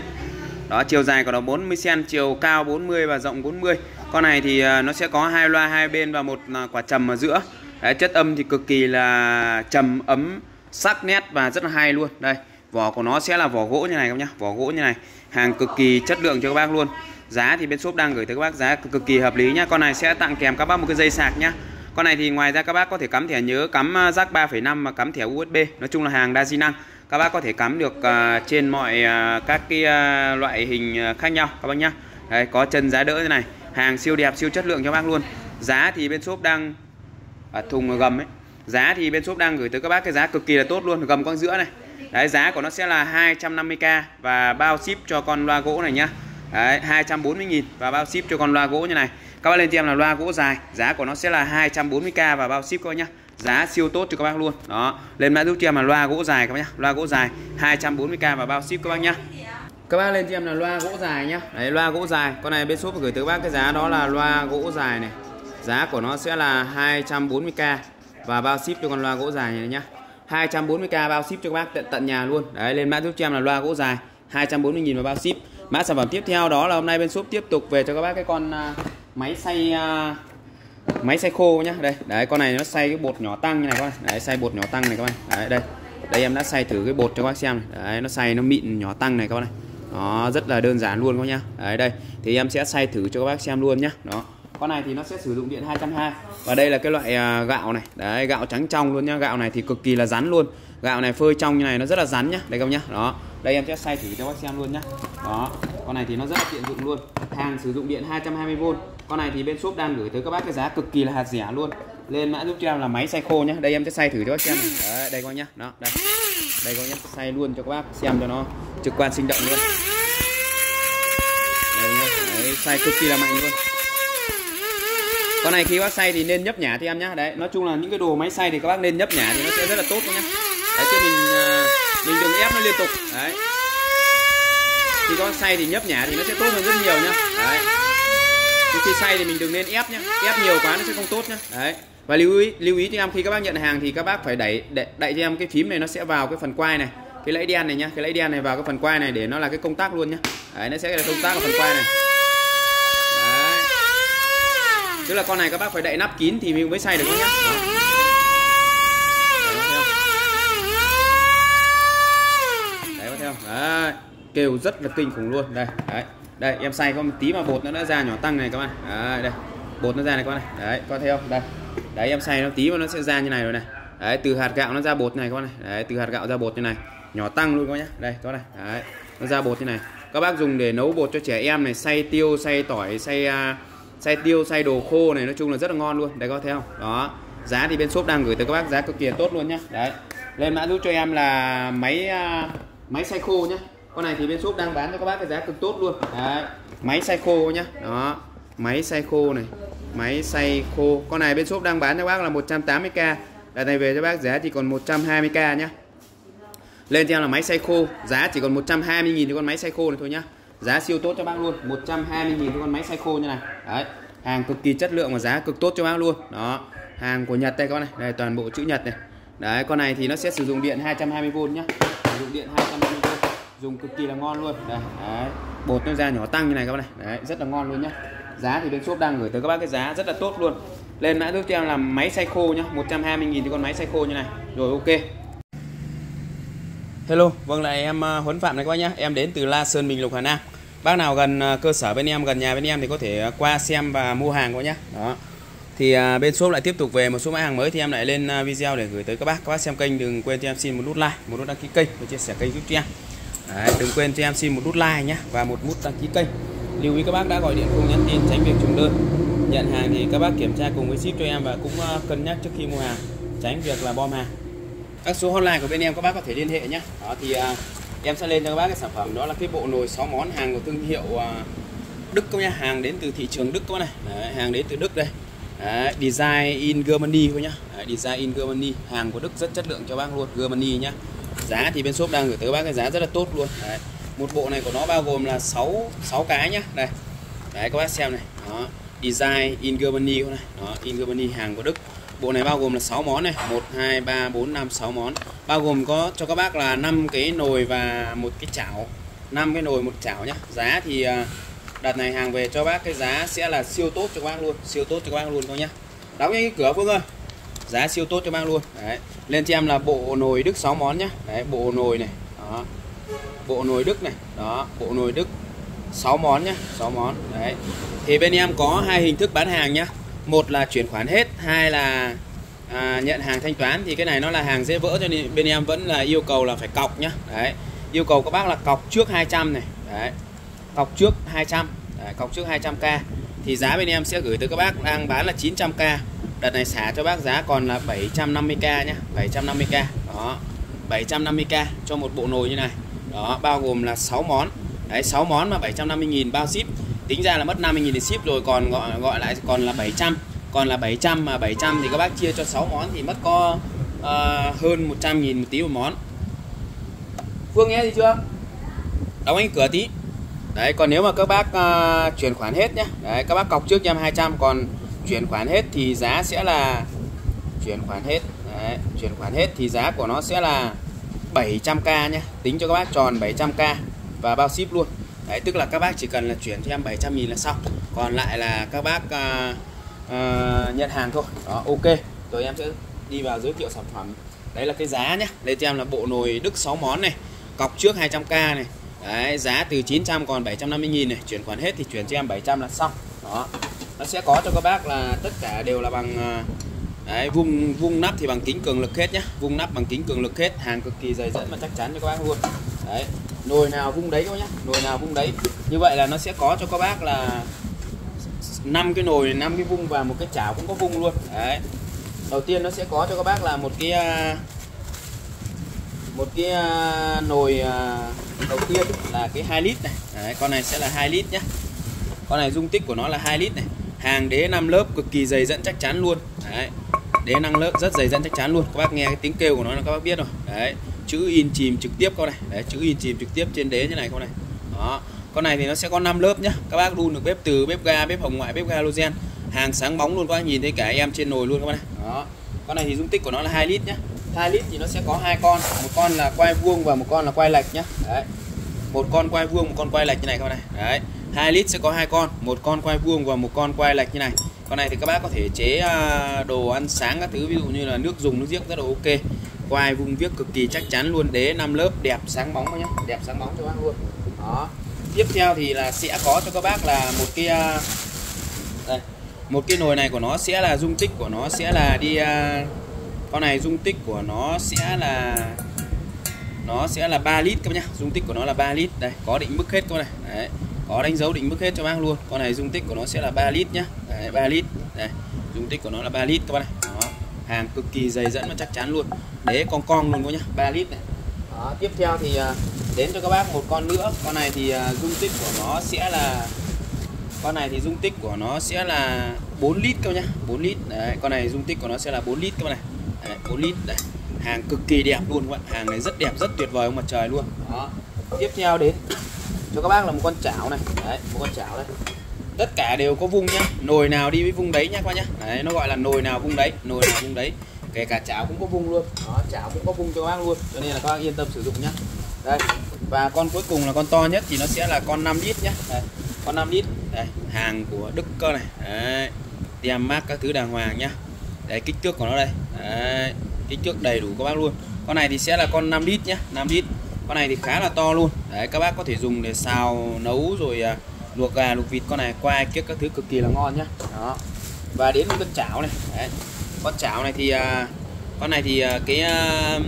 Đó chiều dài của nó 40 cm, chiều cao 40 và rộng 40 Con này thì à, nó sẽ có hai loa hai bên và một à, quả trầm ở giữa. Đấy, Chất âm thì cực kỳ là trầm ấm sắc nét và rất là hay luôn. Đây vỏ của nó sẽ là vỏ gỗ như này các nhá, Vỏ gỗ như này Hàng cực kỳ chất lượng cho các bác luôn. Giá thì bên shop đang gửi tới các bác giá cực kỳ hợp lý nhá. Con này sẽ tặng kèm các bác một cái dây sạc nhá con này thì ngoài ra các bác có thể cắm thẻ nhớ cắm à, jack 3.5 và cắm thẻ USB nói chung là hàng đa di năng. Các bác có thể cắm được uh, trên mọi uh, các cái uh, loại hình uh, khác nhau các bác nhá. Đấy, có chân giá đỡ như này. Hàng siêu đẹp siêu chất lượng cho bác luôn. Giá thì bên shop đang ở thùng gầm ấy. Giá thì bên shop đang gửi tới các bác cái giá cực kỳ là tốt luôn gầm con giữa này. Đấy, giá của nó sẽ là 250k và bao ship cho con loa gỗ này nhá. Đấy, 240.000 và bao ship cho con loa gỗ như này các bác lên cho em là loa gỗ dài, giá của nó sẽ là 240k và bao ship các bác nhá. Giá siêu tốt cho các bác luôn. Đó, lên mã giúp cho em là loa gỗ dài các bác nhá. Loa gỗ dài 240k và bao ship các bác nhá. Các bác lên cho em là loa gỗ dài nhá. Đấy, loa gỗ dài. Con này bên shop gửi tới các bác cái giá đó là loa gỗ dài này. Giá của nó sẽ là 240k và bao ship cho con loa gỗ dài này nhá. 240k bao ship cho các bác tận tận nhà luôn. Đấy, lên mã giúp cho em là loa gỗ dài 240.000 và bao ship mã sản phẩm tiếp theo đó là hôm nay bên shop tiếp tục về cho các bác cái con à, máy xay à, máy xay khô nhá. Đây, đấy, con này nó xay cái bột nhỏ tăng như này các bạn đấy, xay bột nhỏ tăng này các bạn đấy, đây. Đây em đã xay thử cái bột cho các bác xem này. đấy, nó xay nó mịn nhỏ tăng này các bạn này. Nó rất là đơn giản luôn các nhá. Đấy, đây. Thì em sẽ xay thử cho các bác xem luôn nhá. Đó. Con này thì nó sẽ sử dụng điện 220 và đây là cái loại à, gạo này. Đấy, gạo trắng trong luôn nhá. Gạo này thì cực kỳ là rắn luôn. Gạo này phơi trong như này nó rất là rắn nhá. Đây các nhá. Đó đây em sẽ xay thử cho bác xem luôn nhá. Đó con này thì nó rất là tiện dụng luôn. Hàng sử dụng điện 220V con này thì bên shop đang gửi tới các bác cái giá cực kỳ là hạt rẻ luôn. Lên mã giúp cho em là máy xay khô nhá. Đây em sẽ xay thử cho bác xem này. đấy đây coi nhá. Đó đây. Đây coi nhá. Xay luôn cho các bác xem cho nó trực quan sinh động luôn. Đây nhá. Đấy, xay cực kỳ là mạnh luôn. Con này khi bác xay thì nên nhấp nhả thì em nhá. Đấy nói chung là những cái đồ máy xay thì các bác nên nhấp nhả thì nó sẽ rất là tốt nhá đấy chứ mình ờ, mình đừng ép nó liên tục. Đấy. Khi con xay thì nhấp nhả thì nó sẽ tốt hơn rất nhiều nhá. Đấy. Nhưng khi xay thì mình đừng nên ép nhá. Ép nhiều quá nó sẽ không tốt nhá. Đấy. Và lưu ý lưu ý cho em khi các bác nhận hàng thì các bác phải đẩy đẩy, đẩy cho em cái phím này nó sẽ vào cái phần quai này cái lẫy đen này nhá. Cái lẫy đen này vào cái phần quai này để nó là cái công tắc luôn nhá. Đấy nó sẽ là công tắc ở phần quai này. Đấy. Tức là con này các bác phải đậy nắp kín thì mình mới xay được nhá. Đó. Đấy kêu rất là kinh khủng luôn. Đây đấy đây em xay có một tí mà bột nó đã ra nhỏ tăng này các bạn. Đấy, đây bột nó ra này các bạn này. Đấy có theo đây đấy em xay nó tí mà nó sẽ ra như này rồi này. Đấy từ hạt gạo nó ra bột này các bạn này. Đấy từ hạt gạo ra bột như này. Nhỏ tăng luôn các nhá. Đây có này. Đấy nó ra bột như này. Các bác dùng để nấu bột cho trẻ em này xay tiêu xay tỏi xay uh, xay tiêu xay đồ khô này nói chung là rất là ngon luôn. Đấy có thấy không? Đó giá thì bên shop đang gửi tới các bác giá cực kỳ tốt luôn nhá. Đấy lên mã giúp cho em là máy uh, máy xay khô nhá. Con này thì bên shop đang bán cho các bác cái giá cực tốt luôn. Đấy, máy xay khô nhá. Đó, máy xay khô này, máy xay khô. Con này bên shop đang bán cho bác là 180k đợt này về cho bác giá chỉ còn 120k nhá. Lên theo là máy xay khô, giá chỉ còn 120.000 cho con máy xay khô này thôi nhá. Giá siêu tốt cho bác luôn 120.000 cho con máy xay khô như này. Đấy, hàng cực kỳ chất lượng và giá cực tốt cho bác luôn. Đó, hàng của Nhật đây các bạn này. Đây, toàn bộ chữ Nhật này đấy con này thì nó sẽ sử dụng điện 220V nhá sử dụng điện 220V dùng cực kỳ là ngon luôn đây đấy. bột nó ra nhỏ tăng như này các bạn này đấy rất là ngon luôn nhá giá thì bên shop đang gửi tới các bác cái giá rất là tốt luôn lên mã tiếp theo là máy xay khô nhá 120.000 thì con máy xay khô như này rồi ok Hello, vâng là em à, Huấn Phạm này các bác nhá. Em đến từ La Sơn Bình Lục Hà Nam. Bác nào gần à, cơ sở bên em, gần nhà bên em thì có thể à, qua xem và mua hàng các bác nhá. Đó. Thì à, bên shop lại tiếp tục về một số mã hàng mới thì em lại lên à, video để gửi tới các bác. Các bác xem kênh đừng quên cho em xin một nút like, một nút đăng ký kênh và chia sẻ kênh giúp cho em. Đấy, đừng quên cho em xin một nút like nhé và một nút đăng ký kênh. Lưu ý các bác đã gọi điện không nhắn tin tránh việc trùng đơn. Nhận hàng thì các bác kiểm tra cùng với ship cho em và cũng à, cân nhắc trước khi mua hàng, tránh việc là bom hàng các số hotline của bên em các bác có thể liên hệ nhé đó thì à, em sẽ lên cho các bác cái sản phẩm đó là cái bộ nồi 6 món hàng của thương hiệu à, Đức các nhà hàng đến từ thị trường Đức các bác này Đấy, hàng đến từ Đức đây Đấy, design in Germany thôi nhá. Đấy, design in Germany. Hàng của Đức rất chất lượng cho bác luôn Germany nhá. Giá thì bên shop đang gửi tới bác cái giá rất là tốt luôn. Đấy. một bộ này của nó bao gồm là 6 6 cái nhá. Đây Đấy các bác xem này. Đó design in Germany này. Đó in Germany hàng của Đức. Bộ này bao gồm là 6 món này. 1, 2, 3, 4, 5, 6 món. Bao gồm có cho các bác là 5 cái nồi và một cái chảo. 5 cái nồi một chảo nhá. Giá thì à, đợt này hàng về cho bác cái giá sẽ là siêu tốt cho các bác luôn Siêu tốt cho các bác luôn thôi nhá. Đóng cái cửa Phương ơi. Giá siêu tốt cho bác luôn. Đấy. Lên cho em là bộ nồi Đức 6 món nhá. Đấy, Bộ nồi này Đó. Bộ nồi Đức này Đó, bộ nồi Đức 6 món nhá 6 món. Đấy. Thì bên em có hai hình thức bán hàng nhá. Một là chuyển khoản hết hai là à, nhận hàng thanh toán. Thì cái này nó là hàng dễ vỡ cho nên bên em vẫn là yêu cầu là phải cọc nhá. Đấy yêu cầu các bác là cọc trước 200 này. Đấy cọc trước 200 đấy, cọc trước 200k thì giá bên em sẽ gửi tới các bác đang bán là 900k đợt này xả cho bác giá còn là 750k nhá 750k đó 750k cho một bộ nồi như này. Đó bao gồm là 6 món. Đấy 6 món mà 750.000 bao ship. Tính ra là mất 50.000 để ship rồi còn gọi gọi lại còn là 700 còn là 700 mà 700 thì các bác chia cho 6 món thì mất có uh, hơn 100.000 một tí một món. Phương nghe gì chưa? Đóng anh cửa tí đấy còn nếu mà các bác uh, chuyển khoản hết nhé, đấy các bác cọc trước cho em 200 còn chuyển khoản hết thì giá sẽ là chuyển khoản hết. Đấy, chuyển khoản hết thì giá của nó sẽ là 700k nhé tính cho các bác tròn 700k và bao ship luôn. Đấy, tức là các bác chỉ cần là chuyển cho em 700 nghìn là xong. Còn lại là các bác uh, uh, nhận hàng thôi. Đó ok. Rồi em sẽ đi vào giới thiệu sản phẩm. Đấy là cái giá nhé đây cho em là bộ nồi đức 6 món này. Cọc trước 200k này đấy giá từ 900 còn 750 nghìn này chuyển khoản hết thì chuyển cho em 700 là xong. Đó nó sẽ có cho các bác là tất cả đều là bằng à, Đấy, vung vung nắp thì bằng kính cường lực hết nhá. Vung nắp bằng kính cường lực hết hàng cực kỳ dày dẫn và chắc chắn cho các bác luôn. Đấy nồi nào vung đấy các nhá nồi nào vung đấy. Như vậy là nó sẽ có cho các bác là năm cái nồi năm cái vung và một cái chảo cũng có vung luôn. Đấy đầu tiên nó sẽ có cho các bác là một cái à, một cái à, nồi à, đầu tiên là cái 2 lít này. Đấy, con này sẽ là 2 lít nhá. Con này dung tích của nó là 2 lít này. Hàng đế 5 lớp cực kỳ dày dẫn chắc chắn luôn. Đấy đế năng lớp rất dày dẫn chắc chắn luôn. Các bác nghe cái tiếng kêu của nó là các bác biết rồi. Đấy chữ in chìm trực tiếp con này. Đấy chữ in chìm trực tiếp trên đế như này con này. Đó con này thì nó sẽ có 5 lớp nhá. Các bác đun được bếp từ bếp ga bếp hồng ngoại bếp ga halogen hàng sáng bóng luôn các bác nhìn thấy cả em trên nồi luôn các bác này. Đó con này thì dung tích của nó là 2 lít nhá. 2 lít thì nó sẽ có hai con. Một con là quay vuông và một con là quay lệch nhá. Đấy. Một con quay vuông, một con quay lệch như này các bạn này. Đấy. 2 lít sẽ có hai con. Một con quay vuông và một con quay lệch như này. Con này thì các bác có thể chế à, đồ ăn sáng các thứ, ví dụ như là nước dùng, nước giếc rất là ok. Quai vung viết cực kỳ chắc chắn luôn. Đế 5 lớp, đẹp sáng bóng nhá. Đẹp sáng bóng cho bác luôn. Đó. Tiếp theo thì là sẽ có cho các bác là một cái à, đây. Một cái nồi này của nó sẽ là dung tích của nó sẽ là đi à, con này dung tích của nó sẽ là nó sẽ là 3 lít các bác nhá. Dung tích của nó là 3 lít. Đây có định mức hết con này. Đấy có đánh dấu định mức hết cho bác luôn. Con này dung tích của nó sẽ là 3 lít nhá. Đấy, 3 lít. Đây dung tích của nó là 3 lít các bác này. Đó. hàng cực kỳ dày dẫn và chắc chắn luôn. Đế con con luôn các nhá. 3 lít này. Đó. tiếp theo thì à, đến cho các bác một con nữa. Con này thì à, dung tích của nó sẽ là con này thì dung tích của nó sẽ là 4 lít các nhá. 4 lít. Đấy con này dung tích của nó sẽ là 4 lít các bạn này đấy, 4 lít đấy hàng cực kỳ đẹp luôn các bạn. Hàng này rất đẹp rất tuyệt vời ông mặt trời luôn. Đó. Tiếp theo đến. Cho các bác là một con chảo này. Đấy một con chảo đây. Tất cả đều có vung nhá. Nồi nào đi với vung đấy nhá các bác nhá. Đấy nó gọi là nồi nào vung đấy nồi nào vung đấy. Kể cả chảo cũng có vung luôn. Đó chảo cũng có vung cho các bác luôn. Cho nên là các bác yên tâm sử dụng nhá. Đây và con cuối cùng là con to nhất thì nó sẽ là con 5 lít nhá. Đây, con 5 lít. Đây hàng của Đức cơ này. Đấy tem mát các thứ đàng hoàng nhá đấy kích thước của nó đây. Đấy, kích thước đầy đủ các bác luôn. Con này thì sẽ là con 5 lít nhé, 5 lít. Con này thì khá là to luôn. Đấy các bác có thể dùng để xào nấu rồi à, luộc gà luộc vịt con này qua kiếp các thứ cực kỳ là ngon nhá. Đó. Và đến con chảo này. Đấy. con chảo này thì à, con này thì à, cái à,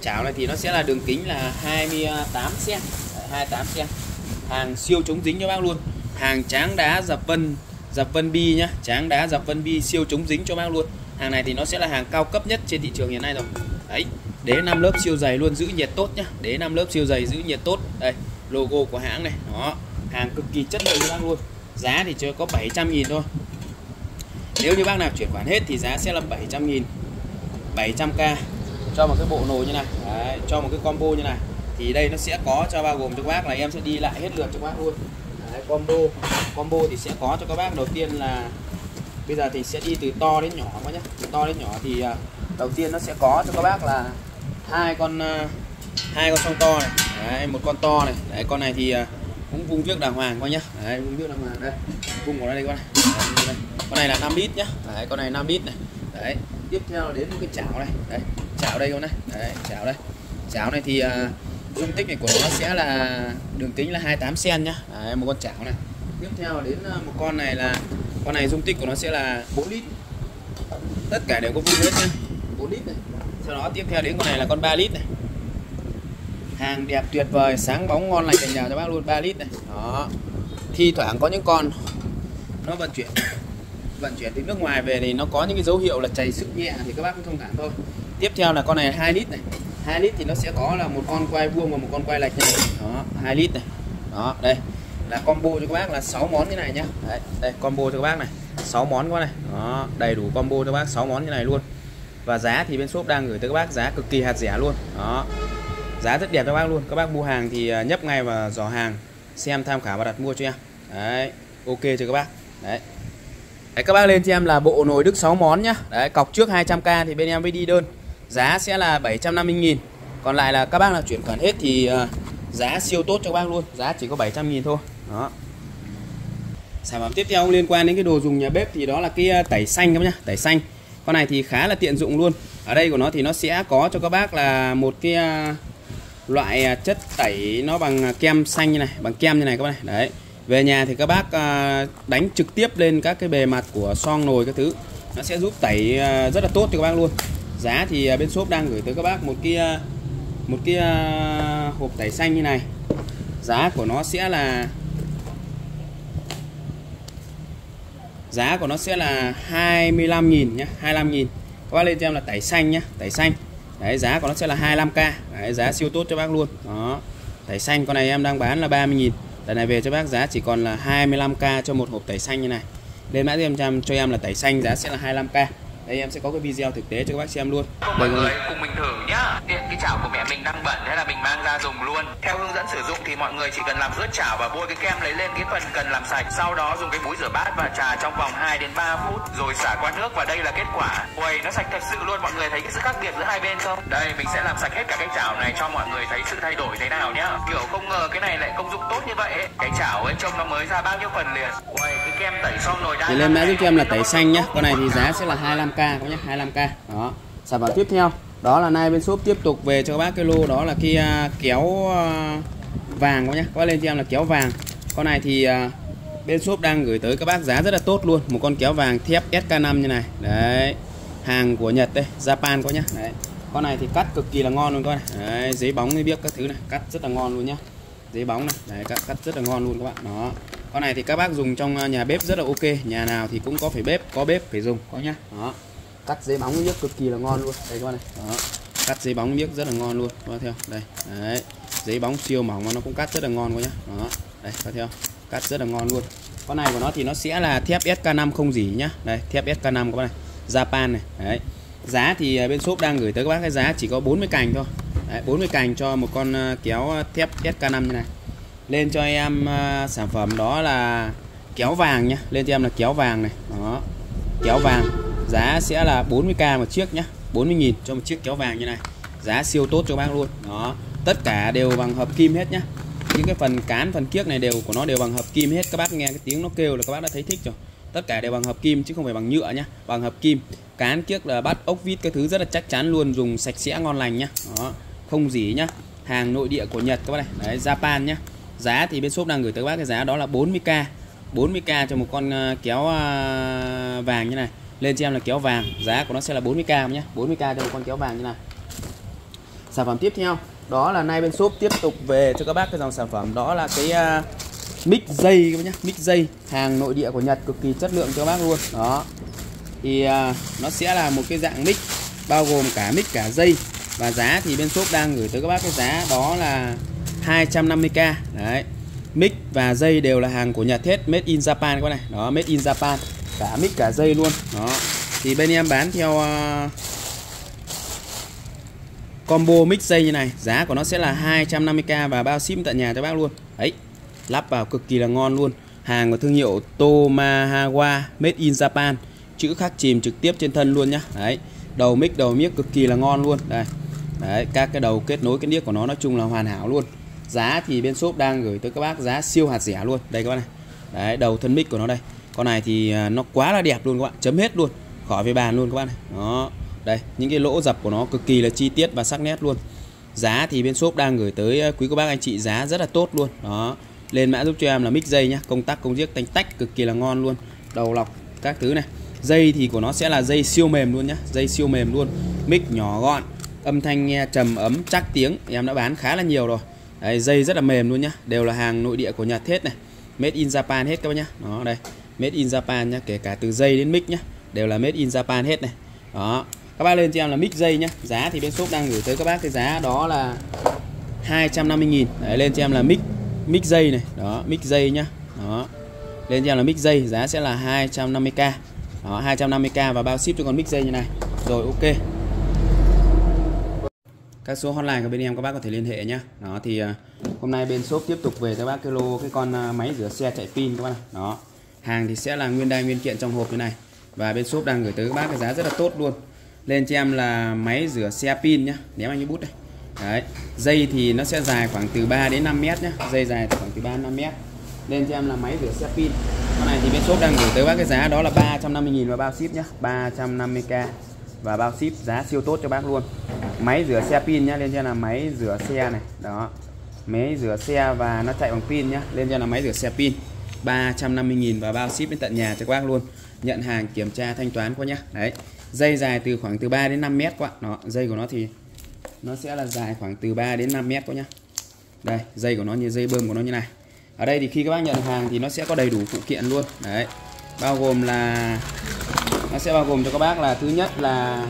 chảo này thì nó sẽ là đường kính là 28 cm 28 cm hàng siêu chống dính cho bác luôn. Hàng tráng đá dập vân dập vân bi nhá tráng đá dập vân bi siêu chống dính cho bác luôn. Hàng này thì nó sẽ là hàng cao cấp nhất trên thị trường hiện nay rồi. Đấy đế 5 lớp siêu dày luôn giữ nhiệt tốt nhá. Đế 5 lớp siêu dày giữ nhiệt tốt. Đây logo của hãng này. Đó hàng cực kỳ chất lượng cho bác luôn. Giá thì chưa có 700 nghìn thôi. Nếu như bác nào chuyển khoản hết thì giá sẽ là 700 nghìn. 700k cho một cái bộ nồi như này. Đấy, cho một cái combo như này. Thì đây nó sẽ có cho bao gồm cho các bác là em sẽ đi lại hết lượt cho các bác luôn. Đấy, combo. Combo thì sẽ có cho các bác. Đầu tiên là bây giờ thì sẽ đi từ to đến nhỏ các nhé. Từ to đến nhỏ thì uh, đầu tiên nó sẽ có cho các bác là hai con uh, hai con sông to này. Đấy, một con to này. Đấy, con này thì uh, cũng vung trước đàng hoàng coi nhá Đấy, vung trước đàng hoàng. Đây vung của nó đây con này. Đấy, đây. con này là 5 lít nhá Đấy, con này 5 lít này. Đấy, tiếp theo đến một cái chảo này. Đấy, chảo đây con này. Đấy, chảo đây. Chảo này thì uh, dung tích này của nó sẽ là đường kính là 28 cm nhá. Đấy, một con chảo này. Tiếp theo đến ờ, một con này là con này dung tích của nó sẽ là 4 lít. Tất cả đều có vuông hết nhá. 4 lít này. Sau đó tiếp theo đến con này là con 3 lít này. Hàng đẹp tuyệt vời sáng bóng ngon lành cành nhà cho bác luôn 3 lít này. Đó. Thi thoảng có những con nó vận chuyển vận chuyển từ nước ngoài về thì nó có những cái dấu hiệu là chảy sức nhẹ thì các bác cũng thông cảm thôi tiếp theo là con này 2 lít này. 2 lít thì nó sẽ có là một con quay vuông và một con quay lệch này. Đó 2 lít này. Đó đây. Là combo cho các bác là 6 món như này nhá. Đấy, đây combo cho các bác này. 6 món các này. Đó đầy đủ combo cho các bác 6 món như này luôn. Và giá thì bên shop đang gửi tới các bác giá cực kỳ hạt rẻ luôn. Đó giá rất đẹp cho các bác luôn. Các bác mua hàng thì à, nhấp ngay vào giỏ hàng xem tham khảo và đặt mua cho em. Đấy ok cho các bác? Đấy. Đấy, các bác lên cho em là bộ nồi Đức 6 món nhá. Đấy cọc trước 200k thì bên em mới đi đơn. Giá sẽ là 750 nghìn. Còn lại là các bác là chuyển khoản hết thì ờ, giá siêu tốt cho các bác luôn. Giá chỉ có 700 nghìn thôi. Đó. Sản phẩm tiếp theo liên quan đến cái đồ dùng nhà bếp thì đó là cái ờ, tẩy xanh các bác nhá, Tẩy xanh. Con này thì khá là tiện dụng luôn. Ở đây của nó thì nó sẽ có cho các bác là một cái ờ, loại chất tẩy nó bằng kem xanh như này, Bằng kem như này các bác này. Đấy. Về nhà thì các bác đánh trực tiếp lên các cái bề mặt của son nồi các thứ. Nó sẽ giúp tẩy rất là tốt cho các bác luôn giá thì à, bên shop đang gửi tới các bác một cái một cái à, hộp tẩy xanh như này. Giá của nó sẽ là giá của nó sẽ là 25.000 nhé 25.000 các bác lên cho em là tẩy xanh nhé tẩy xanh. Đấy giá của nó sẽ là 25k đấy, giá siêu tốt cho bác luôn. Đó tẩy xanh con này em đang bán là 30.000 Lần này về cho bác giá chỉ còn là 25k cho một hộp tẩy xanh như này. Lên mã cho em cho em là tẩy xanh giá sẽ là 25k. Đây em sẽ có cái video thực tế cho các bác xem luôn. Mọi người cùng mình thử nhá. Điện cái chảo của mẹ mình đang bẩn thế là mình mang ra dùng luôn. Theo hướng dẫn sử dụng thì mọi người chỉ cần làm ướt chảo và bôi cái kem lấy lên cái phần cần làm sạch. Sau đó dùng cái búi rửa bát và trà trong vòng 2 đến 3 phút rồi xả qua nước và đây là kết quả. Ui nó sạch thật sự luôn. Mọi người thấy cái sự khác biệt giữa hai bên không? Đây mình sẽ làm sạch hết cả cái chảo này cho mọi người thấy sự thay đổi thế nào nhá. Kiểu không ngờ cái này lại công dụng tốt như vậy ấy. Cái chảo ấy trông nó mới ra bao nhiêu phần liền. Ui cái kem tẩy son nồi thì lên mã giúp cho em là tẩy xanh nhá. Con này thì giá sẽ là 25k các nhé 25k đó. Sản phẩm tiếp theo đó là nay bên shop tiếp tục về cho các bác cái lô đó là kia à, kéo à, vàng các nhé. Các bác lên cho em là kéo vàng. Con này thì à, bên shop đang gửi tới các bác giá rất là tốt luôn. Một con kéo vàng thép SK5 như này. Đấy. Hàng của Nhật đây Japan có nhá đấy. Con này thì cắt cực kỳ là ngon luôn con này đấy, giấy bóng mới biết các thứ này cắt rất là ngon luôn nhá. Giấy bóng này đấy cắt, cắt rất là ngon luôn các bạn. Đó. Con này thì các bác dùng trong nhà bếp rất là ok. Nhà nào thì cũng có phải bếp có bếp phải dùng có nhá. Đó cắt giấy bóng miếc cực kỳ là ngon luôn. Đây các bạn này. Đó. Cắt giấy bóng miếc rất là ngon luôn. Các theo đây. Đấy. Giấy bóng siêu mỏng mà nó cũng cắt rất là ngon quá nhá. Đó. Đây các theo cắt rất là ngon luôn. Con này của nó thì nó sẽ là thép SK5 không gì nhá. Đây thép SK5 các bạn này. Japan này. Đấy. Giá thì à, bên shop đang gửi tới các bác cái giá chỉ có 40 cành thôi. Đấy, 40 cành cho một con à, kéo à, thép SK5 như này. Lên cho em uh, sản phẩm đó là kéo vàng nhá. Lên cho em là kéo vàng này. Đó. Kéo vàng giá sẽ là 40k một chiếc nhá. 40.000 cho một chiếc kéo vàng như này. Giá siêu tốt cho bác luôn. Đó. Tất cả đều bằng hợp kim hết nhá. Những cái phần cán, phần kiếc này đều của nó đều bằng hợp kim hết. Các bác nghe cái tiếng nó kêu là các bác đã thấy thích rồi. Tất cả đều bằng hợp kim chứ không phải bằng nhựa nhá, bằng hợp kim. Cán, kiếc là bắt ốc vít cái thứ rất là chắc chắn luôn, dùng sạch sẽ ngon lành nhá. Đó. Không gì nhá. Hàng nội địa của Nhật các bác này. Đấy, Japan nhá. Giá thì bên shop đang gửi tới các bác cái giá đó là 40k 40k cho một con à, kéo à, vàng như này lên cho em là kéo vàng giá của nó sẽ là 40k nhé. 40k cho một con kéo vàng như này sản phẩm tiếp theo đó là nay bên shop tiếp tục về cho các bác cái dòng sản phẩm. Đó là cái uh, mic dây các bác nhé mic dây. Hàng nội địa của Nhật cực kỳ chất lượng cho các bác luôn. Đó. Thì uh, nó sẽ là một cái dạng mic bao gồm cả mic cả dây. Và giá thì bên shop đang gửi tới các bác cái giá đó là 250k đấy mic và dây đều là hàng của nhà hết. Made in Japan các bạn này. Đó made in Japan. Cả mic cả dây luôn. Đó. Thì bên em bán theo uh, combo mic dây như này. Giá của nó sẽ là 250k và bao ship tận nhà cho bác luôn. Ấy lắp vào cực kỳ là ngon luôn. Hàng của thương hiệu Tomahawa made in Japan. Chữ khắc chìm trực tiếp trên thân luôn nhá. Đấy đầu mic đầu mic cực kỳ là ngon luôn. Đây. Đấy các cái đầu kết nối cái niếc của nó nói chung là hoàn hảo luôn giá thì bên shop đang gửi tới các bác giá siêu hạt rẻ luôn. Đây các bác này. Đấy, đầu thân mic của nó đây. Con này thì à, nó quá là đẹp luôn các bạn. Chấm hết luôn. Khỏi về bàn luôn các bạn này. Đó. Đây, những cái lỗ dập của nó cực kỳ là chi tiết và sắc nét luôn. Giá thì bên shop đang gửi tới à, quý cô bác, anh chị giá rất là tốt luôn. Đó. Lên mã giúp cho em là mic dây nhá. Công tắc, công giếc tanh tách cực kỳ là ngon luôn. Đầu lọc các thứ này. Dây thì của nó sẽ là dây siêu mềm luôn nhá. Dây siêu mềm luôn. Mic nhỏ gọn. Âm thanh nghe trầm ấm, chắc tiếng. Em đã bán khá là nhiều rồi. Đấy, dây rất là mềm luôn nhá. Đều là hàng nội địa của Nhật hết này. Made in Japan hết các bác nhá. Đó đây. Made in Japan nhá kể cả từ dây đến mic nhá đều là made in Japan hết này. Đó. Các bác lên cho em là mic dây nhá. Giá thì bên shop đang gửi tới các bác cái giá đó là 250.000 đấy lên cho em là mic mic dây này. Đó mic dây nhá. Đó. Lên cho em là mic dây giá sẽ là 250k đó 250k và bao ship cho con mic dây như này. Rồi ok các số hotline của bên em các bác có thể liên hệ nhé đó, thì à, hôm nay bên shop tiếp tục về các bác cái lô, cái con à, máy rửa xe chạy pin các bác này đó. Hàng thì sẽ là nguyên đai nguyên kiện trong hộp như này. Và bên shop đang gửi tới các bác cái giá rất là tốt luôn. Lên cho em là máy rửa xe pin nhá. Ném anh cái bút đây. Đấy. Dây thì nó sẽ dài khoảng từ 3 đến 5 mét nhá. Dây dài khoảng từ 3 đến 5 mét. Lên cho em là máy rửa xe pin. Con này thì bên shop đang gửi tới bác cái giá đó là 350.000 và bao ship nhá. 350k và bao ship giá siêu tốt cho bác luôn. Máy rửa xe pin nhá, lên cho là máy rửa xe này. Đó. Máy rửa xe và nó chạy bằng pin nhá, lên cho là máy rửa xe pin. 350.000 và bao ship đến tận nhà cho các bác luôn. Nhận hàng kiểm tra thanh toán qua nhá. Đấy. Dây dài từ khoảng từ 3 đến 5 mét quá. Nó dây của nó thì nó sẽ là dài khoảng từ 3 đến 5 mét quá nhá. Đây, dây của nó như, dây bơm của nó như này. Ở đây thì khi các bác nhận hàng thì nó sẽ có đầy đủ phụ kiện luôn. Đấy. Bao gồm là nó sẽ bao gồm cho các bác là thứ nhất là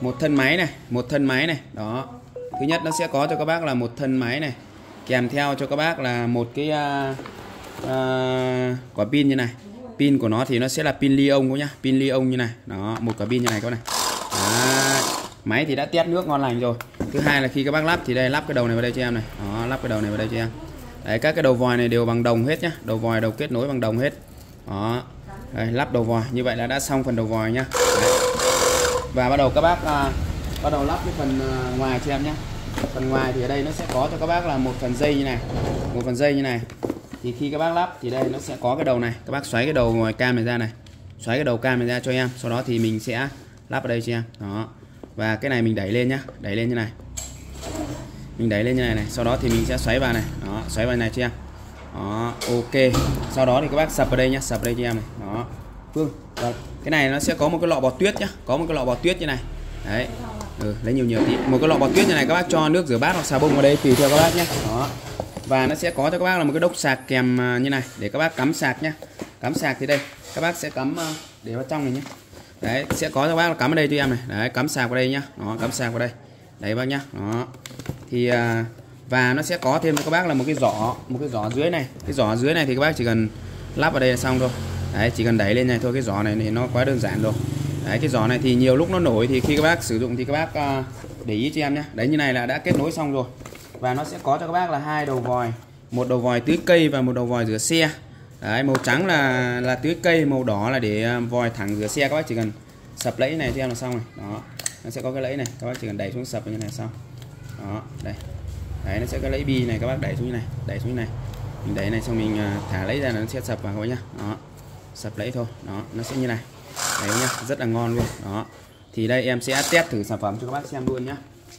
một thân máy này một thân máy này đó. Thứ nhất nó sẽ có cho các bác là một thân máy này kèm theo cho các bác là một cái uh, uh, quả pin như này. Pin của nó thì nó sẽ là pin li ông nhá pin li ông như này. Đó một quả pin như này các này. Đó. máy thì đã tét nước ngon lành rồi. Thứ hai là khi các bác lắp thì đây lắp cái đầu này vào đây cho em này. Đó lắp cái đầu này vào đây cho em. Đấy các cái đầu vòi này đều bằng đồng hết nhá đầu vòi đầu kết nối bằng đồng hết. Đó đây, lắp đầu vòi. Như vậy là đã xong phần đầu vòi nhá. Đấy. và bắt đầu các bác à, bắt đầu lắp cái phần à, ngoài cho em nhé. Phần ngoài thì ở đây nó sẽ có cho các bác là một phần dây như này. Một phần dây như này. Thì khi các bác lắp thì đây nó sẽ có cái đầu này. Các bác xoáy cái đầu ngoài cam này. Ra này xoáy cái đầu cam này ra cho em. Sau đó thì mình sẽ lắp ở đây cho em. Đó. Và cái này mình đẩy lên nhá. Đẩy lên như này. Mình đẩy lên như này này. Sau đó thì mình sẽ xoáy vào này. Đó xoáy vào này cho em đó ok. Sau đó thì các bác sập vào đây nhá sập vào đây cho em này. Đó. Phương và cái này nó sẽ có một cái lọ bọt tuyết nhá. Có một cái lọ bọt tuyết như này. Đấy. Ừ, lấy nhiều nhiều tí. Một cái lọ bọt tuyết như này các bác cho nước rửa bát hoặc xà bông vào đây tùy theo các bác nhé đó. Và nó sẽ có cho các bác là một cái đốc sạc kèm à, như này để các bác cắm sạc nhá. Cắm sạc thì đây các bác sẽ cắm à, để vào trong này nhé đấy sẽ có cho các bác là cắm ở đây cho em này. Đấy cắm sạc vào đây nhá. Đó cắm sạc vào đây. Đấy bác nhá. Đó. Thì à, và nó sẽ có thêm cho các bác, là một cái giỏ, một cái giỏ dưới này. Cái giỏ dưới này thì các bác chỉ cần lắp vào đây là xong thôi. Đấy, chỉ cần đẩy lên này thôi, cái giỏ này thì nó quá đơn giản rồi. Đấy, cái giỏ này thì nhiều lúc nó nổi thì khi các bác sử dụng thì các bác à, để ý cho em nhé. Đấy, như này là đã kết nối xong rồi. Và nó sẽ có cho các bác là hai đầu vòi. Một đầu vòi tưới cây và một đầu vòi rửa xe. Đấy, màu trắng là là tưới cây, màu đỏ là để à, vòi thẳng rửa xe. Các bác chỉ cần sập lẫy này cho em là xong rồi. Đó, nó sẽ có cái lẫy này. Các bác chỉ cần đẩy xuống sập như này xong. Đó, đây đấy nó sẽ có lấy bi này các bác đẩy xuống như này đẩy xuống như này. Mình đẩy này xong mình à, thả lấy ra là nó sẽ sập vào các bác nhá. Đó sập lấy thôi. Đó nó sẽ như này. Đấy nhá rất là ngon luôn. Đó thì đây em sẽ test thử sản phẩm cho các bác xem luôn nhá.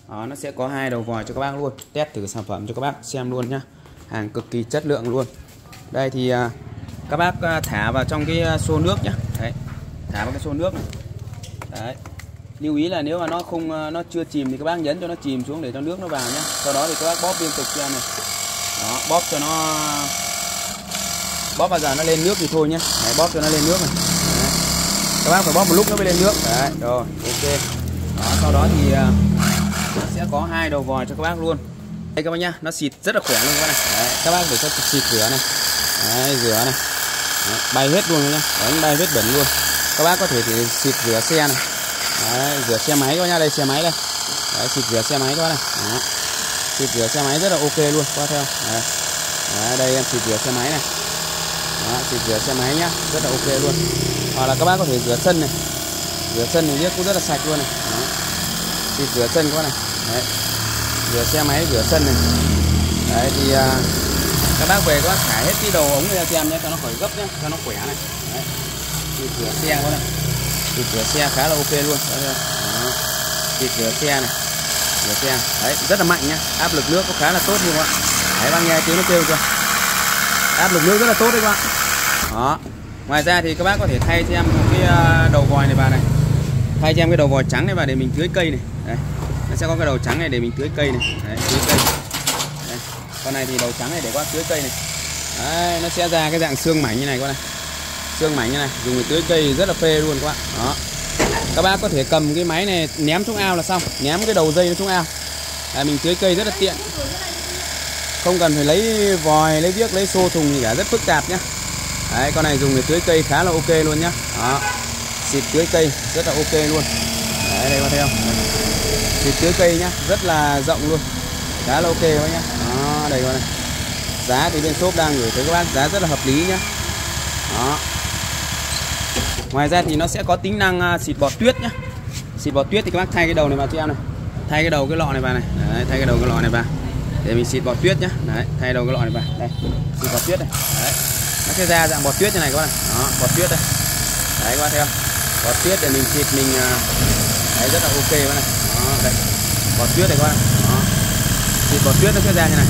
Đó, nó sẽ có hai đầu vòi cho các bác luôn. Test thử sản phẩm cho các bác xem luôn nhá. Hàng cực kỳ chất lượng luôn. Đây thì à, các bác à, thả vào trong cái xô nước nhá. Đấy thả vào cái xô nước này. đấy lưu ý là nếu mà nó không ờ, nó chưa chìm thì các bác nhấn cho nó chìm xuống để cho nước nó vào nhé sau đó thì các bác bóp liên tục cho này. Đó bóp cho nó bóp bao giờ nó lên nước thì thôi nhé đấy, bóp cho nó lên nước này. Đấy. các bác phải bóp một lúc nó mới lên nước. Đấy rồi ok. Đó, sau đó thì ờ, sẽ có hai đầu vòi cho các bác luôn. Đây các bác nhá nó xịt rất là khỏe luôn các bác này. Đấy, các bác phải cho xịt rửa này. Đấy, rửa này. Đấy, bay hết luôn nhá. Đánh bay hết bẩn luôn. Các bác có thể thì xịt rửa xe này đấy, rửa xe máy các nha nhá đây xe máy đây. Đấy, xịt rửa xe máy các bác này. Đấy. xịt rửa xe máy rất là ok luôn qua theo đấy. Đấy, đây em xịt rửa xe máy này. Đấy, xịt rửa xe máy nhá rất là ok luôn. Hoặc là các bác có thể rửa chân này. Rửa sân này cũng rất là sạch luôn này. Đấy. xịt rửa chân các bác này. Đấy. Rửa xe máy rửa chân này. Đấy thì à, các bác về các bác thải hết cái đầu ống ra cho em nhé cho nó khỏi gấp nhé cho nó khỏe này. Đấy. Xịt rửa xe các này xịt rửa xe khá là ok luôn. Đó. xịt rửa xe này. Rửa xe. Đấy rất là mạnh nhá. Áp lực nước có khá là tốt luôn các bạn đấy bác nghe tiếng nó kêu chưa? Áp lực nước rất là tốt đấy các bạn. Đó. Ngoài ra thì các bác có thể thay cho em một cái ờ, đầu vòi này vào này. Thay cho em cái đầu vòi trắng này vào để mình tưới cây này. Đây nó sẽ có cái đầu trắng này để mình tưới cây này. Đấy, tưới cây. Đấy. con này thì đầu trắng này để qua tưới cây này. Đấy, nó sẽ ra cái dạng xương mảnh như này các bạn này xương mảnh như này, dùng để tưới cây rất là phê luôn các bạn. Đó. Các bác có thể cầm cái máy này, ném xuống ao là xong. Ném cái đầu dây nó xuống ao. Là mình tưới cây rất là tiện. Không cần phải lấy vòi, lấy viếc lấy xô thùng gì cả, rất phức tạp nhá. Đấy, con này dùng để tưới cây khá là ok luôn nhá. Đó. Xịt tưới cây, rất là ok luôn. Đấy, đây có theo xịt tưới cây nhá, rất là rộng luôn. Khá là ok các nhá. Đó, đây, con này. Giá thì bên shop đang gửi tới các bác, giá rất là hợp lý nhá. Đó ngoài ra thì nó sẽ có tính năng à, xịt bọt tuyết nhá. Xịt bọt tuyết thì các bác thay cái đầu này vào cho em này. Thay cái đầu cái lọ này vào này. Đấy, thay cái đầu cái lọ này vào. Để mình xịt bọt tuyết nhá. Đấy thay đầu cái lọ này vào. Đây xịt bọt tuyết này. Đấy. Nó sẽ ra dạng bọt tuyết như này các bạn này. Đó bọt tuyết đây. Đấy các bạn thấy không? Bọt tuyết để mình xịt mình à, đấy rất là ok các bạn này. Đó đây bọt tuyết này các bạn đó. Xịt bọt tuyết nó sẽ ra như này.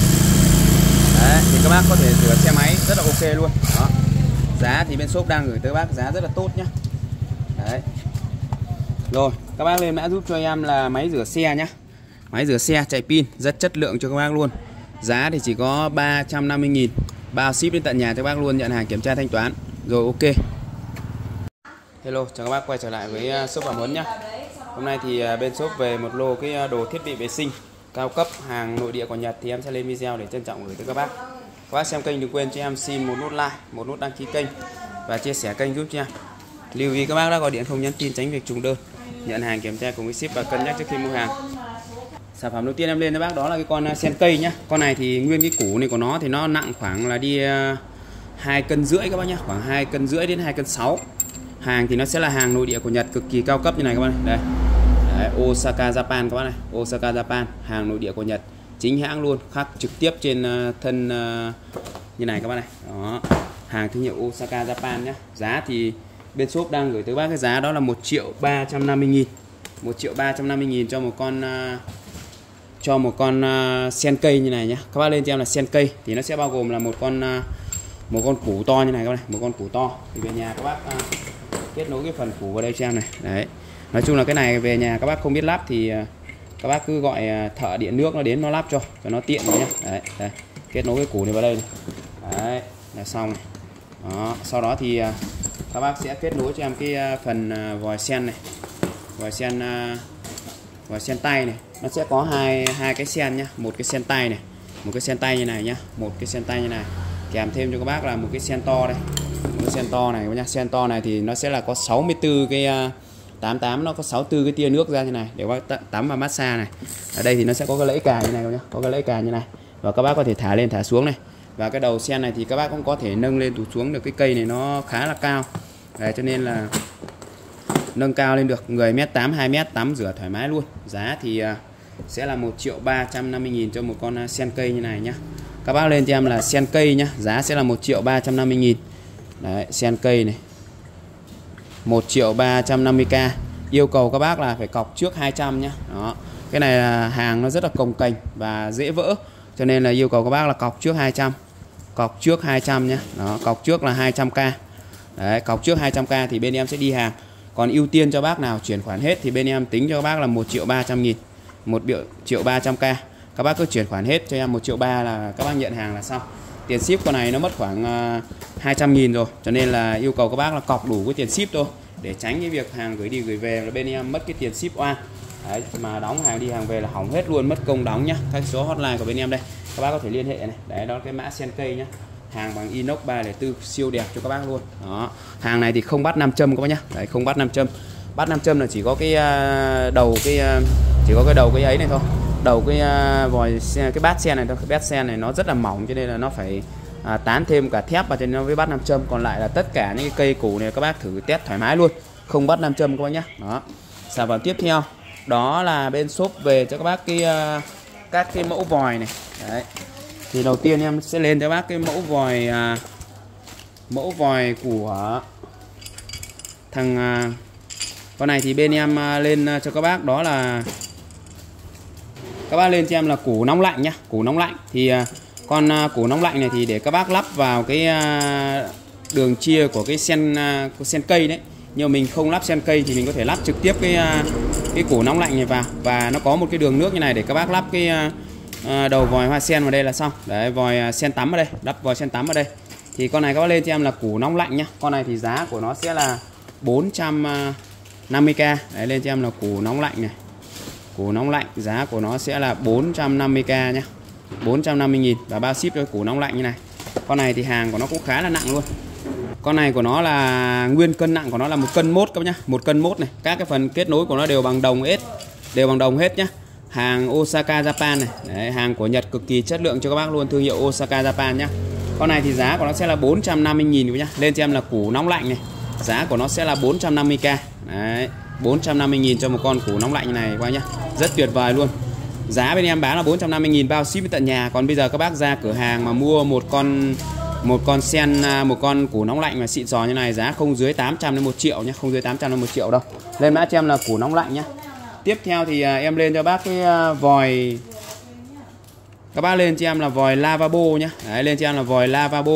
Đấy thì các bác có thể rửa xe máy rất là ok luôn. Đó giá thì bên shop đang gửi tới bác giá rất là tốt nhá. Đấy. Rồi, các bác lên mã giúp cho em là máy rửa xe nhá. Máy rửa xe chạy pin, rất chất lượng cho các bác luôn. Giá thì chỉ có 350.000 bao ship đến tận nhà cho các bác luôn, nhận hàng kiểm tra thanh toán. Rồi, ok. Hello, chào các bác, quay trở lại với à, shop Bảo Huấn nhá. Hôm nay thì à, bên shop về một lô cái à, đồ thiết bị vệ sinh cao cấp, hàng nội địa của Nhật thì em sẽ lên video để trân trọng gửi tới các bác quá xem kênh đừng quên cho em xin một nút like một nút đăng ký kênh và chia sẻ kênh giúp cho em lưu ý các bác đã gọi điện không nhắn tin tránh việc trùng đơn. Nhận hàng kiểm tra cùng với ship và cân nhắc trước khi mua hàng. Sản phẩm đầu tiên em lên cho bác đó là cái con à, sen cây nhá. Con này thì nguyên cái củ này của nó thì nó nặng khoảng là đi à, hai cân rưỡi các bác nhá. Khoảng hai cân rưỡi đến hai cân sáu. hàng thì nó sẽ là hàng nội địa của Nhật cực kỳ cao cấp như này các bạn đây. Đấy, Osaka Japan các bác này. Osaka Japan hàng nội địa của Nhật chính hãng luôn khắc trực tiếp trên ờ, thân ờ, như này các bác này. Đó, hàng thương hiệu Osaka Japan nhé giá thì bên shop đang gửi tới bác cái giá đó là 1 triệu 350 nghìn. 1 triệu 350 nghìn cho một con ờ, cho một con sen cây như này nhé các bác lên cho em là sen cây thì nó sẽ bao gồm là một con một con củ to như này các bạn này, một con củ to. Thì về nhà các bác kết nối cái phần củ vào đây cho em này. Đấy. Nói chung là cái này về nhà các bác không biết lắp thì các bác cứ gọi à, thợ điện nước nó đến nó lắp cho cho nó tiện nhé đấy, đấy. Kết nối cái củ này vào đây này. đấy là xong này. Đó sau đó thì à, các bác sẽ kết nối cho em cái à, phần vòi sen này. Vòi sen vòi sen tay này. Nó sẽ có hai hai cái sen nhá. Một cái sen tay này một cái sen tay như này nhá. Một cái sen tay như này. Kèm thêm cho các bác là một cái sen to đây. Một cái sen to này nhá. Sen to này thì nó sẽ là có 64 cái 88 nó có 64 cái tia nước ra như này để các bác tắm và massage này. Ở đây thì nó sẽ có cái lẫy cài như này nhá có cái lẫy cài như này. Và các bác có thể thả lên thả xuống này. Và cái đầu sen này thì các bác cũng có thể nâng lên tụt xuống được cái cây này nó khá là cao. Đấy, cho nên là nâng cao lên được người mét 8 2 mét tắm rửa thoải mái luôn. Giá thì à, sẽ là 1 triệu 350 nghìn cho một con à, sen cây như này nhá. Các bác lên cho em là sen cây nhá giá sẽ là 1 triệu 350 nghìn. Đấy, sen cây này. 1 triệu 350k yêu cầu các bác là phải cọc trước 200 nhé đó. Cái này là hàng nó rất là cồng cành và dễ vỡ, cho nên là yêu cầu các bác là cọc trước 200 cọc trước 200 nhé đó, cọc trước là 200k đấy, cọc trước 200k thì bên em sẽ đi hàng. Còn ưu tiên cho bác nào chuyển khoản hết thì bên em tính cho các bác là 1 triệu 300 nghìn. 1 triệu 300k các bác cứ chuyển khoản hết cho em 1 triệu 3 là các bác nhận hàng là xong tiền ship con này nó mất khoảng à, 200 nghìn rồi. Cho nên là yêu cầu các bác là cọc đủ cái tiền ship thôi để tránh cái việc hàng gửi đi gửi về là bên em mất cái tiền ship oan. Đấy, mà đóng hàng đi hàng về là hỏng hết luôn mất công đóng nhá. Các số hotline của bên em đây các bác có thể liên hệ này. Đấy đó cái mã sen cây nhá. Hàng bằng inox 304 siêu đẹp cho các bác luôn. Đó hàng này thì không bắt nam châm các bác nhá. Đấy không bắt nam châm. Bắt nam châm là chỉ có cái à, đầu cái à, chỉ có cái đầu cái ấy này thôi đầu cái à, vòi xe, cái bát xe này thôi. Cái bát xe này nó rất là mỏng cho nên là nó phải à, tán thêm cả thép vào cho nên nó với bát nam châm. Còn lại là tất cả những cái cây củ này các bác thử test thoải mái luôn. Không bắt nam châm các bác nhé. đó. Sản phẩm tiếp theo. Đó là bên shop về cho các bác cái uh, các cái mẫu vòi này. Đấy. Thì đầu tiên em sẽ lên cho bác cái mẫu vòi uh, mẫu vòi của thằng uh, con này thì bên em uh, lên uh, cho các bác. Đó là các bác lên cho em là củ nóng lạnh nhá, củ nóng lạnh. Thì à, con à, củ nóng lạnh này thì để các bác lắp vào cái à, đường chia của cái sen của sen cây đấy. Nhưng mà mình không lắp sen cây thì mình có thể lắp trực tiếp cái cái củ nóng lạnh này vào. Và nó có một cái đường nước như này để các bác lắp cái đầu vòi hoa sen vào đây là xong. Đấy, vòi sen tắm ở đây, lắp vòi sen tắm ở đây. Thì con này các bác lên cho em là củ nóng lạnh nhá. Con này thì giá của nó sẽ là 450k đấy, lên cho em là củ nóng lạnh này củ nóng lạnh giá của nó sẽ là 450k nhá. 450 nghìn và bao ship cho củ nóng lạnh như này. Con này thì hàng của nó cũng khá là nặng luôn. Con này của nó là nguyên cân nặng của nó là một cân mốt các nhá một cân mốt này. Các cái phần kết nối của nó đều bằng đồng hết đều bằng đồng hết nhá. Hàng Osaka Japan này. Đấy, hàng của Nhật cực kỳ chất lượng cho các bác luôn thương hiệu Osaka Japan nhá. Con này thì giá của nó sẽ là 450.000 nhá. Lên cho em là củ nóng lạnh này giá của nó sẽ là 450k Đấy. 450.000 cho một con củ nóng lạnh như này các bác nhá rất tuyệt vời luôn. Giá bên em bán là 450.000 bao ship đến tận nhà. Còn bây giờ các bác ra cửa hàng mà mua một con một con sen à, một con củ nóng lạnh mà xịn sò như này giá không dưới 800 đến 1 triệu nhé không dưới 800 đến 1 triệu đâu. Lên mã cho em là củ nóng lạnh nhé. Tiếp theo thì à, em lên cho bác cái à, vòi. Các bác lên cho em là vòi lavabo nhé. Đấy, lên cho em là vòi lavabo.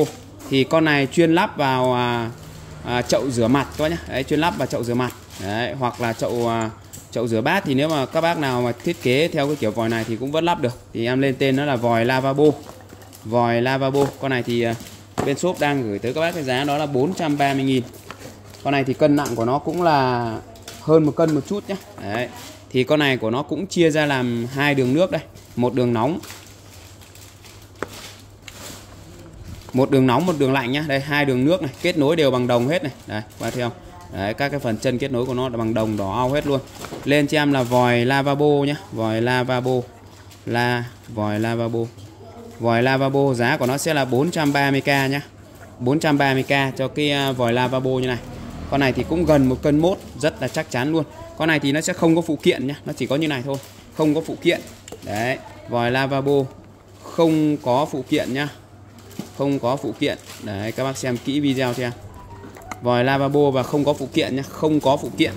Thì con này chuyên lắp vào à, à, chậu rửa mặt các bác nhé. Đấy, chuyên lắp vào chậu rửa mặt. Đấy, hoặc là chậu à, chậu rửa bát thì nếu mà các bác nào mà thiết kế theo cái kiểu vòi này thì cũng vẫn lắp được. Thì em lên tên nó là vòi lavabo. Vòi lavabo. Con này thì à, bên shop đang gửi tới các bác cái giá đó là 430.000 con này thì cân nặng của nó cũng là hơn một cân một chút nhé Đấy. thì con này của nó cũng chia ra làm hai đường nước đây. Một đường nóng. Một đường nóng một đường lạnh nhá. Đây hai đường nước này kết nối đều bằng đồng hết này. Đây qua theo. Đấy, các cái phần chân kết nối của nó là bằng đồng đỏ ao hết luôn. Lên cho em là vòi lavabo nhé vòi lavabo. La vòi lavabo. Vòi lavabo giá của nó sẽ là 430k nhá. 430k cho cái à, vòi lavabo như này. Con này thì cũng gần một cân mốt rất là chắc chắn luôn. Con này thì nó sẽ không có phụ kiện nhá nó chỉ có như này thôi không có phụ kiện. Đấy vòi lavabo không có phụ kiện nhá. Không có phụ kiện. Đấy các bác xem kỹ video cho em vòi lavabo và không có phụ kiện nhé, không có phụ kiện.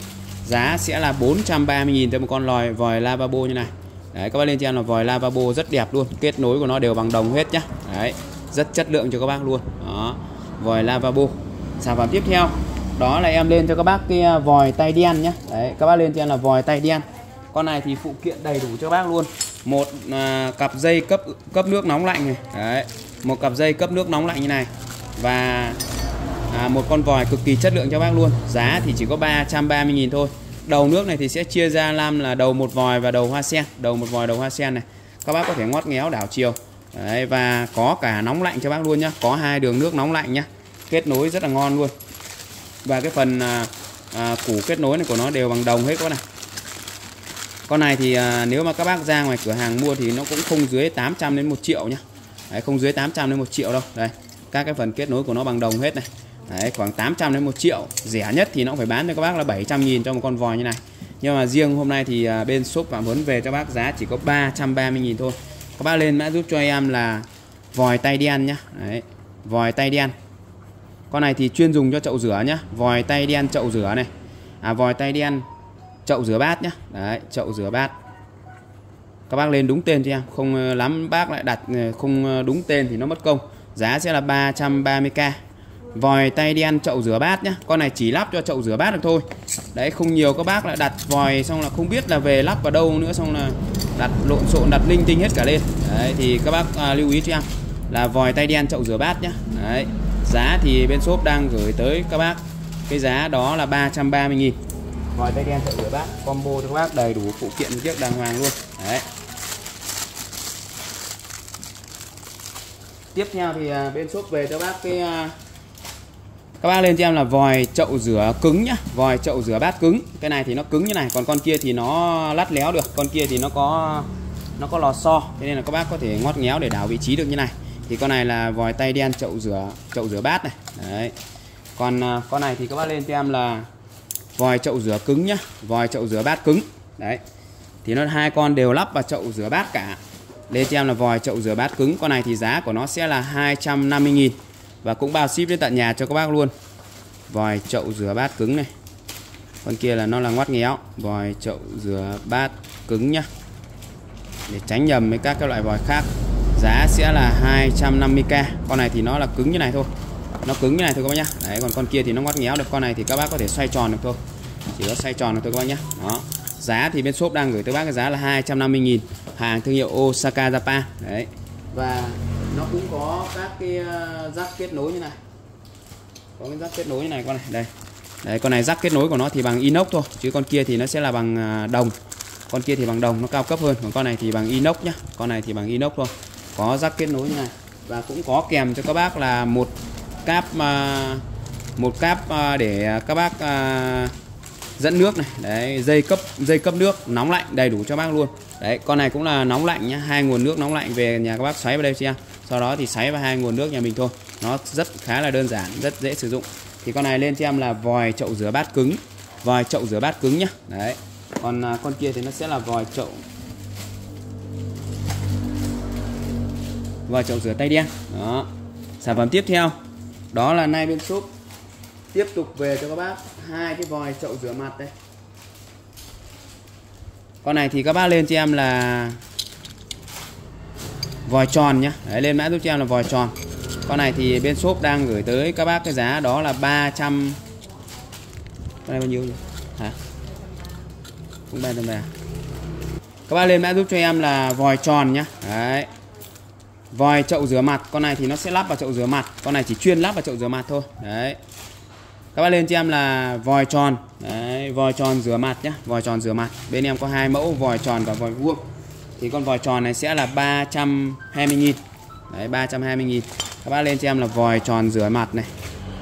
Giá sẽ là 430.000 cho một con lòi vòi lavabo như này. Đấy các bác lên cho em là vòi lavabo rất đẹp luôn. Kết nối của nó đều bằng đồng hết nhá. Đấy rất chất lượng cho các bác luôn. Đó vòi lavabo. Sản phẩm tiếp theo đó là em lên cho các bác cái à, vòi tay đen nhá. Đấy các bác lên cho em là vòi tay đen. Con này thì phụ kiện đầy đủ cho bác luôn. Một à, cặp dây cấp cấp nước nóng lạnh này. Đấy một cặp dây cấp nước nóng lạnh như này. Và à, một con vòi cực kỳ chất lượng cho bác luôn. Giá thì chỉ có 330.000 thôi. Đầu nước này thì sẽ chia ra làm là đầu một vòi và đầu hoa sen. Đầu một vòi đầu hoa sen này. Các bác có thể ngót ngéo đảo chiều. Đấy, và có cả nóng lạnh cho bác luôn nhá. Có hai đường nước nóng lạnh nhá. Kết nối rất là ngon luôn. Và cái phần à, à, củ kết nối này của nó đều bằng đồng hết các này. Con này thì à, nếu mà các bác ra ngoài cửa hàng mua thì nó cũng không dưới 800 đến 1 triệu nhá. Đấy, không dưới 800 đến 1 triệu đâu. Đây các cái phần kết nối của nó bằng đồng hết này. Đấy, khoảng 800 đến 1 triệu. Rẻ nhất thì nó phải bán cho các bác là 700 nghìn cho một con vòi như này. Nhưng mà riêng hôm nay thì à, bên shop và muốn về cho bác giá chỉ có 330 nghìn thôi. Các bác lên mã giúp cho em là vòi tay đen nhá. Đấy, vòi tay đen. Con này thì chuyên dùng cho chậu rửa nhá. Vòi tay đen chậu rửa này. À vòi tay đen chậu rửa bát nhá. Đấy chậu rửa bát. Các bác lên đúng tên cho em. Không ờ, lắm bác lại đặt ờ, không ờ, đúng tên thì nó mất công. Giá sẽ là 330k vòi tay đen chậu rửa bát nhá. Con này chỉ lắp cho chậu rửa bát được thôi. Đấy không nhiều các bác lại đặt vòi xong là không biết là về lắp vào đâu nữa xong là đặt lộn xộn đặt linh tinh hết cả lên. Đấy thì các bác à, lưu ý cho em là vòi tay đen chậu rửa bát nhá. Đấy giá thì bên shop đang gửi tới các bác. Cái giá đó là 330 nghìn. Vòi tay đen chậu rửa bát combo cho các bác đầy đủ phụ kiện chiếc đàng hoàng luôn. Đấy. Tiếp theo thì à, bên shop về cho bác cái à, các bác lên cho em là vòi chậu rửa cứng nhá, vòi chậu rửa bát cứng. Cái này thì nó cứng như này, còn con kia thì nó lắt léo được, con kia thì nó có nó có lò xo. Thế nên là các bác có thể ngót ngéo để đảo vị trí được như này. Thì con này là vòi tay đen chậu rửa chậu rửa bát này. Đấy. Còn à, con này thì các bác lên cho em là vòi chậu rửa cứng nhá, vòi chậu rửa bát cứng. Đấy. Thì nó, hai con đều lắp vào chậu rửa bát cả. Lên cho em là vòi chậu rửa bát cứng. Con này thì giá của nó sẽ là 250 nghìn và cũng bao ship đến tận nhà cho các bác luôn. Vòi chậu rửa bát cứng này. Con kia là nó là ngoắt ngéo vòi chậu rửa bát cứng nhá. Để tránh nhầm với các cái loại vòi khác. Giá sẽ là 250k con này thì nó là cứng như này thôi. Nó cứng như này thôi các bác nhá. Đấy, còn con kia thì nó ngoắt ngéo được. Con này thì các bác có thể xoay tròn được thôi. Chỉ có xoay tròn được thôi các bác nhá. Đó. Giá thì bên shop đang gửi tới bác cái giá là 250 000 hàng thương hiệu Osaka Japan đấy. Và nó cũng có các cái ờ, rắc kết nối như này. Có cái rắc kết nối như này con này. Đây. Đấy, con này rắc kết nối của nó thì bằng inox thôi, chứ con kia thì nó sẽ là bằng à, đồng. Con kia thì bằng đồng, nó cao cấp hơn. Còn con này thì bằng inox nhá. Con này thì bằng inox thôi. Có rắc kết nối như này. Và cũng có kèm cho các bác là một cáp à, một cáp à, để các bác dẫn nước này. Đấy, dây cấp dây cấp nước, nóng lạnh, đầy đủ cho bác luôn. Đấy, con này cũng là nóng lạnh nhá. Hai nguồn nước nóng lạnh về nhà các bác xoáy vào đây xem sau đó thì xoáy vào hai nguồn nước nhà mình thôi. Nó rất khá là đơn giản rất dễ sử dụng. Thì con này lên cho em là vòi chậu rửa bát cứng. Vòi chậu rửa bát cứng nhá. Đấy. Còn à, con kia thì nó sẽ là vòi chậu. Vòi chậu rửa tay đen. Đó. Sản phẩm tiếp theo. Đó là nay bên shop. Tiếp tục về cho các bác hai cái vòi chậu rửa mặt đây. Con này thì các bác lên cho em là vòi tròn nhá. Đấy, lên mã giúp cho em là vòi tròn. Con này thì bên shop đang gửi tới các bác cái giá đó là 300 con này bao nhiêu nhỉ? hả? Cũng ba trăm à? các bác lên mã giúp cho em là vòi tròn nhá. Đấy. Vòi chậu rửa mặt. Con này thì nó sẽ lắp vào chậu rửa mặt. Con này chỉ chuyên lắp vào chậu rửa mặt thôi. Đấy. Các bác lên cho em là vòi tròn. Đấy, vòi tròn rửa mặt nhá. Vòi tròn rửa mặt. Bên em có hai mẫu vòi tròn và vòi vuông thì con vòi tròn này sẽ là 320 nghìn. Đấy 320 nghìn. Các bác lên cho em là vòi tròn rửa mặt này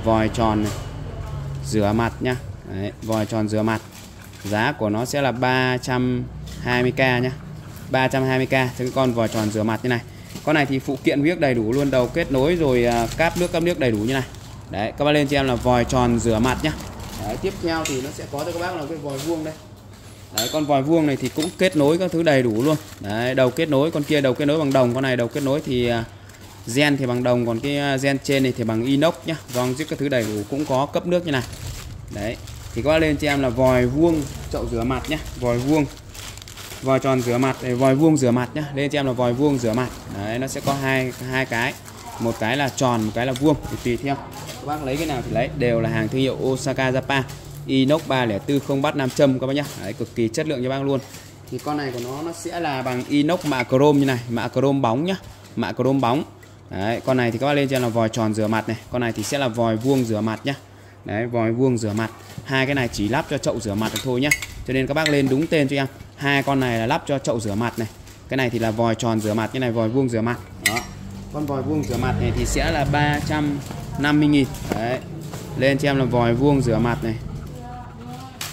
vòi tròn này rửa mặt nhá. Đấy, vòi tròn rửa mặt. Giá của nó sẽ là 320k nhá. 320k cái con vòi tròn rửa mặt như này. Con này thì phụ kiện viết đầy đủ luôn đầu kết nối rồi à, cáp nước cấp nước đầy đủ như này. Đấy các bác lên cho em là vòi tròn rửa mặt nhá. Đấy, tiếp theo thì nó sẽ có cho các bác là cái vòi vuông đây đấy, con vòi vuông này thì cũng kết nối các thứ đầy đủ luôn. Đấy, đầu kết nối, con kia đầu kết nối bằng đồng, con này đầu kết nối thì à, gen thì bằng đồng, còn cái à, gen trên này thì bằng inox nhá. Vòng giúp các thứ đầy đủ cũng có cấp nước như này. Đấy, thì các bác lên cho em là vòi vuông chậu rửa mặt nhá, vòi vuông, vòi tròn rửa mặt vòi vuông rửa mặt nhá. Lên cho em là vòi vuông rửa mặt. Đấy, nó sẽ có hai hai cái. Một cái là tròn, một cái là vuông, thì tùy theo. Các bác lấy cái nào thì lấy, đều là hàng thương hiệu Osaka Japan inox 304 không bắt nam châm các bác nhá. Đấy, cực kỳ chất lượng cho bác luôn. Thì con này của nó nó sẽ là bằng inox mạ chrome như này mạ chrome bóng nhá mạ chrome bóng. Đấy con này thì các bác lên cho là vòi tròn rửa mặt này con này thì sẽ là vòi vuông rửa mặt nhá. Đấy vòi vuông rửa mặt. Hai cái này chỉ lắp cho chậu rửa mặt được thôi nhá. Cho nên các bác lên đúng tên cho em. Hai con này là lắp cho chậu rửa mặt này. Cái này thì là vòi tròn rửa mặt cái này vòi vuông rửa mặt. Đó. Con vòi vuông rửa mặt này thì sẽ là 350 nghìn. Đấy lên cho em là vòi vuông rửa mặt này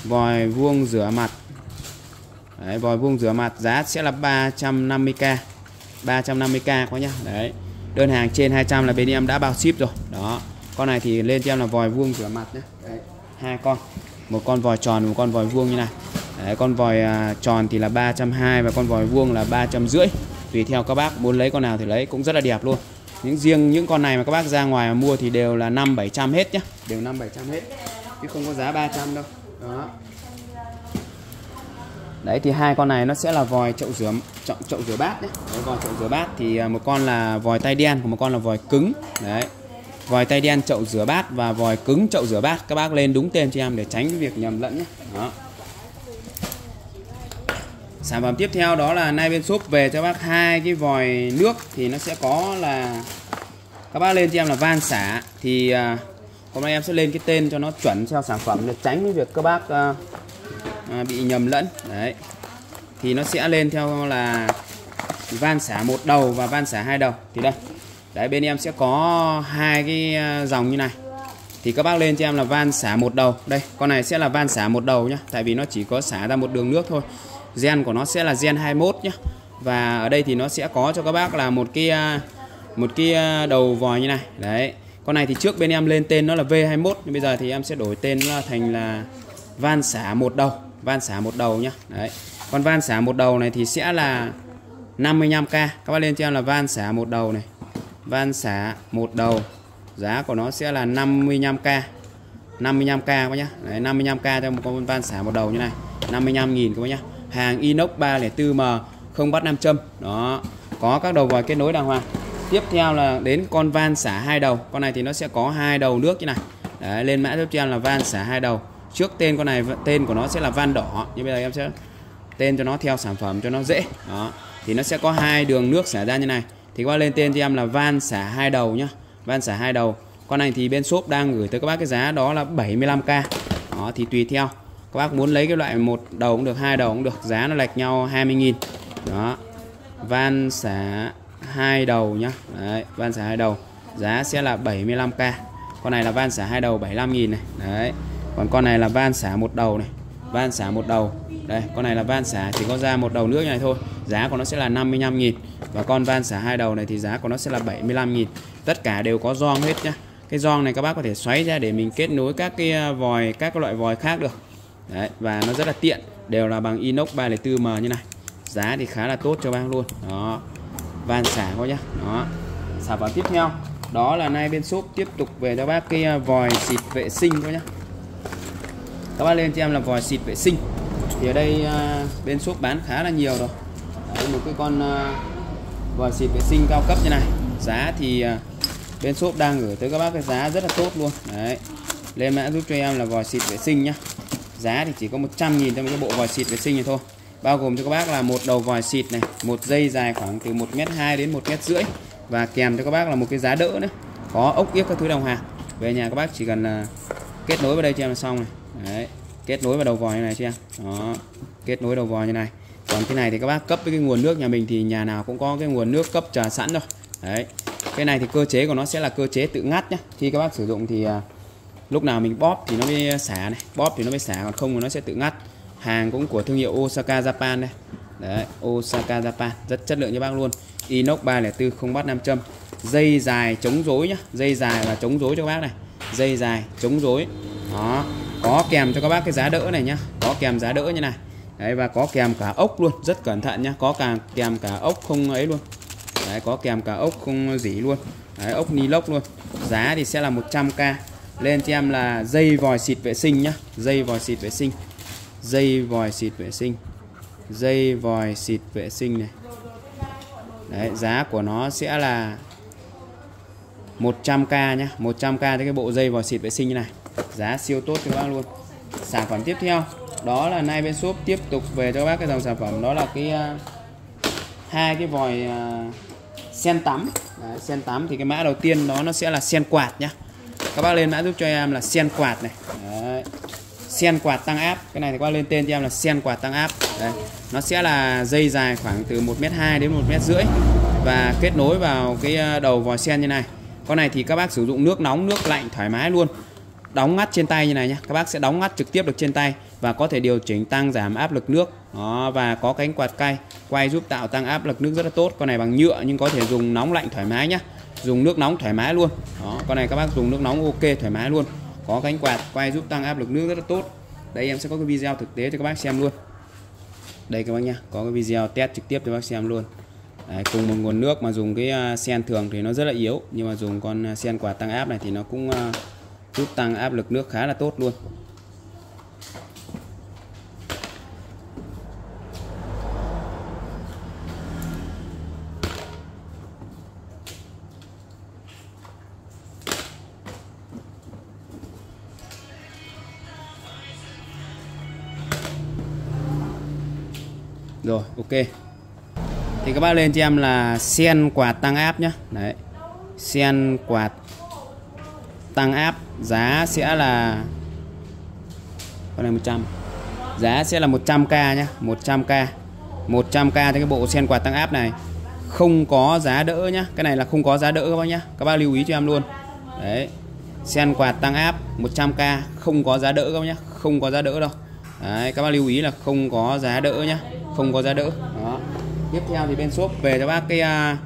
vòi vuông rửa mặt. Đấy, vòi vuông rửa mặt giá sẽ là 350k 350k quá nhá. Đấy đơn hàng trên 200 là bên em đã bao ship rồi. Đó con này thì lên cho em là vòi vuông rửa mặt nhé đấy, hai con. Một con vòi tròn một con vòi vuông như này. Đấy, con vòi à, tròn thì là 320 và con vòi vuông là 350 tùy theo các bác muốn lấy con nào thì lấy cũng rất là đẹp luôn. Những riêng những con này mà các bác ra ngoài mà mua thì đều là 5 700 hết nhá. Đều 5 700 hết chứ không có giá 300 đâu đó. Đấy thì hai con này nó sẽ là vòi chậu rửa chậu, chậu rửa bát đấy. đấy vòi chậu rửa bát. Thì à, một con là vòi tay đen còn một con là vòi cứng. Đấy. Vòi tay đen chậu rửa bát và vòi cứng chậu rửa bát. Các bác lên đúng tên cho em để tránh cái việc nhầm lẫn nhé. Đó. Sản phẩm tiếp theo đó là nay bên shop về cho bác hai cái vòi nước thì nó sẽ có là các bác lên cho em là van xả. Thì uh, hôm nay em sẽ lên cái tên cho nó chuẩn theo sản phẩm để tránh cái việc các bác uh, uh, bị nhầm lẫn. Đấy. Thì nó sẽ lên theo là van xả một đầu và van xả hai đầu. Thì đây. Đấy bên em sẽ có hai cái ờ, dòng như này. Thì các bác lên cho em là van xả một đầu. Đây con này sẽ là van xả một đầu nhá. Tại vì nó chỉ có xả ra một đường nước thôi. Gen của nó sẽ là gen 21 nhá. Và ở đây thì nó sẽ có cho các bác là một cái ờ, một cái ờ, đầu vòi như này. Đấy con này thì trước bên em lên tên nó là V21 nhưng bây giờ thì em sẽ đổi tên nó thành là van xả một đầu. Van xả một đầu nhá. Đấy. Con van xả một đầu này thì sẽ là 55k các bác lên cho em là van xả một đầu này. Van xả một đầu. Giá của nó sẽ là 55k 55k các bác nhá. Đấy, 55k cho một con van xả một đầu như này. 55.000 các bác nhá. Hàng inox 304M không bắt nam châm. Đó. Có các đầu vòi kết nối đàng hoàng tiếp theo là đến con van xả hai đầu. Con này thì nó sẽ có hai đầu nước như này. Đấy, lên mã tiếp theo là van xả hai đầu. Trước tên con này tên của nó sẽ là van đỏ. Nhưng bây giờ em sẽ tên cho nó theo sản phẩm cho nó dễ. Đó thì nó sẽ có hai đường nước xả ra như này. Thì qua lên tên cho em là van xả hai đầu nhá. Van xả hai đầu. Con này thì bên shop đang gửi tới các bác cái giá đó là 75k đó thì tùy theo. Các bác muốn lấy cái loại một đầu cũng được hai đầu cũng được. Giá nó lệch nhau 20.000 đó van xả hai đầu nhá. Đấy van xả hai đầu. Giá sẽ là 75k con này là van xả hai đầu 75.000 này. Đấy còn con này là van xả một đầu này. Van xả một đầu. Đây con này là van xả chỉ có ra một đầu nước như này thôi. Giá của nó sẽ là 55 nghìn. Và con van xả hai đầu này thì giá của nó sẽ là 75 nghìn. Tất cả đều có gioăng hết nhá. Cái gioăng này các bác có thể xoáy ra để mình kết nối các cái à, vòi các loại vòi khác được. Đấy, và nó rất là tiện. Đều là bằng inox 304M như này. Giá thì khá là tốt cho bác luôn. Đó van xả coi nhá. Đó. Sản phẩm tiếp theo đó là nay bên shop tiếp tục về cho bác cái à, vòi xịt vệ sinh coi nhá. Các bác lên cho em là vòi xịt vệ sinh. Thì ở đây à, bên shop bán khá là nhiều rồi. Đấy, một cái con à, vòi xịt vệ sinh cao cấp như này. Giá thì bên shop đang gửi tới các bác cái giá rất là tốt luôn. Đấy. Lên mã giúp cho em là vòi xịt vệ sinh nhá. Giá thì chỉ có 100 nghìn cho một cái bộ vòi xịt vệ sinh này thôi bao gồm cho các bác là một đầu vòi xịt này, một dây dài khoảng từ 1 mét 2 đến 1 mét rưỡi và kèm cho các bác là một cái giá đỡ nữa. Có ốc yếc các thứ đồng hàng về nhà các bác chỉ cần là kết nối vào đây cho em là xong này. Đấy, kết nối vào đầu vòi như này cho em. Đó, kết nối đầu vòi như này. Còn cái này thì các bác cấp với cái nguồn nước nhà mình thì nhà nào cũng có cái nguồn nước cấp chờ sẵn rồi. Đấy, cái này thì cơ chế của nó sẽ là cơ chế tự ngắt nhá. Khi các bác sử dụng thì à, lúc nào mình bóp thì nó mới xả này, bóp thì nó mới xả, còn không thì nó sẽ tự ngắt hàng cũng của thương hiệu Osaka Japan đây. Đấy Osaka Japan rất chất lượng cho bác luôn. Inox 304 không bắt nam châm. Dây dài chống rối nhá dây dài và chống rối cho các bác này. Dây dài chống rối. Đó có kèm cho các bác cái giá đỡ này nhá. Có kèm giá đỡ như này. Đấy và có kèm cả ốc luôn rất cẩn thận nhá. Có cả kèm cả ốc không ấy luôn. Đấy có kèm cả ốc không dỉ luôn. Đấy, ốc ni lốc luôn. Giá thì sẽ là 100k lên cho em là dây vòi xịt vệ sinh nhá. Dây vòi xịt vệ sinh dây vòi xịt vệ sinh. Dây vòi xịt vệ sinh này. Đấy giá của nó sẽ là 100k nhá. 100k cho cái bộ dây vòi xịt vệ sinh như này. Giá siêu tốt cho các bác luôn. Sản phẩm tiếp theo đó là nay bên shop tiếp tục về cho các bác cái dòng sản phẩm. Đó là cái uh, hai cái vòi uh, sen tắm. Đấy, sen tắm thì cái mã đầu tiên đó nó sẽ là sen quạt nhá. Các bác lên mã giúp cho em là sen quạt này. Đấy sen quạt tăng áp. Cái này thì qua lên tên cho em là sen quạt tăng áp. Đấy. nó sẽ là dây dài khoảng từ 1m2 đến 1 mét rưỡi và kết nối vào cái ờ, đầu vòi sen như này. Con này thì các bác sử dụng nước nóng nước lạnh thoải mái luôn. Đóng ngắt trên tay như này nhé các bác sẽ đóng ngắt trực tiếp được trên tay và có thể điều chỉnh tăng giảm áp lực nước. Đó, và có cánh quạt cay quay giúp tạo tăng áp lực nước rất là tốt. Con này bằng nhựa nhưng có thể dùng nóng lạnh thoải mái nhé dùng nước nóng thoải mái luôn. Đó con này các bác dùng nước nóng ok thoải mái luôn có cánh quạt quay giúp tăng áp lực nước rất là tốt. Đây em sẽ có cái video thực tế cho các bác xem luôn. Đây các bác nha, có cái video test trực tiếp cho bác xem luôn. Đấy, cùng một nguồn nước mà dùng cái à, sen thường thì nó rất là yếu nhưng mà dùng con à, sen quạt tăng áp này thì nó cũng à, giúp tăng áp lực nước khá là tốt luôn. Rồi, ok. Thì các bác lên cho em là sen quạt tăng áp nhá. Đấy. Sen quạt tăng áp giá sẽ là con này 100 giá sẽ là 100k nhá 100k 100k cho cái bộ sen quạt tăng áp này không có giá đỡ nhá. Cái này là không có giá đỡ các bác nhá. Các bác lưu ý cho em luôn. Đấy. Sen quạt tăng áp 100k không có giá đỡ các bác nhá. Không có giá đỡ đâu. Đấy, các bác lưu ý là không có giá đỡ nhá không có giá đỡ. Đó. Tiếp theo thì bên shop về cho bác cái uh,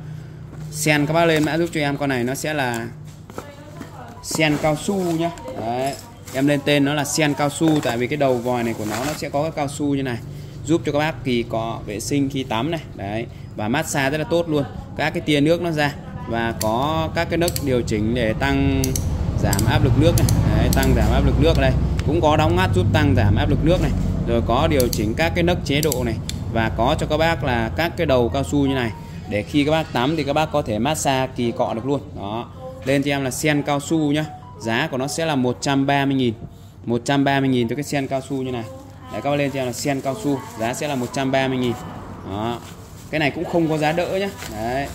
sen các bác lên mã giúp cho em con này nó sẽ là sen cao su nhá. Đấy em lên tên nó là sen cao su tại vì cái đầu vòi này của nó nó sẽ có cái cao su như này giúp cho các bác kỳ cọ vệ sinh khi tắm này. Đấy và massage rất là tốt luôn. Các cái tia nước nó ra và có các cái nấc điều chỉnh để tăng giảm áp lực nước này. Đấy, tăng giảm áp lực nước đây. Cũng có đóng ngắt giúp tăng giảm áp lực nước này. Rồi có điều chỉnh các cái nấc chế độ này và có cho các bác là các cái đầu cao su như này. Để khi các bác tắm thì các bác có thể massage kỳ cọ được luôn. Đó. Lên cho em là sen cao su nhá. Giá của nó sẽ là 130.000 130.000 cho cái sen cao su như này. Đấy, các bác lên cho em là sen cao su. Giá sẽ là 130.000 đó. Cái này cũng không có giá đỡ nhá. Đấy.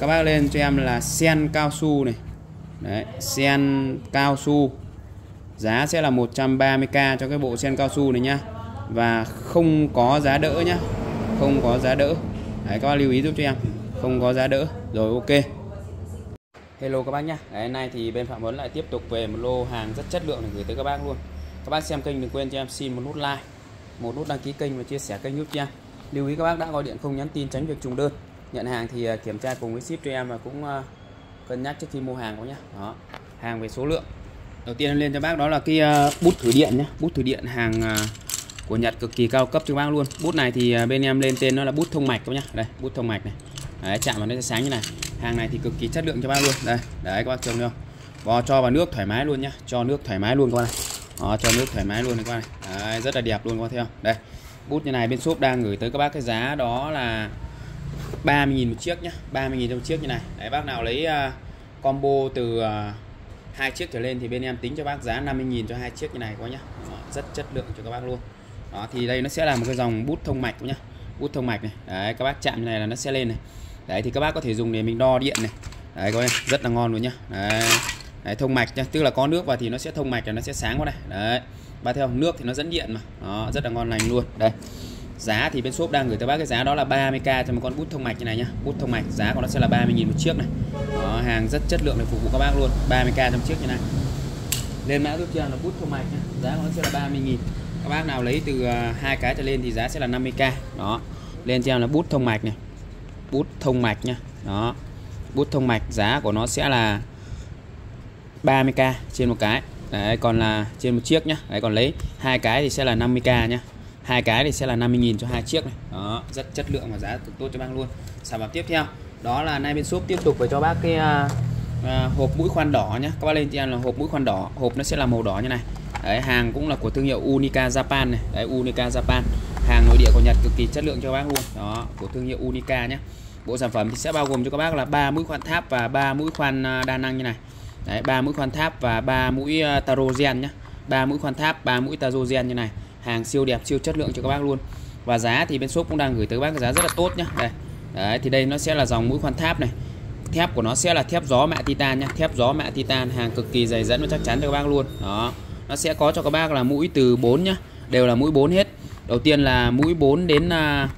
Các bác lên cho em là sen cao su này. Đấy, sen cao su. Giá sẽ là 130k cho cái bộ sen cao su này nhá. Và không có giá đỡ nhá không có giá đỡ. Đấy, các bác lưu ý giúp cho em. Không có giá đỡ. Rồi, ok. Hello các bác nhá. Ngày hôm nay thì bên phạm huấn lại tiếp tục về một lô hàng rất chất lượng để gửi tới các bác luôn. Các bác xem kênh đừng quên cho em xin một nút like, một nút đăng ký kênh và chia sẻ kênh giúp cho em. Lưu ý các bác đã gọi điện không nhắn tin tránh việc trùng đơn. Nhận hàng thì à, kiểm tra cùng với ship cho em và cũng à, cân nhắc trước khi mua hàng có nhá. đó, hàng về số lượng. Đầu tiên lên cho bác đó là cái à, bút thử điện nhé bút thử điện hàng của Nhật cực kỳ cao cấp cho bác luôn. Bút này thì à, bên em lên tên nó là bút thông mạch các nhá. Đây bút thông mạch này. Đấy, chạm vào nó sẽ sáng như này. Hàng này thì cực kỳ chất lượng cho bác luôn. Đây đấy các bác trông không? Vò cho vào nước thoải mái luôn nhá. Cho nước thoải mái luôn các bác này. Đó, cho nước thoải mái luôn này các bác này. Đấy, rất là đẹp luôn các bác thấy không? Đây bút như này bên shop đang gửi tới các bác cái giá đó là 30.000 một chiếc nhá. 30.000 một chiếc như này. Đấy bác nào lấy uh, combo từ uh, hai chiếc trở lên thì bên em tính cho bác giá 50.000 cho hai chiếc như này quá nhá. Đó, rất chất lượng cho các bác luôn đó thì đây nó sẽ là một cái dòng bút thông mạch nhá. Bút thông mạch này. Đấy các bác chạm như này là nó sẽ lên này. Đấy thì các bác có thể dùng để mình đo điện này. Đấy coi rất là ngon luôn nhá. Đấy, đấy thông mạch nhá. Tức là có nước vào thì nó sẽ thông mạch là nó sẽ sáng qua đây. Đấy. Ba theo nước thì nó dẫn điện mà. Đó rất là ngon lành luôn. Đây. Giá thì bên shop đang gửi tới bác cái giá đó là 30k cho một con bút thông mạch như này nhá. Bút thông mạch giá của nó sẽ là 30.000 một chiếc này. Đó, hàng rất chất lượng để phục vụ các bác luôn. 30k trong chiếc như này. Lên mã giúp cho là bút thông mạch nhá. Giá của nó sẽ là 30.000 các bác nào lấy từ à, hai cái trở lên thì giá sẽ là 50k đó. Lên cho em là bút thông mạch này. Bút thông mạch nhá đó. Bút thông mạch giá của nó sẽ là 30k trên một cái. Đấy, còn là trên một chiếc nhá. Đấy, còn lấy hai cái thì sẽ là 50k nhá. Hai cái thì sẽ là 50.000 cho hai chiếc này. Đó, rất chất lượng và giá cực tốt cho bác luôn. Sản phẩm tiếp theo, đó là nay bên shop tiếp tục phải cho bác cái à, À, hộp mũi khoan đỏ nhá. Các bác lên cho em là hộp mũi khoan đỏ. Hộp nó sẽ là màu đỏ như này. Đấy, hàng cũng là của thương hiệu Unica Japan này. Đấy, Unica Japan. Hàng nội địa của Nhật cực kỳ chất lượng cho bác luôn. Đó, của thương hiệu Unica nhé bộ sản phẩm thì sẽ bao gồm cho các bác là ba mũi khoan tháp và ba mũi khoan à, đa năng như này. Đấy, ba mũi khoan tháp và ba mũi à, tarogen nhé ba mũi khoan tháp, ba mũi tarogen như này. Hàng siêu đẹp, siêu chất lượng cho các bác luôn. Và giá thì bên shop cũng đang gửi tới các bác cái giá rất là tốt nhé đây. Đấy, thì đây nó sẽ là dòng mũi khoan tháp này thép của nó sẽ là thép gió mạ titan nhá. Thép gió mạ titan hàng cực kỳ dày dẫn và chắc chắn cho các bác luôn. Đó. Nó sẽ có cho các bác là mũi từ 4 nhá. Đều là mũi 4 hết. Đầu tiên là mũi 4 đến uh,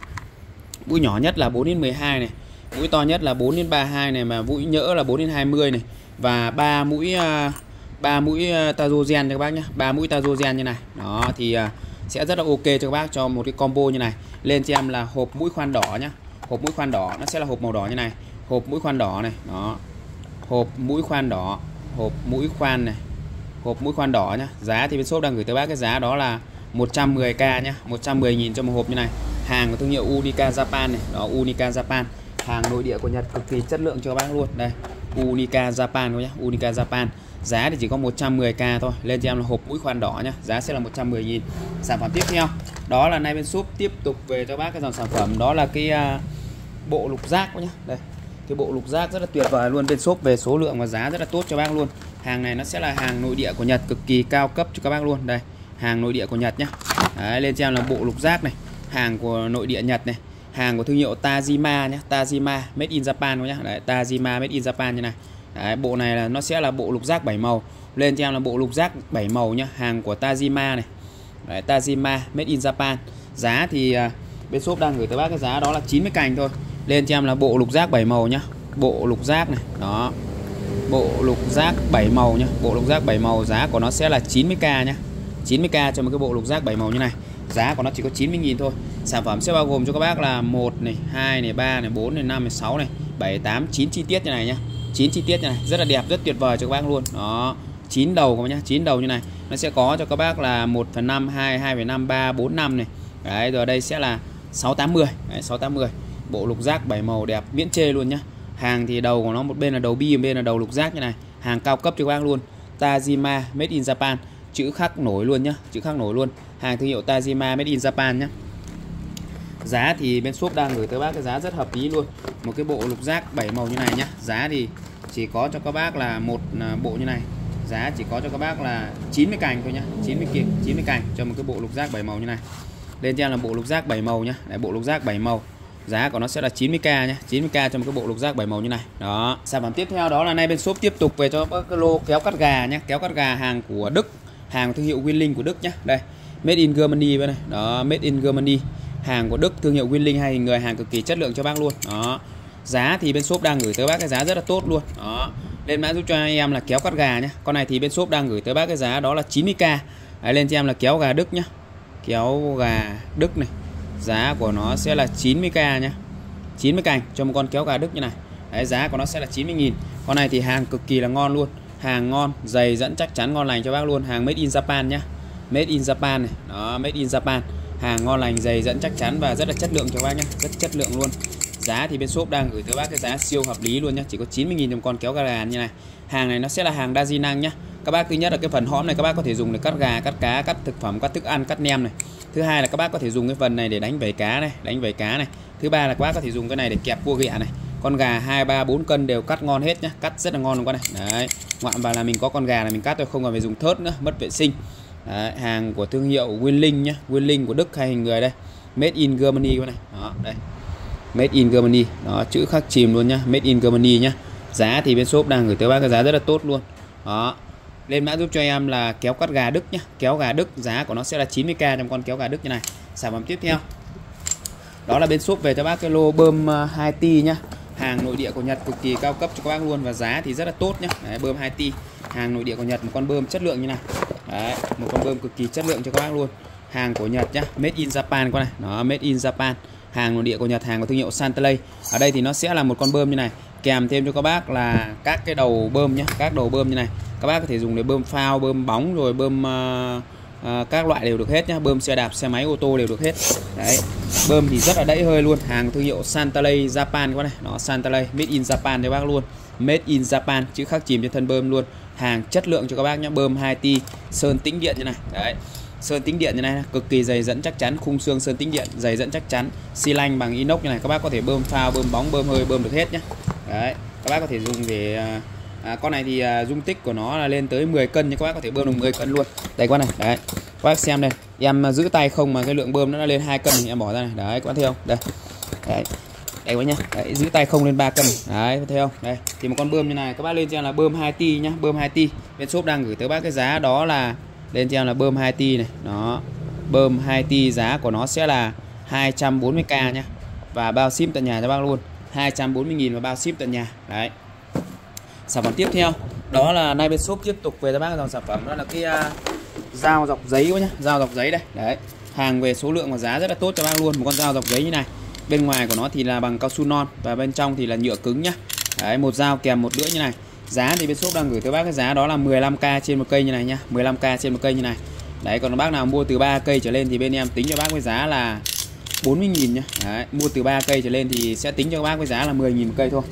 mũi nhỏ nhất là 4 đến 12 này. Mũi to nhất là 4 đến 32 này mà mũi nhỡ là 4 đến 20 này. Và ba mũi uh, ba mũi uh, tazogen cho các bác nhé ba mũi tazogen như này. Đó thì uh, sẽ rất là ok cho các bác cho một cái combo như này. Lên cho em là hộp mũi khoan đỏ nhá. Hộp mũi khoan đỏ nó sẽ là hộp màu đỏ như này hộp mũi khoan đỏ này đó. Hộp mũi khoan đỏ hộp mũi khoan này. Hộp mũi khoan đỏ nhá. Giá thì bên shop đang gửi tới bác cái giá đó là 110k nhá 110.000 cho một hộp như này. Hàng của thương hiệu Unica Japan này đó Unica Japan. Hàng nội địa của Nhật cực kỳ chất lượng cho bác luôn. Đây Unica Japan nhá Unica Japan. Giá thì chỉ có 110k thôi lên cho em là hộp mũi khoan đỏ nhá. Giá sẽ là 110.000 sản phẩm tiếp theo đó là nay bên shop tiếp tục về cho bác cái dòng sản phẩm đó là cái uh, bộ lục giác nhá. Đây cái bộ lục giác rất là tuyệt vời luôn. Bên shop về số lượng và giá rất là tốt cho bác luôn. Hàng này nó sẽ là hàng nội địa của Nhật cực kỳ cao cấp cho các bác luôn. Đây hàng nội địa của Nhật nhá. Đấy, lên cho là bộ lục giác này. Hàng của nội địa Nhật này. Hàng của thương hiệu Tajima nhé Tajima made in Japan nhá. Đấy, Tajima made in Japan như này. Đấy, bộ này là nó sẽ là bộ lục giác 7 màu. Lên cho em là bộ lục giác 7 màu nhá. Hàng của Tajima này. Đấy, Tajima made in Japan. Giá thì uh, bên shop đang gửi tới bác cái giá đó là 90 cành thôi lên cho em là bộ lục giác 7 màu nhá. Bộ lục giác này đó. Bộ lục giác 7 màu nhá. Bộ lục giác 7 màu giá của nó sẽ là 90k nhá. 90k cho một cái bộ lục giác 7 màu như này. Giá của nó chỉ có 90.000 thôi. Sản phẩm sẽ bao gồm cho các bác là một này hai này ba này bốn này năm này sáu này bảy tám chín chi tiết như này nhá. 9 chi tiết như này rất là đẹp rất tuyệt vời cho các bác luôn. Đó. 9 đầu các bác nhá 9 đầu như này. Nó sẽ có cho các bác là 1 phần 5 2 2 phần 5 3 4 5 này. Đấy rồi đây sẽ là 680 đấy, 680 bộ lục giác 7 màu đẹp miễn chê luôn nhá. Hàng thì đầu của nó một bên là đầu bi một bên là đầu lục giác như này. Hàng cao cấp cho các bác luôn. Tajima made in Japan. Chữ khắc nổi luôn nhá chữ khắc nổi luôn. Hàng thương hiệu Tajima made in Japan nhá. Giá thì bên shop đang gửi tới bác cái giá rất hợp lý luôn. Một cái bộ lục giác 7 màu như này nhá. Giá thì chỉ có cho các bác là một à, bộ như này. Giá chỉ có cho các bác là 90 cành thôi nhá. 90 kiện 90 cành cho một cái bộ lục giác 7 màu như này. Lên trên là bộ lục giác 7 màu nhá. Đấy, bộ lục giác 7 màu giá của nó sẽ là 90k nhé 90k cho một cái bộ lục giác 7 màu như này. Đó. Sản phẩm tiếp theo đó là nay bên shop tiếp tục về cho các lô kéo cắt gà nhé kéo cắt gà hàng của Đức hàng thương hiệu Winling của Đức nhé. Đây made in Germany bên này. Đó made in Germany hàng của Đức thương hiệu Winling hay người hàng cực kỳ chất lượng cho bác luôn. Đó. Giá thì bên shop đang gửi tới bác cái giá rất là tốt luôn. Đó. Lên mã giúp cho anh em là kéo cắt gà nhé. Con này thì bên shop đang gửi tới bác cái giá đó là 90k Đấy, lên cho em là kéo gà Đức nhá kéo gà Đức này giá của nó sẽ là 90k nhá. 90 cành cho một con kéo gà Đức như này. Đấy, giá của nó sẽ là 90.000 con này thì hàng cực kỳ là ngon luôn. Hàng ngon dày dẫn chắc chắn ngon lành cho bác luôn. Hàng made in Japan nhá. Made in Japan này. Đó made in Japan. Hàng ngon lành dày dẫn chắc chắn và rất là chất lượng cho bác nhá. Rất chất lượng luôn. Giá thì bên shop đang gửi tới bác cái giá siêu hợp lý luôn nhá. Chỉ có 90.000 đồng con kéo gà như này. Hàng này nó sẽ là hàng đa di năng nhá. Các bác thứ nhất là cái phần hõm này các bác có thể dùng để cắt gà cắt cá cắt thực phẩm cắt thức ăn cắt nem này thứ hai là các bác có thể dùng cái phần này để đánh vảy cá này đánh vảy cá này. Thứ ba là các bác có thể dùng cái này để kẹp cua ghẹ này. Con gà hai ba bốn cân đều cắt ngon hết nhá cắt rất là ngon luôn con này. Đấy ngoạn vào là mình có con gà là mình cắt thôi không cần phải dùng thớt nữa mất vệ sinh. Đấy, hàng của thương hiệu Winling nhá Winling của Đức hay hình người đây. Made in Germany con này. Đó đây. Made in Germany. Đó chữ khắc chìm luôn nhá made in Germany nhá. Giá thì bên shop đang gửi tới bác cái giá rất là tốt luôn. Đó lên mã giúp cho em là kéo cắt gà Đức nhá. Kéo gà Đức giá của nó sẽ là 90k trong con kéo gà Đức như này. Sản phẩm tiếp theo. Đó là bên shop về cho bác cái lô bơm à, 2T nhá. Hàng nội địa của Nhật cực kỳ cao cấp cho các bác luôn và giá thì rất là tốt nhá. Đấy, bơm 2T hàng nội địa của Nhật một con bơm chất lượng như này. Đấy, một con bơm cực kỳ chất lượng cho các bác luôn. Hàng của Nhật nhá made in Japan con này. Nó made in Japan. Hàng nội địa của Nhật hàng của thương hiệu Santalay ở đây thì nó sẽ là một con bơm như này kèm thêm cho các bác là các cái đầu bơm nhé các đầu bơm như này. Các bác có thể dùng để bơm phao bơm bóng rồi bơm uh, uh, các loại đều được hết nhé, bơm xe đạp xe máy ô tô đều được hết. Đấy bơm thì rất là đẫy hơi luôn. Hàng thương hiệu Santalay Japan các này. Nó Santalay made in Japan cho bác luôn. Made in Japan chữ khắc chìm trên thân bơm luôn. Hàng chất lượng cho các bác nhé, bơm 2T sơn tĩnh điện như này. Đấy sơn tĩnh điện như này cực kỳ dày dẫn chắc chắn khung xương sơn tĩnh điện dày dẫn chắc chắn. Xi lanh bằng inox như này các bác có thể bơm phao bơm bóng bơm hơi bơm được hết nhé đấy các bác có thể dùng để à, à, con này thì à, dung tích của nó là lên tới 10 cân nhưng các bác có thể bơm được 10 cân luôn. Đây con này đấy. Các bác xem đây em giữ tay không mà cái lượng bơm nó lên hai cân thì em bỏ ra này. Đấy các bác thấy không? Đây. Đấy. Đây quá nhá. Đấy, giữ tay không lên 3 cân đấy thấy không? Đây thì một con bơm như này các bác lên cho là bơm 2 ti nhá bơm 2 ti. bên shop đang gửi tới bác cái giá đó là lên cho em là bơm 2 t này. Nó bơm 2 t giá của nó sẽ là 240k nhá. Và bao ship tận nhà cho bác luôn. 240.000 và bao ship tận nhà. Đấy. Sản phẩm tiếp theo. Đó là nay bên shop tiếp tục về cho bác dòng sản phẩm. Đó là cái uh, dao dọc giấy quá nhá. Dao dọc giấy đây. Đấy. Hàng về số lượng và giá rất là tốt cho bác luôn. Một con dao dọc giấy như này. Bên ngoài của nó thì là bằng cao su non và bên trong thì là nhựa cứng nhá. Đấy một dao kèm một lưỡi như này giá thì bên shop đang gửi tới bác cái giá đó là 15k trên một cây như này nhá 15k trên một cây như này. Đấy còn bác nào mua từ 3 cây trở lên thì bên em tính cho bác với giá là 40.000 nhá. Đấy, mua từ 3 cây trở lên thì sẽ tính cho các bác với giá là 10.000 một cây thôi.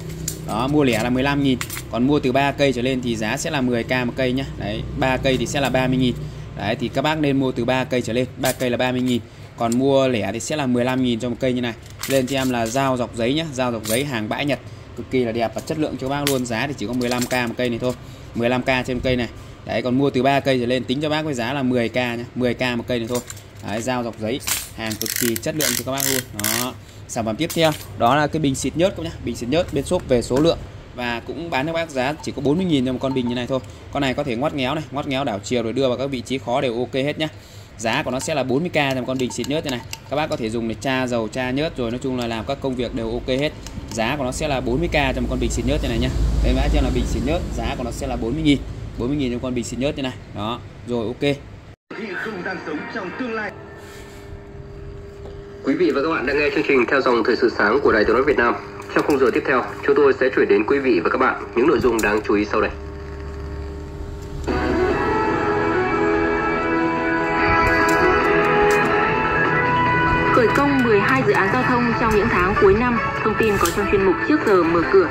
Đó mua lẻ là 15.000 còn mua từ 3 cây trở lên thì giá sẽ là 10k một cây nhá. Đấy 3 cây thì sẽ là 30.000 đấy thì các bác nên mua từ 3 cây trở lên 3 cây là 30.000 còn mua lẻ thì sẽ là 15.000 cho một cây như này. Lên cho em là dao dọc giấy nhá dao dọc giấy hàng bãi Nhật cực kỳ là đẹp và chất lượng cho các bác luôn. Giá thì chỉ có 15k một cây này thôi. 15k trên cây này. Đấy còn mua từ 3 cây trở lên tính cho bác với giá là 10k nhé, 10k một cây này thôi. Đấy, dao dọc giấy hàng cực kỳ chất lượng cho các bác luôn. Đó. Sản phẩm tiếp theo đó là cái bình xịt nhớt các nhá. Bình xịt nhớt bên shop về số lượng và cũng bán cho bác giá chỉ có 40.000 cho một con bình như này thôi. Con này có thể ngoắt ngéo này ngoắt ngéo đảo chiều rồi đưa vào các vị trí khó đều ok hết nhá giá của nó sẽ là 40k cho một con bình xịt nhớt như này. Các bác có thể dùng để tra dầu tra nhớt rồi nói chung là làm các công việc đều ok hết. Giá của nó sẽ là 40k cho một con bình xịt nhớt như này nhá. Đây mã cho là bình xịt nhớt giá của nó sẽ là 40.000 40.000 cho con bình xịt nhớt như này. Đó rồi ok. Không đang sống trong tương lai. Quý vị và các bạn đang nghe chương trình theo dòng thời sự sáng của Đài Tiếng nói Việt Nam. Trong khung giờ tiếp theo, chúng tôi sẽ chuyển đến quý vị và các bạn những nội dung đáng chú ý sau đây. 12 dự án giao thông trong những tháng cuối năm, thông tin có trong chuyên mục trước giờ mở cửa.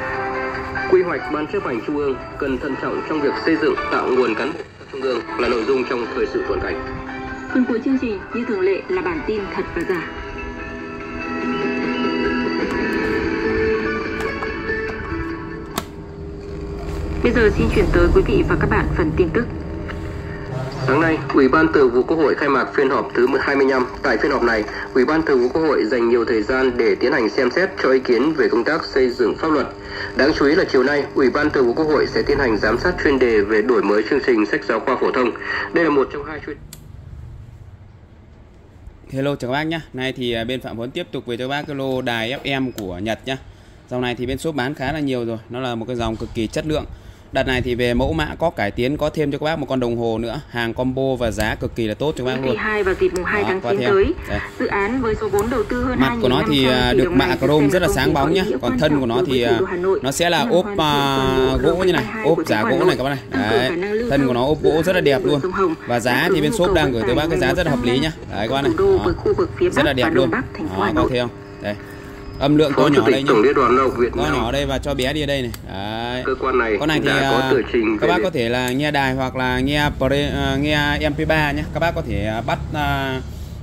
Quy hoạch Ban chấp hành Trung ương cần thận trọng trong việc xây dựng tạo nguồn cán bộ Trung ương là nội dung trong thời sự tuần cảnh. Phần cuối chương trình như thường lệ là bản tin thật và giả. Bây giờ xin chuyển tới quý vị và các bạn phần tin tức. Sáng nay, Ủy ban Thường vụ Quốc hội khai mạc phiên họp thứ 25. Tại phiên họp này, Ủy ban Thường vụ Quốc hội dành nhiều thời gian để tiến hành xem xét cho ý kiến về công tác xây dựng pháp luật. Đáng chú ý là chiều nay, Ủy ban Thường vụ Quốc hội sẽ tiến hành giám sát chuyên đề về đổi mới chương trình sách giáo khoa phổ thông. Đây là một trong hai chuyên Hello chào các bác nhé Nay thì à, bên Phạm Huấn tiếp tục về cho các bác cái lô đài FM của Nhật nhá Dòng này thì bên shop bán khá là nhiều rồi Nó là một cái dòng cực kỳ chất lượng đợt này thì về mẫu mã có cải tiến có thêm cho các bác một con đồng hồ nữa. Hàng combo và giá cực kỳ là tốt cho các bác luôn. 2 vào dịp mùng 2 Đó, tháng qua 9 theo. tới. Đây. Dự án với số vốn đầu tư hơn mặt của nó thì 2.500 à, được mạ chrome rất là sáng bóng nhá. còn thân của nó thì à, nó sẽ là ốp à, gỗ như này. RP22 ốp giả gỗ này các bác này. đấy. thân của nó ốp gỗ rất là đẹp luôn. và giá thì bên shop đang gửi tới bác cái giá rất là hợp lý nhá. đấy các bác này. Đó. rất là đẹp luôn. Đó, có thấy không đây âm lượng Chủ nhỏ đây nhá. Tổng Liên đoàn Lao động Việt to Nam. nhỏ đây và cho bé đi ở đây này. Đấy. Cơ quan này, con này thì có à, tờ trình các bác có thể là nghe đài hoặc là nghe pre, à, nghe MP3 nhé các bác có thể à, bắt à,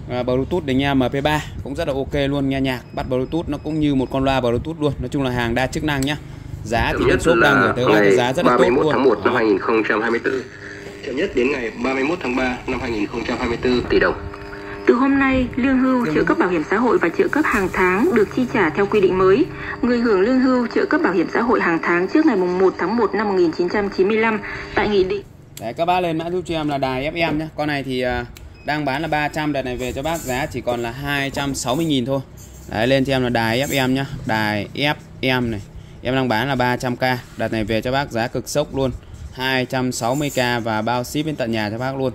Bluetooth để nghe MP3 cũng rất là ok luôn nghe nhạc bắt Bluetooth. Nó cũng như một con loa Bluetooth luôn. Nói chung là hàng đa chức năng nhá. Giá thì chậm bên nhất shop đang là gửi tới ngày giá rất là tốt 31 luôn. tháng 1 năm Đó. 2024 chậm nhất đến ngày 31 tháng 3 năm 2024 tỷ đồng từ hôm nay, lương hưu, trợ cấp bảo hiểm xã hội và trợ cấp hàng tháng được chi trả theo quy định mới. Người hưởng lương hưu, trợ cấp bảo hiểm xã hội hàng tháng trước ngày 1 tháng 1 năm 1995 tại Nghị định. Đấy các bác lên mã giúp cho em là đài FM nhé Con này thì à, đang bán là 300 Đợt này về cho bác giá chỉ còn là 260.000 thôi. Đấy lên cho em là đài FM nhé Đài FM này Em đang bán là 300k Đợt này về cho bác giá cực sốc luôn. 260k và bao ship đến tận nhà cho bác luôn.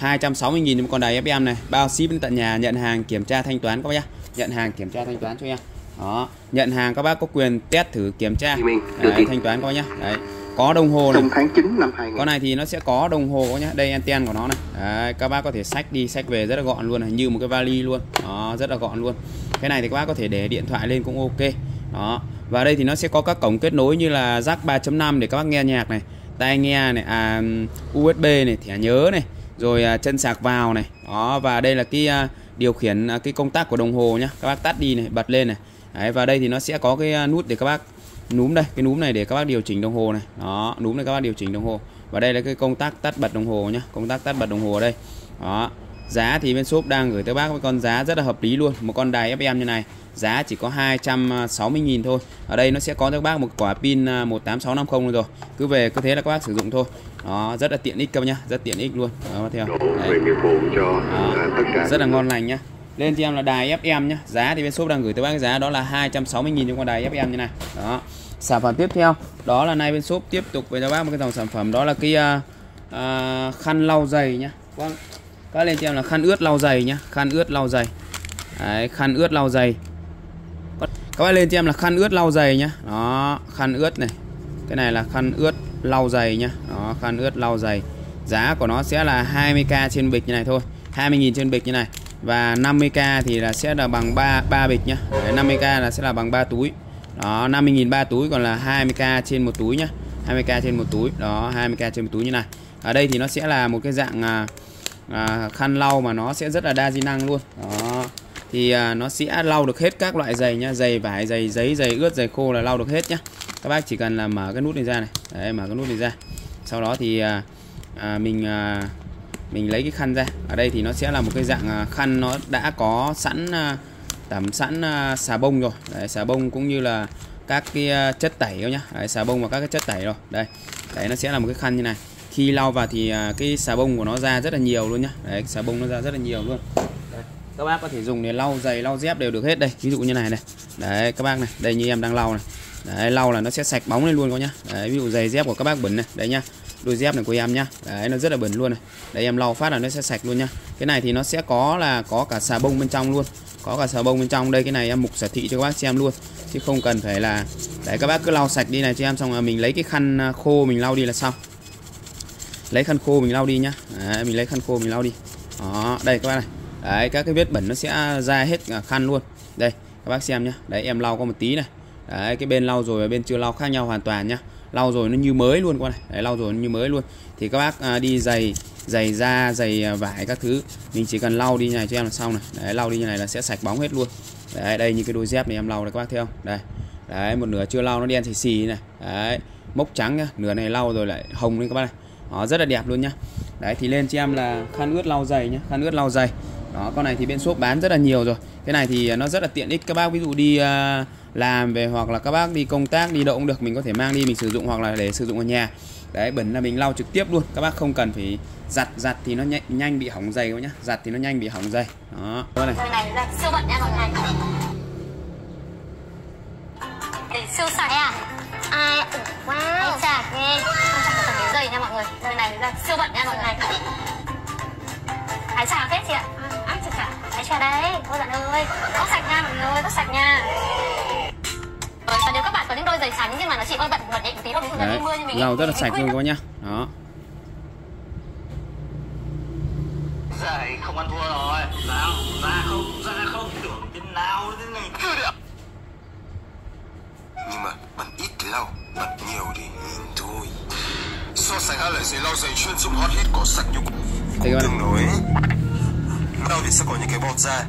260.000 một con đài FM này. Bao ship đến tận nhà nhận hàng kiểm tra thanh toán các bác nhá. Nhận hàng kiểm tra thanh toán cho em. Đó. Nhận hàng các bác có quyền test thử kiểm tra. Đấy, thanh toán các bác nhá. Đấy. Có đồng hồ này. Trong tháng 9 năm 2000 con này thì nó sẽ có đồng hồ nhá. Đây anten của nó này. Đấy, các bác có thể xách đi xách về rất là gọn luôn này. Như một cái vali luôn. Đó rất là gọn luôn. Cái này thì các bác có thể để điện thoại lên cũng ok. Đó. Và đây thì nó sẽ có các cổng kết nối như là jack 3.5 để các bác nghe nhạc này. Tai nghe này à, USB này thẻ nhớ này rồi à, chân sạc vào này. Đó và đây là cái à, điều khiển à, cái công tắc của đồng hồ nhá. Các bác tắt đi này bật lên này. Đấy, và đây thì nó sẽ có cái à, nút để các bác núm đây. Cái núm này để các bác điều chỉnh đồng hồ này. Đó núm này các bác điều chỉnh đồng hồ. Và đây là cái công tắc tắt bật đồng hồ nhá. Công tắc tắt bật đồng hồ ở đây. Đó giá thì bên shop đang gửi tới bác với con giá rất là hợp lý luôn. Một con đài FM như này giá chỉ có 260.000 thôi. Ở đây nó sẽ có cho các bác một quả pin à, 18650 luôn rồi. Cứ về cứ thế là các bác sử dụng thôi đó rất là tiện ích các bác nhá rất tiện ích luôn. Đó theo. Đấy. cho Đó, tất cả rất là ngon lành nhá. Lên cho em là đài FM nhá. Giá thì bên shop đang gửi tới bác cái giá đó là 260.000 cho con đài FM như này. Đó. Sản phẩm tiếp theo đó là nay bên shop tiếp tục với cho bác một cái dòng sản phẩm đó là cái à, à, khăn lau giày nhá. Vâng các lên cho em là khăn ướt lau giày nhá khăn ướt lau giày. Đấy, khăn ướt lau giày. Các bác lên cho em là khăn ướt lau giày nhá. Đó khăn ướt này cái này là khăn ướt lau giày nhá. Đó khăn ướt lau giày. Giá của nó sẽ là 20k trên bịch như này thôi. 20.000 trên bịch như này. Và 50k thì là sẽ là bằng 3 3 bịch nhá. Đấy, 50k là sẽ là bằng 3 túi. Đó 50.000 3 túi còn là 20k trên một túi nhá. 20k trên một túi. Đó 20k trên một túi như này. Ở đây thì nó sẽ là một cái dạng à, à, khăn lau mà nó sẽ rất là đa di năng luôn. Đó. Thì à, nó sẽ lau được hết các loại giày nhá. Giày vải giày giấy giày ướt giày khô là lau được hết nhá các bác chỉ cần là mở cái nút này ra này. Đấy mở cái nút này ra. Sau đó thì à, à, mình à, mình lấy cái khăn ra. Ở đây thì nó sẽ là một cái dạng à, khăn nó đã có sẵn à, tẩm sẵn à, xà bông rồi. Đấy, xà bông cũng như là các cái à, chất tẩy đâu nhá. Đấy, xà bông và các cái chất tẩy rồi. Đây. Đấy nó sẽ là một cái khăn như này. Khi lau vào thì à, cái xà bông của nó ra rất là nhiều luôn nhá. Đấy xà bông nó ra rất là nhiều luôn. Các bác có thể dùng để lau giày lau dép đều được hết đây. Ví dụ như này này. Đấy các bác này đây như em đang lau này đấy lau là nó sẽ sạch bóng lên luôn các nhá. Đấy ví dụ giày dép của các bác bẩn này đấy nhá. Đôi dép này của em nhá. Đấy nó rất là bẩn luôn này. Đây em lau phát là nó sẽ sạch luôn nhá. Cái này thì nó sẽ có là có cả xà bông bên trong luôn. Có cả xà bông bên trong. Đây cái này em mục sở thị cho các bác xem luôn. Chứ không cần phải là đấy các bác cứ lau sạch đi này cho em xong rồi mình lấy cái khăn à, khô mình lau đi là xong. Lấy khăn khô mình lau đi nhá. Đấy, mình lấy khăn khô mình lau đi. Đó đây các bác này. Đấy các cái vết bẩn nó sẽ ra hết khăn luôn. Đây các bác xem nhá. Đấy em lau có một tí này đấy cái bên lau rồi và bên chưa lau khác nhau hoàn toàn nhá. Lau rồi nó như mới luôn con này. Đấy lau rồi nó như mới luôn. Thì các bác à, đi giày giày da giày à, vải các thứ mình chỉ cần lau đi như này cho em là xong này. Đấy lau đi như này là sẽ sạch bóng hết luôn. Đấy đây như cái đôi dép này em lau này các bác thấy không? Đây. Đấy một nửa chưa lau nó đen xì xì này. Đấy mốc trắng nhá. Nửa này lau rồi lại hồng lên các bác này. Đó rất là đẹp luôn nhá. Đấy thì lên cho em là khăn ướt lau giày nhá khăn ướt lau giày. Đó con này thì bên shop bán rất là nhiều rồi. Cái này thì nó rất là tiện ích. Các bác ví dụ đi uh, làm về hoặc là các bác đi công tác đi đâu cũng được mình có thể mang đi mình sử dụng hoặc là để sử dụng ở nhà. Đấy bẩn là mình lau trực tiếp luôn. Các bác không cần phải giặt giặt thì nó nhanh, nhanh bị hỏng giày các bác nhá. Giặt thì nó nhanh bị hỏng giày đó. Đó này. Này siêu bận nha mọi người. Để siêu sạch à ai wow anh chạc nghe trọng là phần miếng dày nha mọi người. Bên này ra siêu bẩn nha mọi người. Hái trà phết chị ạ chả Hái trà đây Ôi dặn ơi Tóc sạch nha mọi người Tóc sạch nha Rồi, và nếu các bạn có những đôi giày trắng nhưng mà nó chỉ hơi bẩn bẩn nhẹ một tí thôi ví dụ đấy mưa như mình lau rất là sạch luôn các bác nhá. Đó. Giải không ăn thua rồi. Nào, ra không, ra không. Tưởng thế nào thế này Chưa được. Nhưng mà bẩn ít thì lau Bẩn nhiều thì nhìn thôi. So sánh hai loại giấy lau giày chuyên dụng hot hit có sạch các bạn Tương đối thì sẽ có những cái bọt ra.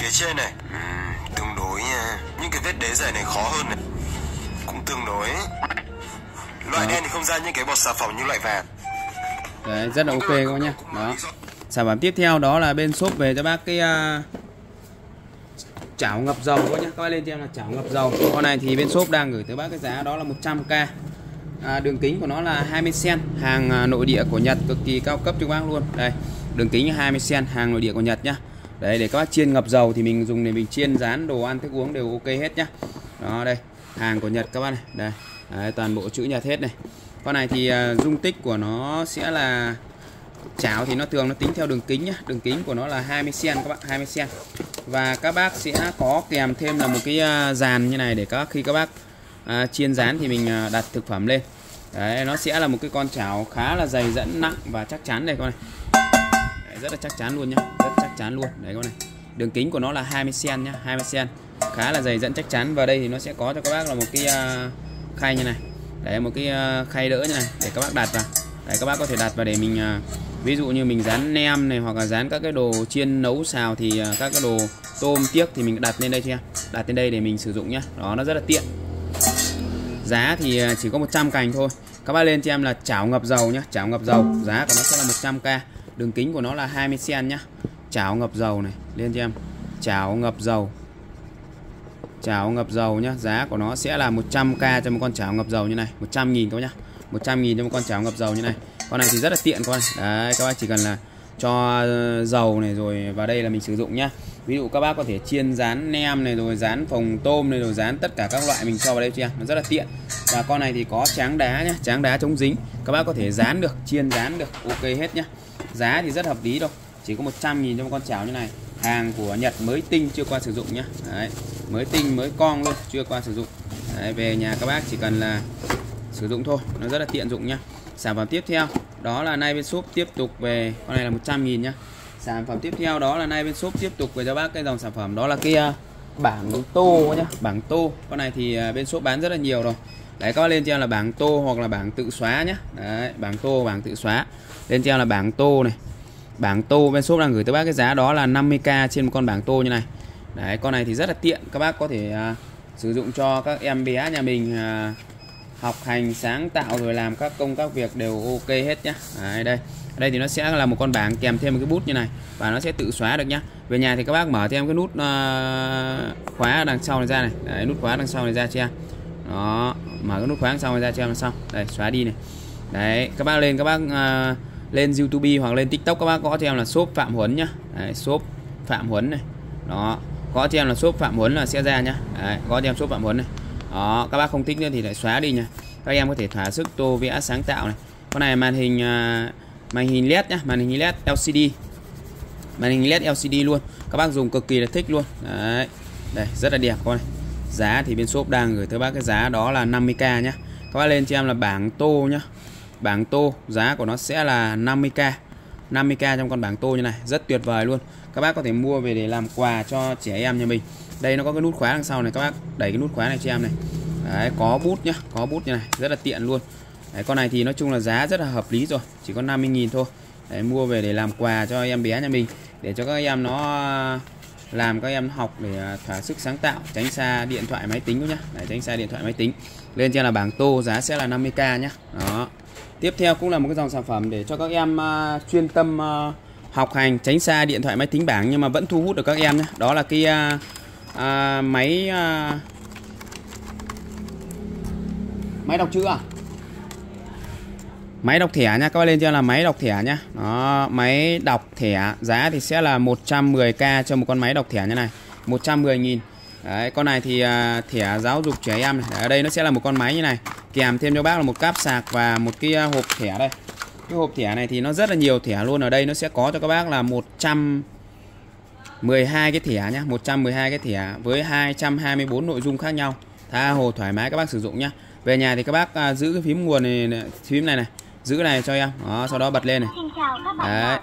Phía trên này ừm, Tương đối nha Những cái vết đế giày này khó hơn này. Cũng tương đối. Loại Đó. đen thì không ra những cái bọt xà phòng như loại vàng. Đấy, rất là ok các bác nhá. đó. sản phẩm tiếp theo đó là bên shop về cho bác cái uh, chảo ngập dầu các bác nhá. Các bác lên cho em là chảo ngập dầu. Con này thì bên shop đang gửi tới bác cái giá đó là 100k à, đường kính của nó là 20 cm hàng à, nội địa của Nhật cực kỳ cao cấp cho bác luôn. Đây đường kính 20 cm hàng nội địa của Nhật nhá. Đấy để các bác chiên ngập dầu thì mình dùng để mình chiên rán đồ ăn thức uống đều ok hết nhá. Đó đây hàng của Nhật các bác này. Đây đấy, toàn bộ chữ Nhật hết này. Con này thì uh, dung tích của nó sẽ là chảo thì nó thường nó tính theo đường kính nhá. Đường kính của nó là 20 cm các bạn 20 cm và các bác sẽ có kèm thêm là một cái uh, dàn như này để các khi các bác uh, chiên rán thì mình uh, đặt thực phẩm lên. Đấy nó sẽ là một cái con chảo khá là dày dẫn nặng và chắc chắn đây con này đấy, rất là chắc chắn luôn nhá rất chắc chắn luôn. Đấy con này đường kính của nó là 20 cm nhá 20 cm khá là dày dẫn chắc chắn. Và đây thì nó sẽ có cho các bác là một cái uh, khay như này. Đấy một cái uh, khay đỡ như này để các bác đặt vào. Đấy các bác có thể đặt vào để mình uh, ví dụ như mình dán nem này hoặc là dán các cái đồ chiên nấu xào thì các cái đồ tôm tiếc thì mình đặt lên đây chưa? Đặt lên đây để mình sử dụng nhá. Đó nó rất là tiện. Giá thì chỉ có 100 cành thôi. Các bác lên cho em là chảo ngập dầu nhá chảo ngập dầu. Giá của nó sẽ là 100k đường kính của nó là 20 cm nhá. Chảo ngập dầu này, lên cho em. Chảo ngập dầu. Chảo ngập dầu nhá, giá của nó sẽ là 100k cho một con chảo ngập dầu như này. 100 nghìn các nhá. 100 nghìn cho một con chảo ngập dầu như này. Con này thì rất là tiện con. Đấy, các bác chỉ cần là cho dầu này rồi vào đây là mình sử dụng nhá ví dụ các bác có thể chiên rán nem này rồi rán phồng tôm này rồi rán tất cả các loại mình cho vào đây chưa? Nó rất là tiện. Và con này thì có tráng đá nhá tráng đá chống dính. Các bác có thể rán được chiên rán được ok hết nhá. Giá thì rất hợp lý đâu chỉ có 100 nghìn cho một con chảo như này. Hàng của Nhật mới tinh chưa qua sử dụng nhá. Đấy mới tinh mới con luôn chưa qua sử dụng. Đấy, về nhà các bác chỉ cần là sử dụng thôi nó rất là tiện dụng nhá. Sản phẩm tiếp theo đó là nay bên shop tiếp tục về con này là 100 nghìn nhá sản phẩm tiếp theo đó là nay bên shop tiếp tục với cho bác cái dòng sản phẩm đó là cái bảng tô nhá bảng tô. Con này thì à, bên shop bán rất là nhiều rồi. Đấy có lên treo là bảng tô hoặc là bảng tự xóa nhá. Đấy bảng tô bảng tự xóa. Lên treo là bảng tô này. Bảng tô bên shop đang gửi tới bác cái giá đó là 50k trên một con bảng tô như này. Đấy con này thì rất là tiện. Các bác có thể à, sử dụng cho các em bé nhà mình à, học hành sáng tạo rồi làm các công các việc đều ok hết nhá. Đấy, đây ở đây thì nó sẽ là một con bảng kèm thêm một cái bút như này. Và nó sẽ tự xóa được nhá. Về nhà thì các bác mở thêm cái nút uh, khóa đằng sau này ra này. Đấy, nút khóa đằng sau này ra chưa đó mở cái nút khóa đằng sau này ra cho em xong đây xóa đi này. Đấy các bác lên các bác uh, lên YouTube hoặc lên TikTok các bác có cho em là shop Phạm Huấn nhá. Đấy, shop Phạm Huấn này. Đó có cho em là shop Phạm Huấn là sẽ ra nhá. Đấy, có cho em shop Phạm Huấn này. Đó các bác không thích nữa thì lại xóa đi nha. Các em có thể thỏa sức tô vẽ sáng tạo này. Con này màn hình uh, màn hình led nhá màn hình led LCD màn hình led LCD luôn. Các bác dùng cực kỳ là thích luôn. Đấy đây rất là đẹp con này. Giá thì bên shop đang gửi tới bác cái giá đó là 50k nhá. Các bác lên cho em là bảng tô nhá. Bảng tô giá của nó sẽ là 50k 50k trong con bảng tô như này rất tuyệt vời luôn. Các bác có thể mua về để làm quà cho trẻ em nhà mình. Đây nó có cái nút khóa đằng sau này các bác đẩy cái nút khóa này cho em này. Đấy, có bút nhá có bút như này rất là tiện luôn đấy, con này thì nói chung là giá rất là hợp lý rồi chỉ có 50.000 thôi. Đấy, mua về để làm quà cho em bé nhà mình để cho các em nó ờ, làm các em học để ờ, thỏa sức sáng tạo tránh xa điện thoại máy tính nhá. Đấy, tránh xa điện thoại máy tính. Lên trên là bảng tô giá sẽ là 50k nhá. Đó. Tiếp theo cũng là một cái dòng sản phẩm để cho các em uh, chuyên tâm uh, học hành tránh xa điện thoại máy tính bảng nhưng mà vẫn thu hút được các em nhé đó là cái uh, uh, máy uh, máy đọc chữ à? Máy đọc thẻ nha các bác lên cho là máy đọc thẻ nhá. Đó máy đọc thẻ giá thì sẽ là 110k cho một con máy đọc thẻ như này. 110.000 Đấy, con này thì uh, thẻ giáo dục trẻ em này. Đấy, ở đây nó sẽ là một con máy như này. Kèm thêm cho bác là một cáp sạc và một cái uh, hộp thẻ đây. Cái hộp thẻ này thì nó rất là nhiều thẻ luôn. Ở đây nó sẽ có cho các bác là 112 cái thẻ nhá 112 cái thẻ với 224 nội dung khác nhau. Tha hồ thoải mái các bác sử dụng nhá. Về nhà thì các bác uh, giữ cái phím nguồn này, này phím này này giữ này cho em đó sau đó bật lên này các Đấy.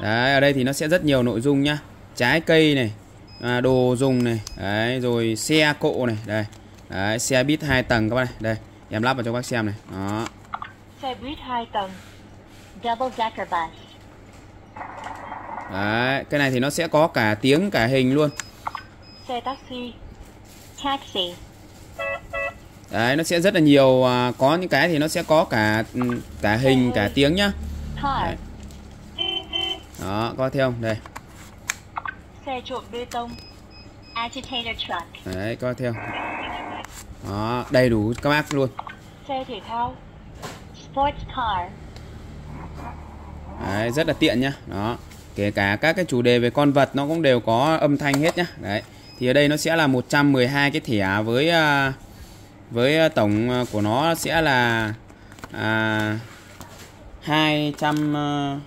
Đấy, ở đây thì nó sẽ rất nhiều nội dung nhá. Trái cây này, à, đồ dùng này, đấy, rồi xe cộ này, đây. Đấy, xe buýt 2 tầng các bạn này. Đây, em lắp vào cho bác xem này. Đó. Xe buýt 2 tầng. Double decker bus. Đấy, cái này thì nó sẽ có cả tiếng cả hình luôn. Xe taxi. Taxi. Đấy, nó sẽ rất là nhiều à, có những cái thì nó sẽ có cả ừ, cả hình cả tiếng nhá. Đấy. Đó, có thấy không? Đây. Xe trộn bê tông. Agitator truck. Đấy, có không? Đó, đầy đủ các bác luôn. Xe thể thao. Sports car. Đấy, rất là tiện nhá. Đó. Kể cả các cái chủ đề về con vật nó cũng đều có âm thanh hết nhá. Đấy. Thì ở đây nó sẽ là 112 cái thẻ với à, với à, tổng à, của nó sẽ là à, 200 à,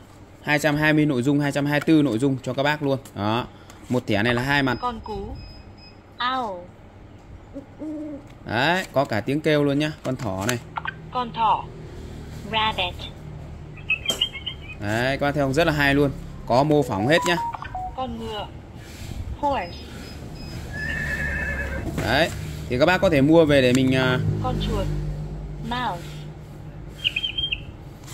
220 nội dung, 224 nội dung cho các bác luôn. Đó. Một thẻ này là hai mặt. Con cú. Owl. Đấy, có cả tiếng kêu luôn nhá. Con thỏ này. Con thỏ. Rabbit. Đấy, các bác thấy không? Rất là hay luôn. Có mô phỏng hết nhá. Con ngựa. Horse. Đấy. Thì các bác có thể mua về để mình à, Con chuột. Mouse.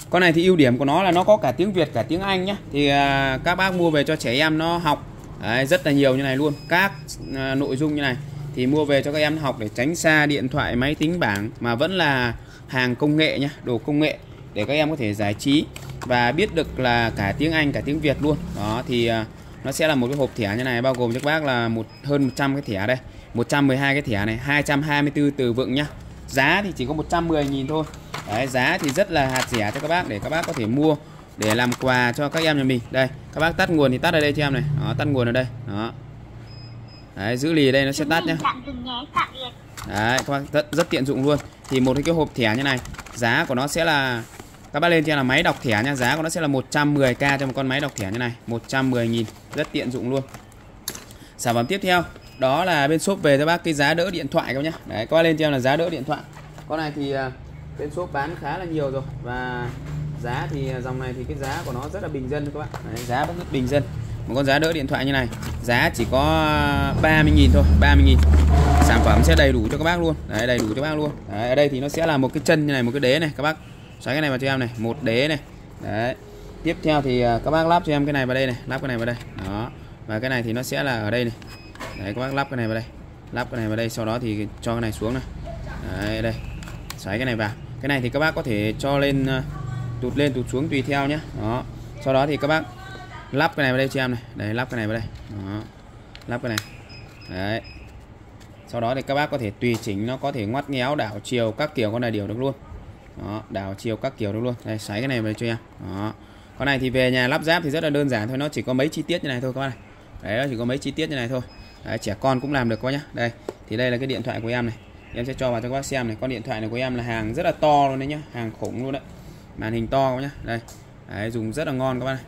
Con này thì ưu điểm của nó là nó có cả tiếng Việt cả tiếng Anh nhá. Thì à, các bác mua về cho trẻ em nó học Đấy, rất là nhiều như này luôn. Các à, nội dung như này thì mua về cho các em học để tránh xa điện thoại, máy tính bảng mà vẫn là hàng công nghệ nhá, đồ công nghệ để các em có thể giải trí và biết được là cả tiếng Anh cả tiếng Việt luôn. Đó thì à, nó sẽ là một cái hộp thẻ như này bao gồm cho các bác là một hơn 100 cái thẻ đây. 112 cái thẻ này, 224 từ vựng nhá. Giá thì chỉ có 110 000 thôi. Đấy, giá thì rất là hạt rẻ cho các bác để các bác có thể mua để làm quà cho các em nhà mình. Đây, các bác tắt nguồn thì tắt ở đây cho em này. Đó, tắt nguồn ở đây. Đó. Đấy, giữ lì ở đây nó sẽ tắt nhá. nhé. Đấy, các bác rất, rất tiện dụng luôn. Thì một cái hộp thẻ như này, giá của nó sẽ là các bác lên cho là máy đọc thẻ nha, giá của nó sẽ là 110k cho một con máy đọc thẻ như này, 110 000 rất tiện dụng luôn. Sản phẩm tiếp theo đó là bên shop về cho bác cái giá đỡ điện thoại các bác nhá. Đấy, coi lên cho em là giá đỡ điện thoại. Con này thì à, bên shop bán khá là nhiều rồi. Và giá thì à, dòng này thì cái giá của nó rất là bình dân các bạn. Đấy, giá vẫn rất bình dân. Một con giá đỡ điện thoại như này, giá chỉ có à, 30.000 thôi, 30.000 sản phẩm sẽ đầy đủ cho các bác luôn. Đấy đầy đủ cho các bác luôn. Đấy, ở đây thì nó sẽ là một cái chân như này một cái đế này các bác. Xoáy cái này vào cho em này một đế này. Đấy. Tiếp theo thì các bác lắp cho em cái này vào đây này lắp cái này vào đây. Đó. Và cái này thì nó sẽ là ở đây này đấy, các bác lắp cái này vào đây. Lắp cái này vào đây, sau đó thì cho cái này xuống này. Đấy, đây. Xoáy cái này vào. Cái này thì các bác có thể cho lên ờ, tụt lên, tụt xuống tùy theo nhé. Đó. Sau đó thì các bác lắp cái này vào đây cho em này. Đấy lắp cái này vào đây. Đó. Lắp cái này. Đấy. Sau đó thì các bác có thể tùy chỉnh, nó có thể ngoắt ngéo đảo chiều các kiểu con này đều được luôn. Đó, đảo chiều các kiểu được luôn. Đây, xoáy cái này vào đây cho em. Đó. Con này thì về nhà lắp ráp thì rất là đơn giản thôi, nó chỉ có mấy chi tiết như này thôi các bác này. Đấy, nó chỉ có mấy chi tiết như này thôi đấy, trẻ con cũng làm được quá nhá. Đây thì đây là cái điện thoại của em này. Em sẽ cho vào cho các bác xem này. Con điện thoại này của em là hàng rất là to luôn đấy nhá. Hàng khủng luôn đấy. Màn hình to quá nhá. Đây. Đấy, dùng rất là ngon các bác này.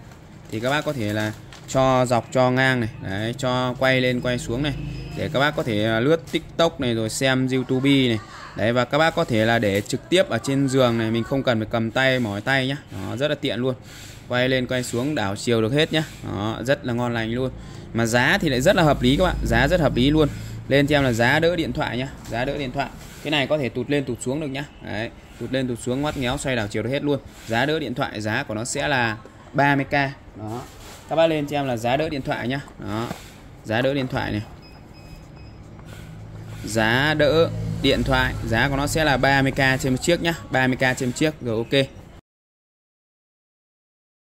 Thì các bác có thể là cho dọc cho ngang này. Đấy cho quay lên quay xuống này. Để các bác có thể à, lướt tiktok này rồi xem youtube này. Đấy và các bác có thể là để trực tiếp ở trên giường này. Mình không cần phải cầm tay mỏi tay nhá. Đó, rất là tiện luôn. Quay lên quay xuống đảo chiều được hết nhá. Đó, rất là ngon lành luôn mà giá thì lại rất là hợp lý các bạn. Giá rất hợp lý luôn. Lên cho em là giá đỡ điện thoại nhá. Giá đỡ điện thoại. Cái này có thể tụt lên tụt xuống được nhá. Đấy, tụt lên tụt xuống, ngoắt ngéo xoay đảo chiều được hết luôn. Giá đỡ điện thoại, giá của nó sẽ là 30k đó. Các bác lên cho em là giá đỡ điện thoại nhá. Đó. Giá đỡ điện thoại này. Giá đỡ điện thoại. Giá của nó sẽ là 30k trên một chiếc nhá. 30k trên một chiếc. Rồi ok.